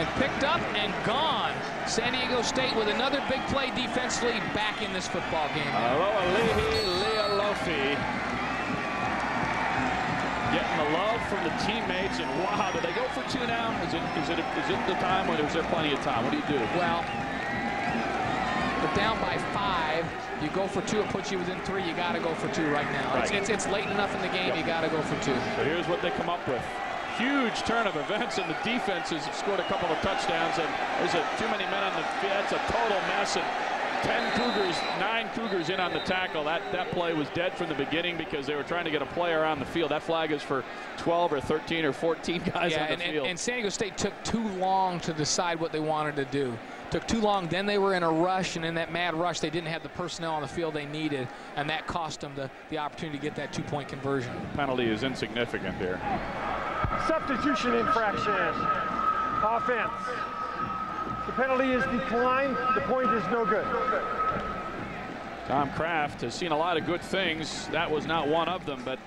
And picked up and gone. San Diego State with another big play defensively back in this football game. Alihi Lealofi getting the love from the teammates, and wow, do they go for two now? Is it is it is it the time, or is there plenty of time? What do you do? Well, they're down by five. You go for two, it puts you within three. You got to go for two right now. It's, Right. it's, it's late enough in the game. You got to go for two. So here's what they come up with. Huge turn of events, and the defense has scored a couple of touchdowns, and there's a, too many men on the field. That's a total mess, and 10 Cougars, 9 Cougars in on the tackle. That, that play was dead from the beginning because they were trying to get a player on the field. That flag is for 12 or 13 or 14 [laughs] guys yeah, on the and, and, field. and San Diego State took too long to decide what they wanted to do. Took too long, then they were in a rush, and in that mad rush, they didn't have the personnel on the field they needed, and that cost them the, the opportunity to get that two-point conversion. penalty is insignificant here. Substitution infraction. Offense. The penalty is declined. The point is no good. Tom Craft has seen a lot of good things. That was not one of them, but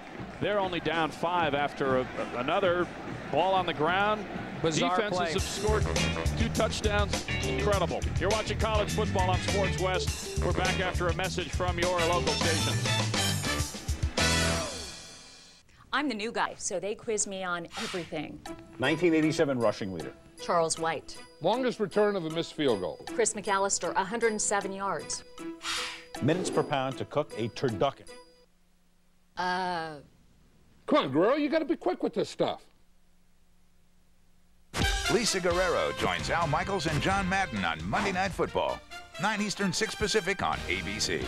they're only down five after a, another ball on the ground. Bizarre Defenses play. have scored two touchdowns. Incredible. You're watching college football on Sports West. We're back after a message from your local station. I'm the new guy, so they quiz me on everything. 1987 rushing leader. Charles White, Longest return of a missed field goal. Chris McAlister, 107 yards. [sighs] Minutes per pound to cook a turducken. Uh, Come on, girl, you got to be quick with this stuff. Lisa Guerrero joins Al Michaels and John Madden on Monday Night Football. 9 Eastern, 6 Pacific on ABC.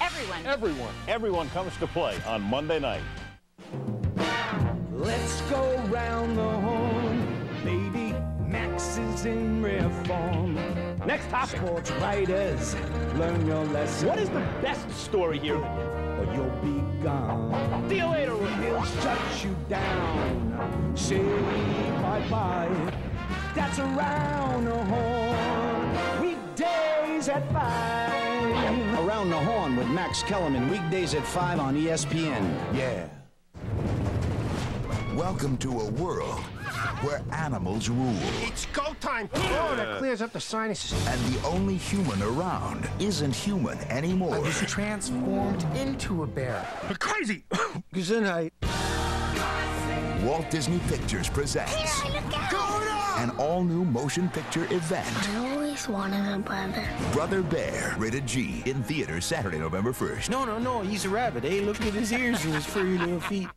everyone. Everyone. Everyone comes to play on Monday night. Let's go round the horn, baby. Max is in rare form. Next topic. Sports writers, learn your lesson. What is the best story here? Or you'll be gone. See you later, Rick. He'll shut you down. Say bye-bye. That's around the horn. Weekdays at five. Around the Horn with Max Kellerman, weekdays at 5 on ESPN. Yeah. Welcome to a world where animals rule. It's go time. Oh, that clears up the sinuses. And the only human around isn't human anymore. I was transformed into a bear. Crazy. [coughs] Gesundheit. Walt Disney Pictures presents an all-new motion picture event. I always wanted a brother. Brother Bear, rated G, in theaters Saturday, November 1st. No, no, no. He's a rabbit. Hey, look at his ears and his furry little feet.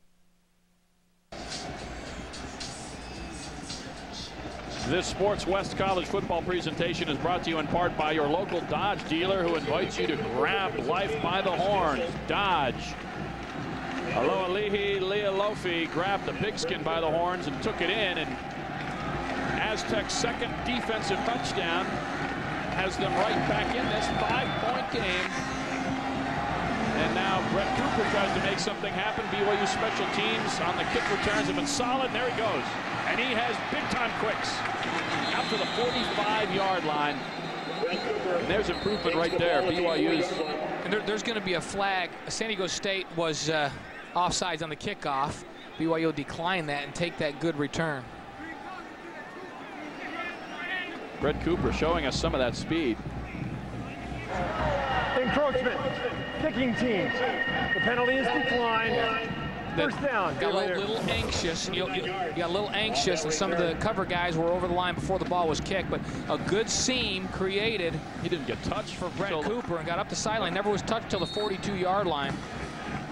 This Sports West College football presentation is brought to you in part by your local Dodge dealer who invites you to grab life by the horns. Dodge. Aloha Lihi Lealofi grabbed the pigskin by the horns and took it in, and Aztec's second defensive touchdown has them right back in this five-point game. And now Brett Cooper tries to make something happen. BYU special teams on the kick returns have been solid. There he goes. And he has big-time quicks out to the 45-yard line. And there's improvement right there. BYU's And there, there's going to be a flag. San Diego State was uh, offsides on the kickoff. BYU decline that and take that good return. Brett Cooper showing us some of that speed. Encroachment. Kicking team. The penalty is declined. First down. Got a little, little anxious. You, you, you got a little anxious, and some of the cover guys were over the line before the ball was kicked. But a good seam created. He didn't get touched for Brett Cooper and got up the sideline. Never was touched till the 42-yard line.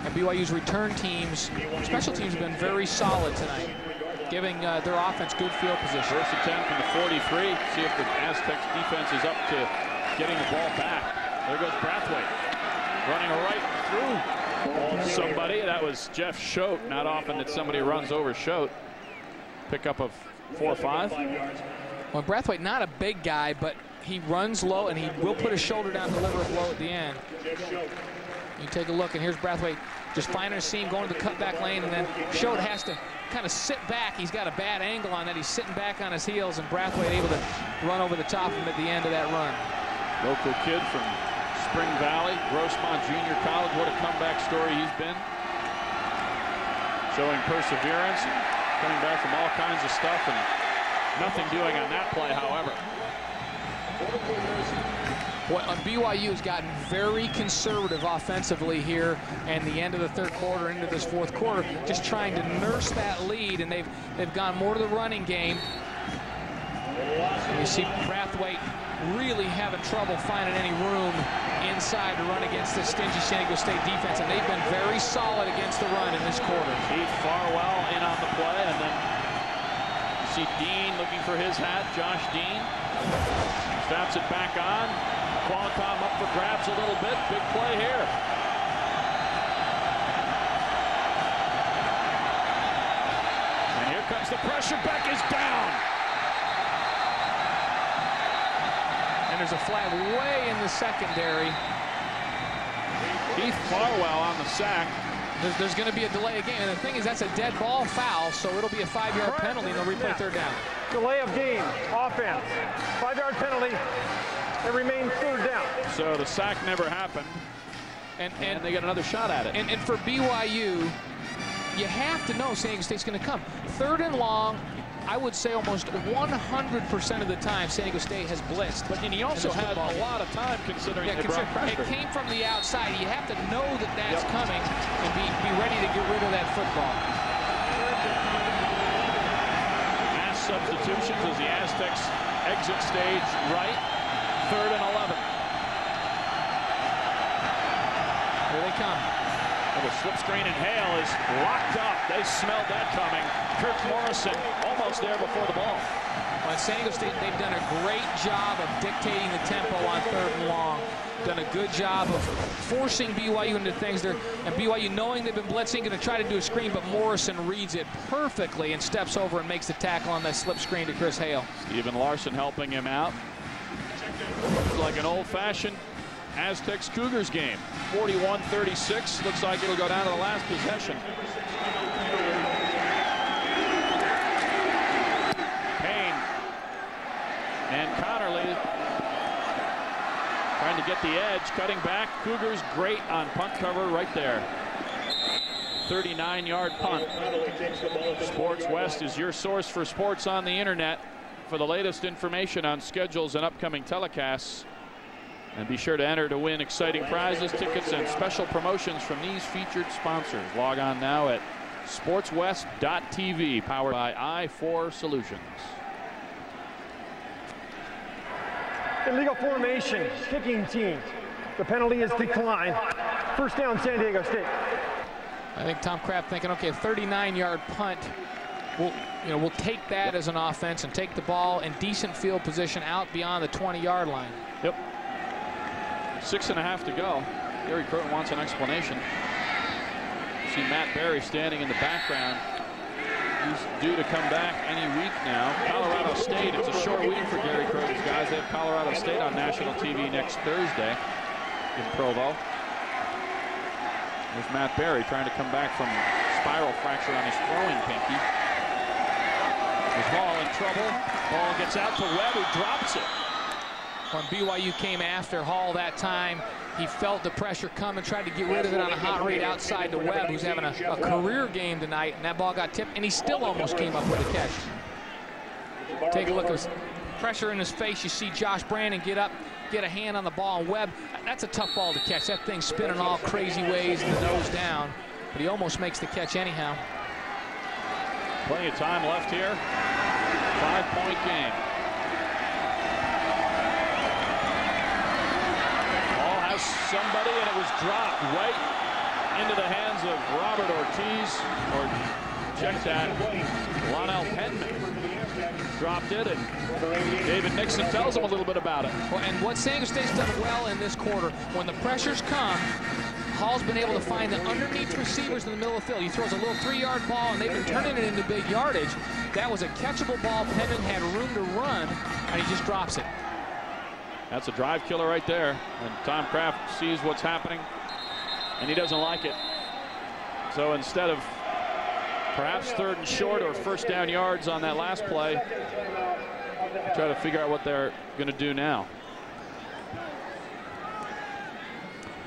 And BYU's return teams, special teams have been very solid tonight, giving uh, their offense good field position. First attempt from the 43. See if the Aztecs defense is up to getting the ball back. There goes Brathwaite running right through somebody. That was Jeff Schote. Not often that somebody runs over Schote. Pickup of four or five. Well, Brathwaite, not a big guy, but he runs low and he will put his shoulder down, deliver a blow at the end. You take a look, and here's Brathwaite just finding a seam, going to the cutback lane, and then Schote has to kind of sit back. He's got a bad angle on that. He's sitting back on his heels, and Brathwaite able to run over the top of him at the end of that run. Local kid from Spring Valley, Grossmont Junior College. What a comeback story he's been. Showing perseverance coming back from all kinds of stuff and nothing doing on that play, however. Well, BYU has gotten very conservative offensively here and the end of the third quarter into this fourth quarter, just trying to nurse that lead, and they've they've gone more to the running game. And you see Brathwaite really having trouble finding any room inside to run against this stingy San Diego State defense, and they've been very solid against the run in this quarter. Keith Farwell in on the play, and then you see Dean looking for his hat, Josh Dean. Snaps it back on. Qualcomm up for grabs a little bit. Big play here. And here comes the pressure. Beck is down. There's a flag way in the secondary. Keith Farwell on the sack. There's, there's going to be a delay again. And the thing is, that's a dead ball foul, so it'll be a five-yard penalty, and they'll replay third down. Delay of game. Offense. Five-yard penalty. It remains third down. So the sack never happened. And, and, they got another shot at it. And, and for BYU, you have to know San Diego State's going to come. Third and long, I would say almost 100% of the time San Diego State has blitzed. But and he also had a game. lot of time considering yeah, consider, pressure. It came from the outside. You have to know that that's yep. coming and be, be ready to get rid of that football. Mass substitutions as the Aztecs exit stage right. Third and 11. Here they come. Little slip screen and Hale is locked up. They smelled that coming. Kirk Morrison there before the ball. Well, at San Diego State, they've done a great job of dictating the tempo on third and long. Done a good job of forcing BYU into things there. And BYU, knowing they've been blitzing, going to try to do a screen, but Morrison reads it perfectly and steps over and makes the tackle on that slip screen to Chris Hale. Stephen Larson helping him out. Like an old-fashioned Aztecs Cougars game. 41-36. Looks like it'll go down to the last possession. Payne and Connerly trying to get the edge, cutting back. Cougars great on punt cover right there. 39-yard punt. Sports West is your source for sports on the internet for the latest information on schedules and upcoming telecasts. And be sure to enter to win exciting prizes, tickets, and special promotions from these featured sponsors. Log on now at sportswest.tv, powered by I4 Solutions. Illegal formation, kicking team. The penalty is declined. First down, San Diego State. I think Tom Craft thinking, okay, 39-yard punt. We'll, you know, we'll take that as an offense and take the ball in decent field position out beyond the 20-yard line. Yep. Six and a half to go. Gary Crowton wants an explanation. See Matt Berry standing in the background. He's due to come back any week now. Colorado State, it's a short week for Gary Crowton's guys. They have Colorado State on national TV next Thursday in Provo. There's Matt Berry trying to come back from spiral fracture on his throwing pinky. There's Hall in trouble. Ball gets out to Webb, who drops it. When BYU came after Hall that time, he felt the pressure coming, tried to get rid of it on a hot read outside to Webb, who's having a, a career game tonight, and that ball got tipped, and he still almost came up with a catch. Take a look at pressure in his face. You see Josh Brandon get up, get a hand on the ball, and Webb, that's a tough ball to catch. That thing's spinning all crazy ways the nose down, but he almost makes the catch anyhow. Plenty of time left here. Five-point game. Ball has somebody, and it was dropped right into the hands of Robert Ortiz, or check that, Lonell Penman. Dropped it, and David Nixon tells him a little bit about it. Well, and what San State's done well in this quarter, when the pressures come, Hall's been able to find the underneath receivers in the middle of the field. He throws a little three-yard ball, and they've been turning it into big yardage. That was a catchable ball. Penman had room to run, and he just drops it. That's a drive killer right there. And Tom Craft sees what's happening, and he doesn't like it. So instead of perhaps third and short or first down yards on that last play, try to figure out what they're going to do now.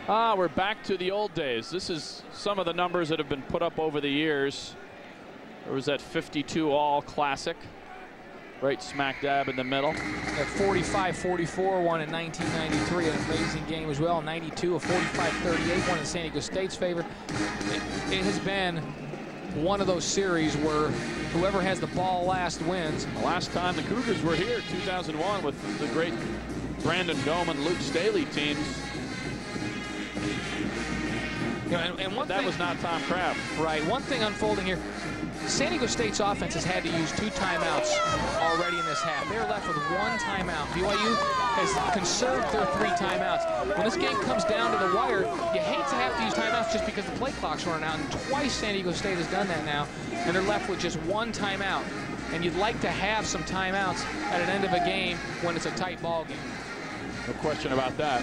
Ah, we're back to the old days. This is some of the numbers that have been put up over the years. There was that 52 all classic, right smack dab in the middle. That 45-44 one in 1993, an amazing game as well. 92, a 45-38 one in San Diego State's favor. It, it has been one of those series where whoever has the ball last wins. The last time the Cougars were here, 2001, with the great Brandon Doman, Luke Staley teams. You know, and, and that thing, was not Tom Craft. Right. One thing unfolding here. San Diego State's offense has had to use two timeouts already in this half. They're left with one timeout. BYU has conserved their three timeouts. When this game comes down to the wire, you hate to have to use timeouts just because the play clock's running out. And twice San Diego State has done that now, and they're left with just one timeout. And you'd like to have some timeouts at an end of a game when it's a tight ball game. No question about that.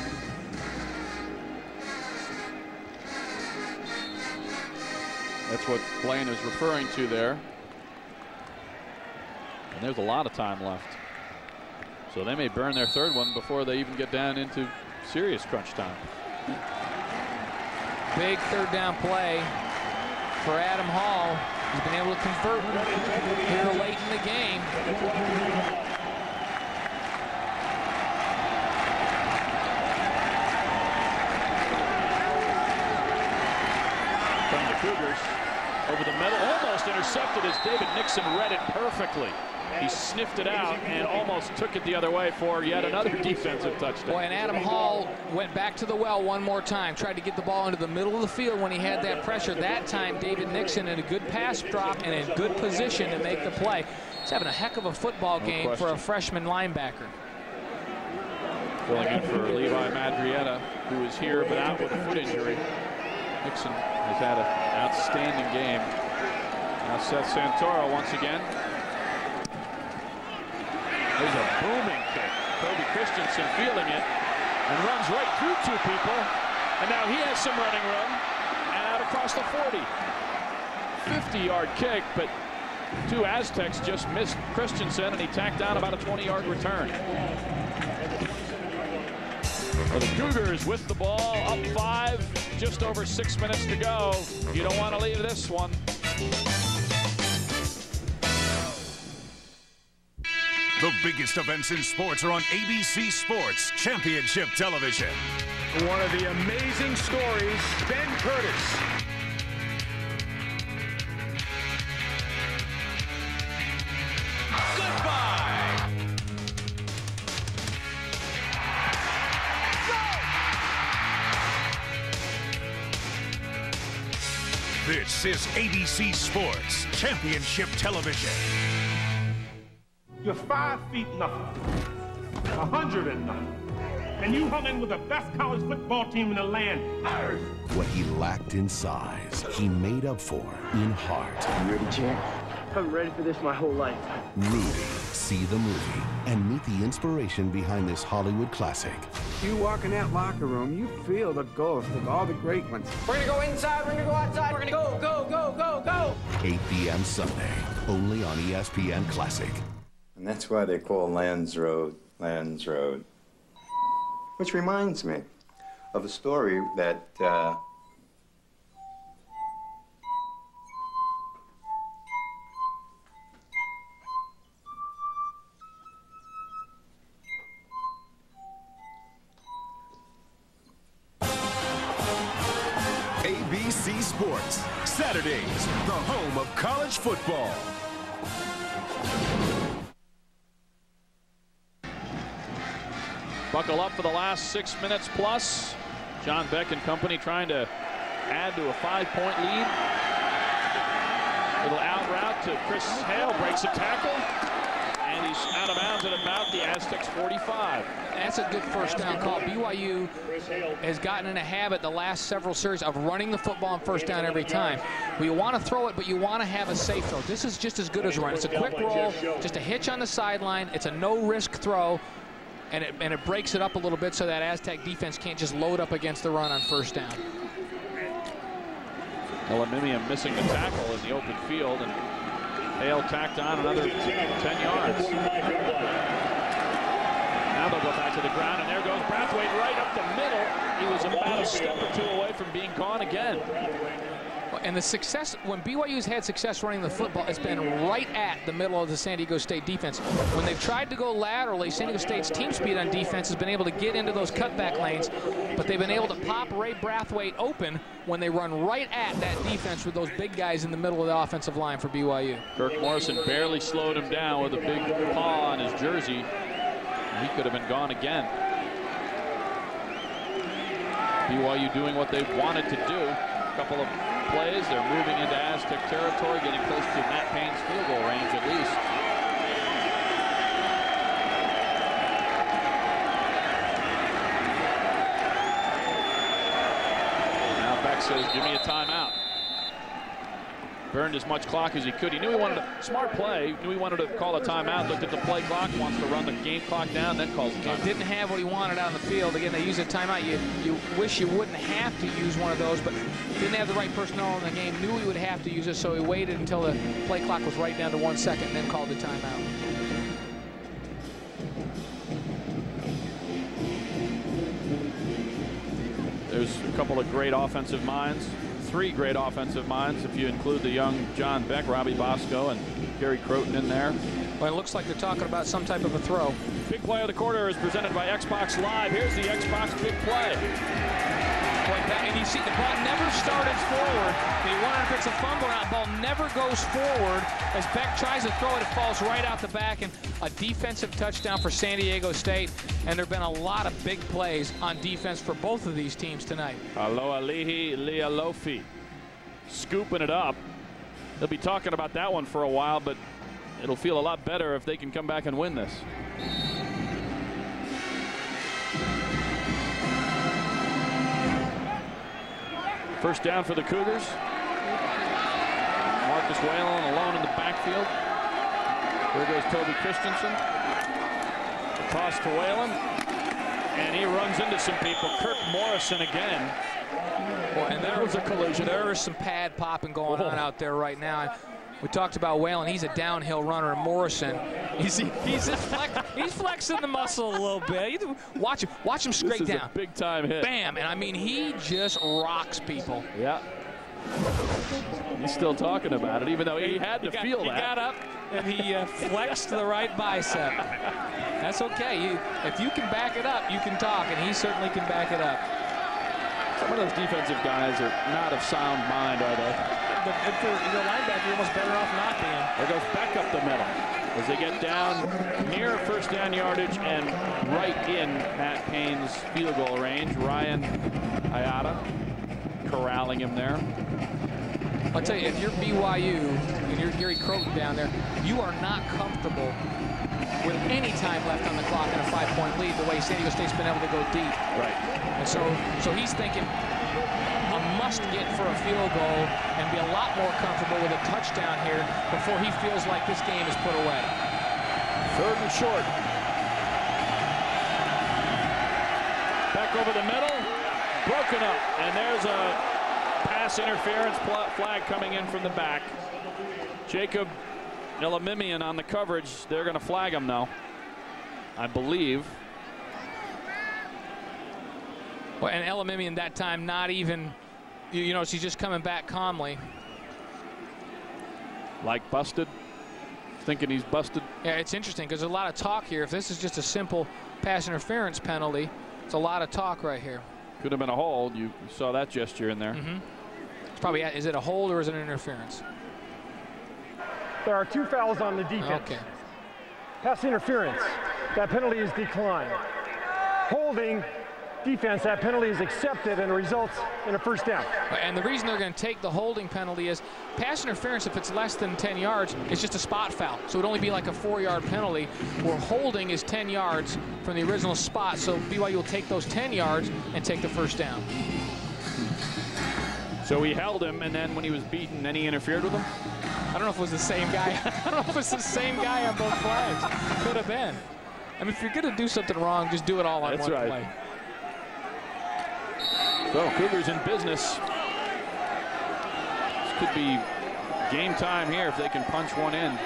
That's what Blaine is referring to there. And there's a lot of time left. So they may burn their third one before they even get down into serious crunch time. Big third down play for Adam Hall. He's been able to convert here late in the game. from the Cougars. Over the middle, almost intercepted as David Nixon read it perfectly. He sniffed it out and almost took it the other way for yet another [laughs] defensive touchdown. Boy, and Adam Hall went back to the well one more time, tried to get the ball into the middle of the field when he had that pressure. That time, David Nixon in a good pass drop and in good position to make the play. He's having a heck of a football No game question. for a freshman linebacker. Filling in for Levi Madarieta, who is here but out with a foot injury. Nixon has had an outstanding game. Now Seth Santoro once again. There's a booming kick. Toby Christensen feeling it and runs right through two people. And now he has some running room and out across the 40. 50-yard kick, but two Aztecs just missed Christensen and he tacked down about a 20-yard return. Well, the Cougars with the ball up five, just over six minutes to go. You don't want to leave this one. The biggest events in sports are on ABC Sports Championship Television. One of the amazing stories, Ben Curtis. Goodbye. This is ABC Sports Championship Television. You're five feet nothing, a hundred and nothing, and you hung in with the best college football team in the land. Earth. What he lacked in size, he made up for in heart. You ready, champ? I've been ready for this my whole life. Rudy. See the movie and meet the inspiration behind this Hollywood classic. You walk in that locker room, you feel the ghost of all the great ones. We're gonna go inside, we're gonna go outside, we're gonna go, go, go, go, go. 8 p.m. Sunday, only on ESPN Classic. And that's why they call Lands Road Lands Road. Which reminds me of a story that uh, last six minutes plus. John Beck and company trying to add to a five-point lead. Little out route to Chris Hale, breaks a tackle, and he's out of bounds at about the Aztecs 45. That's a good first down call. BYU has gotten in a habit the last several series of running the football on first down every time. You want to throw it, but you want to have a safe throw. This is just as good as a run. It's a quick roll, just a hitch on the sideline. It's a no-risk throw, and it, and it breaks it up a little bit so that Aztec defense can't just load up against the run on first down. Elamimium missing the tackle in the open field, and Hale tacked on another 10 yards. Now they'll go back to the ground, and there goes Brathwaite right up the middle. He was about a step or two away from being gone again. And the success, when BYU's had success running the football, it's been right at the middle of the San Diego State defense. When they've tried to go laterally, San Diego State's team speed on defense has been able to get into those cutback lanes, but they've been able to pop Rey Brathwaite open when they run right at that defense with those big guys in the middle of the offensive line for BYU. Kirk Morrison barely slowed him down with a big paw on his jersey. He could have been gone again. BYU doing what they wanted to do. A couple of plays. They're moving into Aztec territory, getting close to Matt Payne's field goal range at least. Now Beck says, give me a timeout. Burned as much clock as he could. He knew he wanted a smart play. Knew he wanted to call a timeout. Looked at the play clock. Wants to run the game clock down. Then calls the timeout. Didn't have what he wanted out on the field. Again, they use a timeout. You you wish you wouldn't have to use one of those, but didn't have the right personnel in the game. Knew he would have to use it, so he waited until the play clock was right down to one second, and then called the timeout. There's a couple of great offensive minds, three great offensive minds if you include the young John Beck, Robbie Bosco, and Gary Crowton in there. Well, it looks like they're talking about some type of a throw. Big play of the quarter is presented by Xbox Live. Here's the Xbox big play. And you see the ball never started forward. They wonder if it's a fumble or not. Ball never goes forward. As Beck tries to throw it, it falls right out the back. And a defensive touchdown for San Diego State. And there have been a lot of big plays on defense for both of these teams tonight. Aloalihi Lealofi scooping it up. They'll be talking about that one for a while, but it'll feel a lot better if they can come back and win this. First down for the Cougars. Marcus Whalen alone in the backfield. There goes Toby Christensen. The toss to Whalen. And he runs into some people. Kirk Morrison again. Well, and there was a collision. There is some pad popping going on out there right now. We talked about Whalen. He's a downhill runner. And Morrison, [laughs] he's he's flex, he's flexing the muscle a little bit. Watch him, watch him straight this is down. A big time hit. Bam! And I mean, he just rocks people. Yeah. He's still talking about it, even though he had to he got, feel he that. He got up and he uh, flexed the right bicep. That's okay. You, if you can back it up, you can talk, and he certainly can back it up. Some of those defensive guys are not of sound mind, are they? But if you're, you're linebacker, you're almost better off not being. There goes back up the middle as they get down near first down yardage and right in Pat Payne's field goal range. Ryan Ayata corralling him there. I'll tell you, if you're BYU and you're Gary Crowton down there, you are not comfortable with any time left on the clock in a five-point lead the way San Diego State's been able to go deep. Right. And so, so he's thinking a must get for a field goal and be a lot more comfortable with a touchdown here before he feels like this game is put away. Third and short. Back over the middle. Broken up. And there's a pass interference flag coming in from the back. Jacob Elimimian on the coverage. They're going to flag him now, I believe. Well, and Elimimian that time not even, you, you know, she's just coming back calmly. Like busted? Thinking he's busted? Yeah, it's interesting because there's a lot of talk here. If this is just a simple pass interference penalty, it's a lot of talk right here. Could have been a hold. You saw that gesture in there. Mm -hmm. It's probably, is it a hold or is it an interference? There are two fouls on the defense. Okay. Pass interference. That penalty is declined. Holding defense, that penalty is accepted and results in a first down. And the reason they're going to take the holding penalty is pass interference, if it's less than 10 yards, it's just a spot foul. So it would only be like a four-yard penalty, where holding is 10 yards from the original spot. So BYU will take those 10 yards and take the first down. So he held him, and then when he was beaten, then he interfered with him? I don't know if it was the same guy. [laughs] I don't know if it was the same guy on both flags. Could have been. I mean, if you're going to do something wrong, just do it all on That's one right. play. So Cougars in business. This could be game time here if they can punch one in.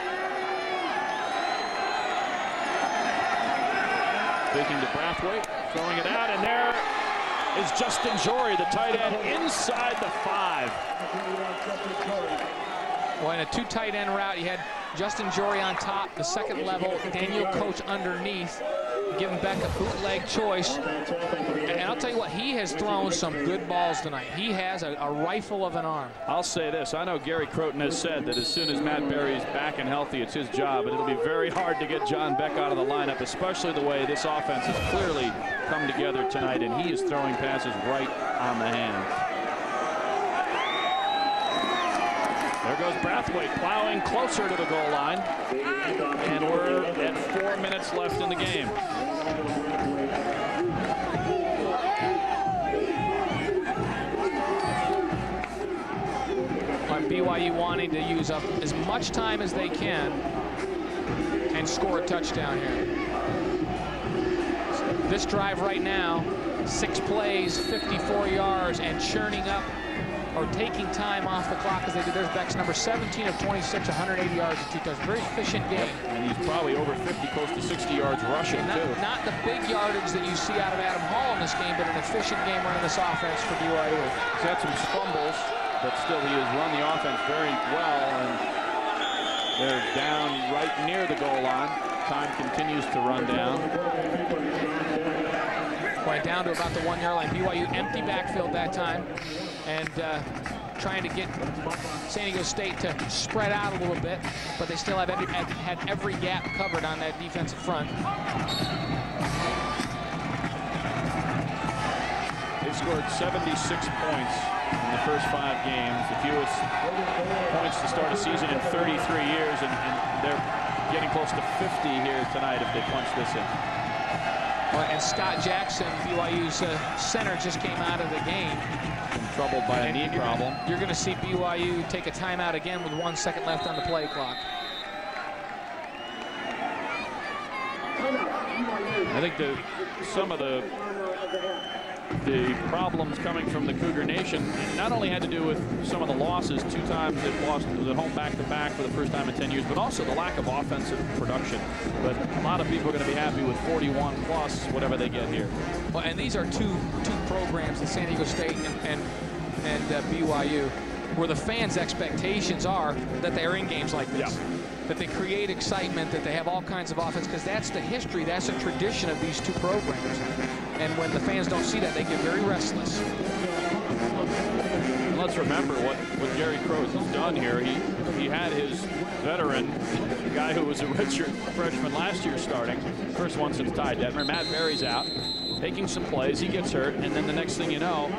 Taking to Brathwaite, throwing it out, and there is Justin Jory, the tight end, inside the five. Well, in a two tight end route, you had Justin Jory on top, the second level, Daniel Coats underneath, giving back a bootleg choice. And I'll tell you what, he has thrown some good balls tonight. He has a, a rifle of an arm. I'll say this. I know Gary Crowton has said that as soon as Matt Berry's back and healthy, it's his job, and it'll be very hard to get John Beck out of the lineup, especially the way this offense has clearly come together tonight, and he is throwing passes right on the hands. There goes Brathwaite plowing closer to the goal line. And we're at four minutes left in the game. On BYU wanting to use up as much time as they can and score a touchdown here. This drive right now, six plays, 54 yards, and churning up or taking time off the clock as they did. There's Beck's number 17 of 26, 180 yards and two touchdowns. Very efficient game. And he's probably over 50, close to 60 yards rushing, not, too. Not the big yardage that you see out of Adam Hall in this game, but an efficient game running this offense for BYU. He's had some fumbles, but still he has run the offense very well, and they're down right near the goal line. Time continues to run down. Went down to about the one-yard line. BYU empty backfield that time, and uh, trying to get San Diego State to spread out a little bit, but they still have every, had, had every gap covered on that defensive front. They've scored 76 points in the first five games, the fewest points to start a season in 33 years, and, and they're getting close to 50 here tonight if they punch this in. And Scott Jackson, BYU's uh, center, just came out of the game. Troubled by a knee you're- problem. You're going to see BYU take a timeout again with one second left on the play clock. I think the some of the the problems coming from the Cougar Nation not only had to do with some of the losses, two times they've lost at home back-to-back for the first time in 10 years, but also the lack of offensive production. But a lot of people are going to be happy with 41 plus whatever they get here. Well, and these are two two programs in San Diego State and and, and uh, BYU, where the fans' expectations are that they are in games like this. That they create excitement, that they have all kinds of offense, because that's the history, that's the tradition of these two programs. And when the fans don't see that, they get very restless. Let's remember what, what Gary Crowton has done here. He he had his veteran, the guy who was a [laughs] redshirt freshman last year starting, first one since Ty Detmer. Matt Berry's out, taking some plays. He gets hurt, and then the next thing you know,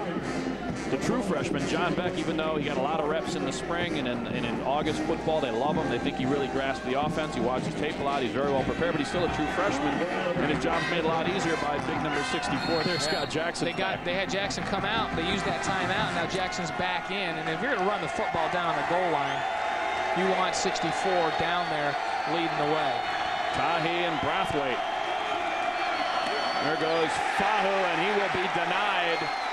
the true freshman, John Beck, even though he got a lot of reps in the spring and in, and in August football, they love him. They think he really grasped the offense. He watches tape a lot. He's very well prepared, but he's still a true freshman, and his job's made a lot easier by big number 64 there, Scott Jackson. They got they had Jackson come out. They used that timeout. and Now Jackson's back in. And if you're going to run the football down on the goal line, you want 64 down there leading the way. Tahi and Brathwaite. There goes Fahu, and he will be denied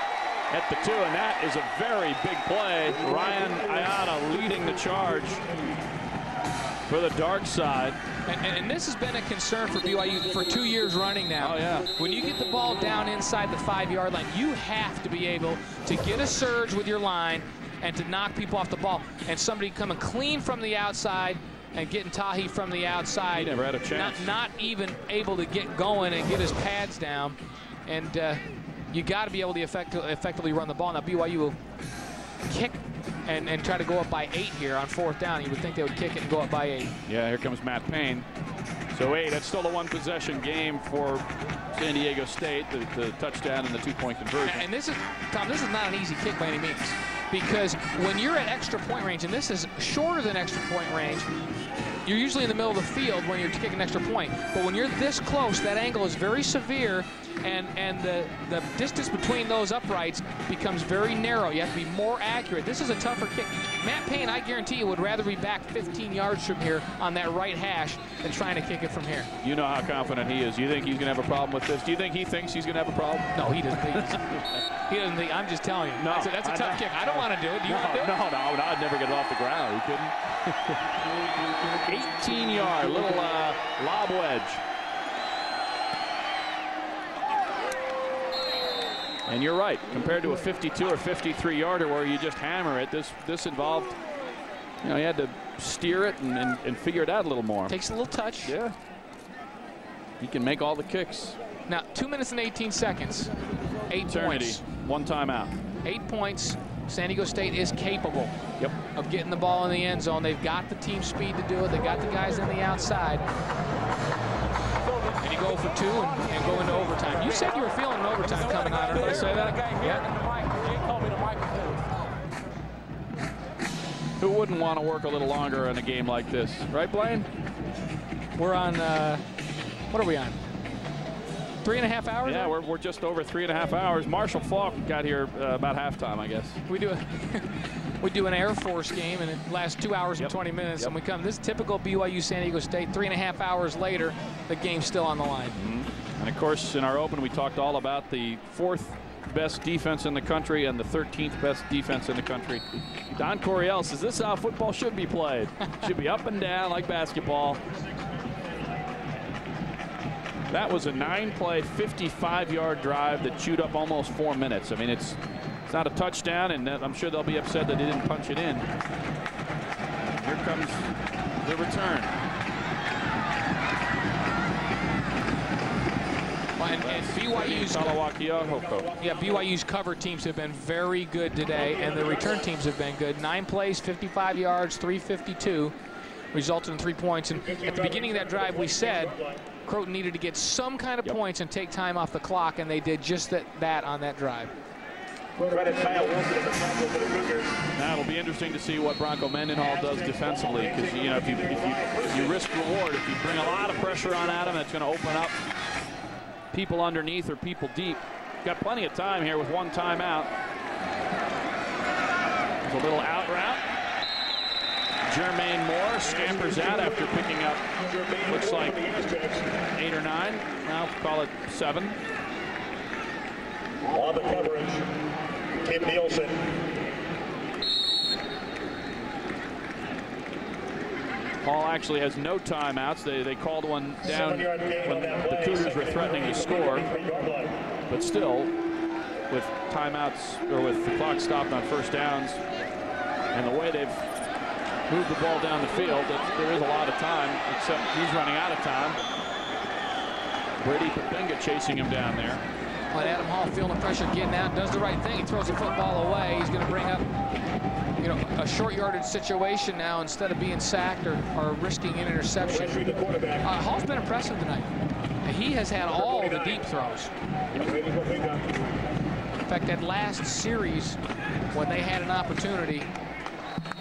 at the two, and that is a very big play. Ryan Ayana leading the charge for the dark side. And, and, and this has been a concern for BYU for two years running now. Oh, yeah. When you get the ball down inside the five-yard line, you have to be able to get a surge with your line and to knock people off the ball. And somebody coming clean from the outside and getting Tahi from the outside. He never had a chance. Not, not even able to get going and get his pads down. And uh, you got to be able to effect effectively run the ball. Now BYU will kick and, and try to go up by eight here on fourth down. You would think they would kick it and go up by eight. Yeah, here comes Matt Payne. So eight, that's still a one possession game for San Diego State, the, the touchdown and the two point conversion. And this is, Tom, this is not an easy kick by any means. Because when you're at extra point range, and this is shorter than extra point range, you're usually in the middle of the field when you're kicking an extra point. But when you're this close, that angle is very severe, and, and the, the distance between those uprights becomes very narrow. You have to be more accurate. This is a tougher kick. Matt Payne, I guarantee you, would rather be back 15 yards from here on that right hash than trying to kick it from here. You know how confident he is. You think he's going to have a problem with this? Do you think he thinks he's going to have a problem? No, he doesn't think He doesn't think. I'm just telling you. No, that's a, that's a I tough know. kick. I don't want to do it. Do you no, want to do it? no, no, no, I'd never get it off the ground. He couldn't. [laughs] 18 yard, little uh, lob wedge. And you're right. Compared to a 52 or 53 yarder where you just hammer it, this this involved. You know, you had to steer it and, and, and figure it out a little more. Takes a little touch. Yeah. He can make all the kicks. Now, two minutes and 18 seconds. Eight Eternity. points. One timeout. Eight points. San Diego State is capable yep. of getting the ball in the end zone. They've got the team speed to do it. They've got the guys on the outside. And you go for two and, and go into overtime. You said you were feeling an overtime coming on. Did I say that? Yeah. Who wouldn't want to work a little longer in a game like this? Right, Blaine? We're on, uh, what are we on? Three and a half hours? Yeah, we're, we're just over three and a half hours. Marshall Faulk got here uh, about halftime, I guess. We do a [laughs] we do an Air Force game and it lasts two hours Yep. and 20 minutes, Yep. and we come. This is typical BYU San Diego State. Three and a half hours later, the game's still on the line. And of course, in our open, we talked all about the fourth best defense in the country and the 13th best defense in the country. Don Coryell says this is how football should be played. [laughs] should be up and down like basketball. That was a nine-play, 55-yard drive that chewed up almost four minutes. I mean, it's it's not a touchdown, and I'm sure they'll be upset that they didn't punch it in. Here comes the return. And, and BYU's yeah, BYU's cover teams have been very good today, and the return teams have been good. Nine plays, 55 yards, 352, resulted in three points. And at the beginning of that drive, we said Crowton needed to get some kind of yep. points and take time off the clock, and they did just that, that on that drive. Now it'll be interesting to see what Bronco Mendenhall does defensively because you know if you, if you if you risk reward, if you bring a lot of pressure on Adam, that's going to open up people underneath or people deep. Got plenty of time here with one timeout. There's a little out route. Jermaine Moore scampers out after picking up, looks like eight or nine. Now call it seven. On the coverage, Kip Nilsson. Hall actually has no timeouts. They, they called one down when the Cougars were threatening to score. But still, with timeouts or with the clock stopped on first downs and the way they've move the ball down the field. there is a lot of time, except he's running out of time. Brady Poppinga chasing him down there. But Adam Hall feeling the pressure, getting out, does the right thing. He throws the football away. He's going to bring up, you know, a short yardage situation now instead of being sacked or, or risking an interception. Uh, Hall's been impressive tonight. He has had all the deep throws. In fact, that last series, when they had an opportunity,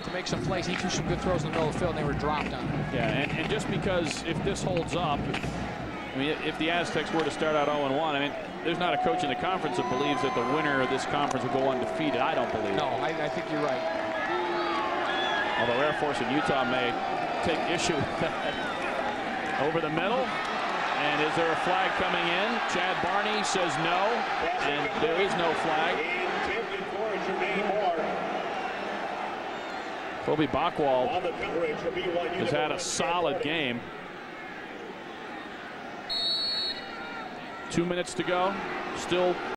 to make some plays. He threw some good throws in the middle of the field, and they were dropped on him. Yeah, and, and just because if this holds up, I mean, if the Aztecs were to start out 0-1, I mean, there's not a coach in the conference that believes that the winner of this conference will go undefeated. I don't believe No, I, I think you're right. Although Air Force and Utah may take issue with that. Over the middle. And is there a flag coming in? Chad Barney says no, and there is no flag. Colby Bockwoldt has had a solid game. Two minutes to go. Still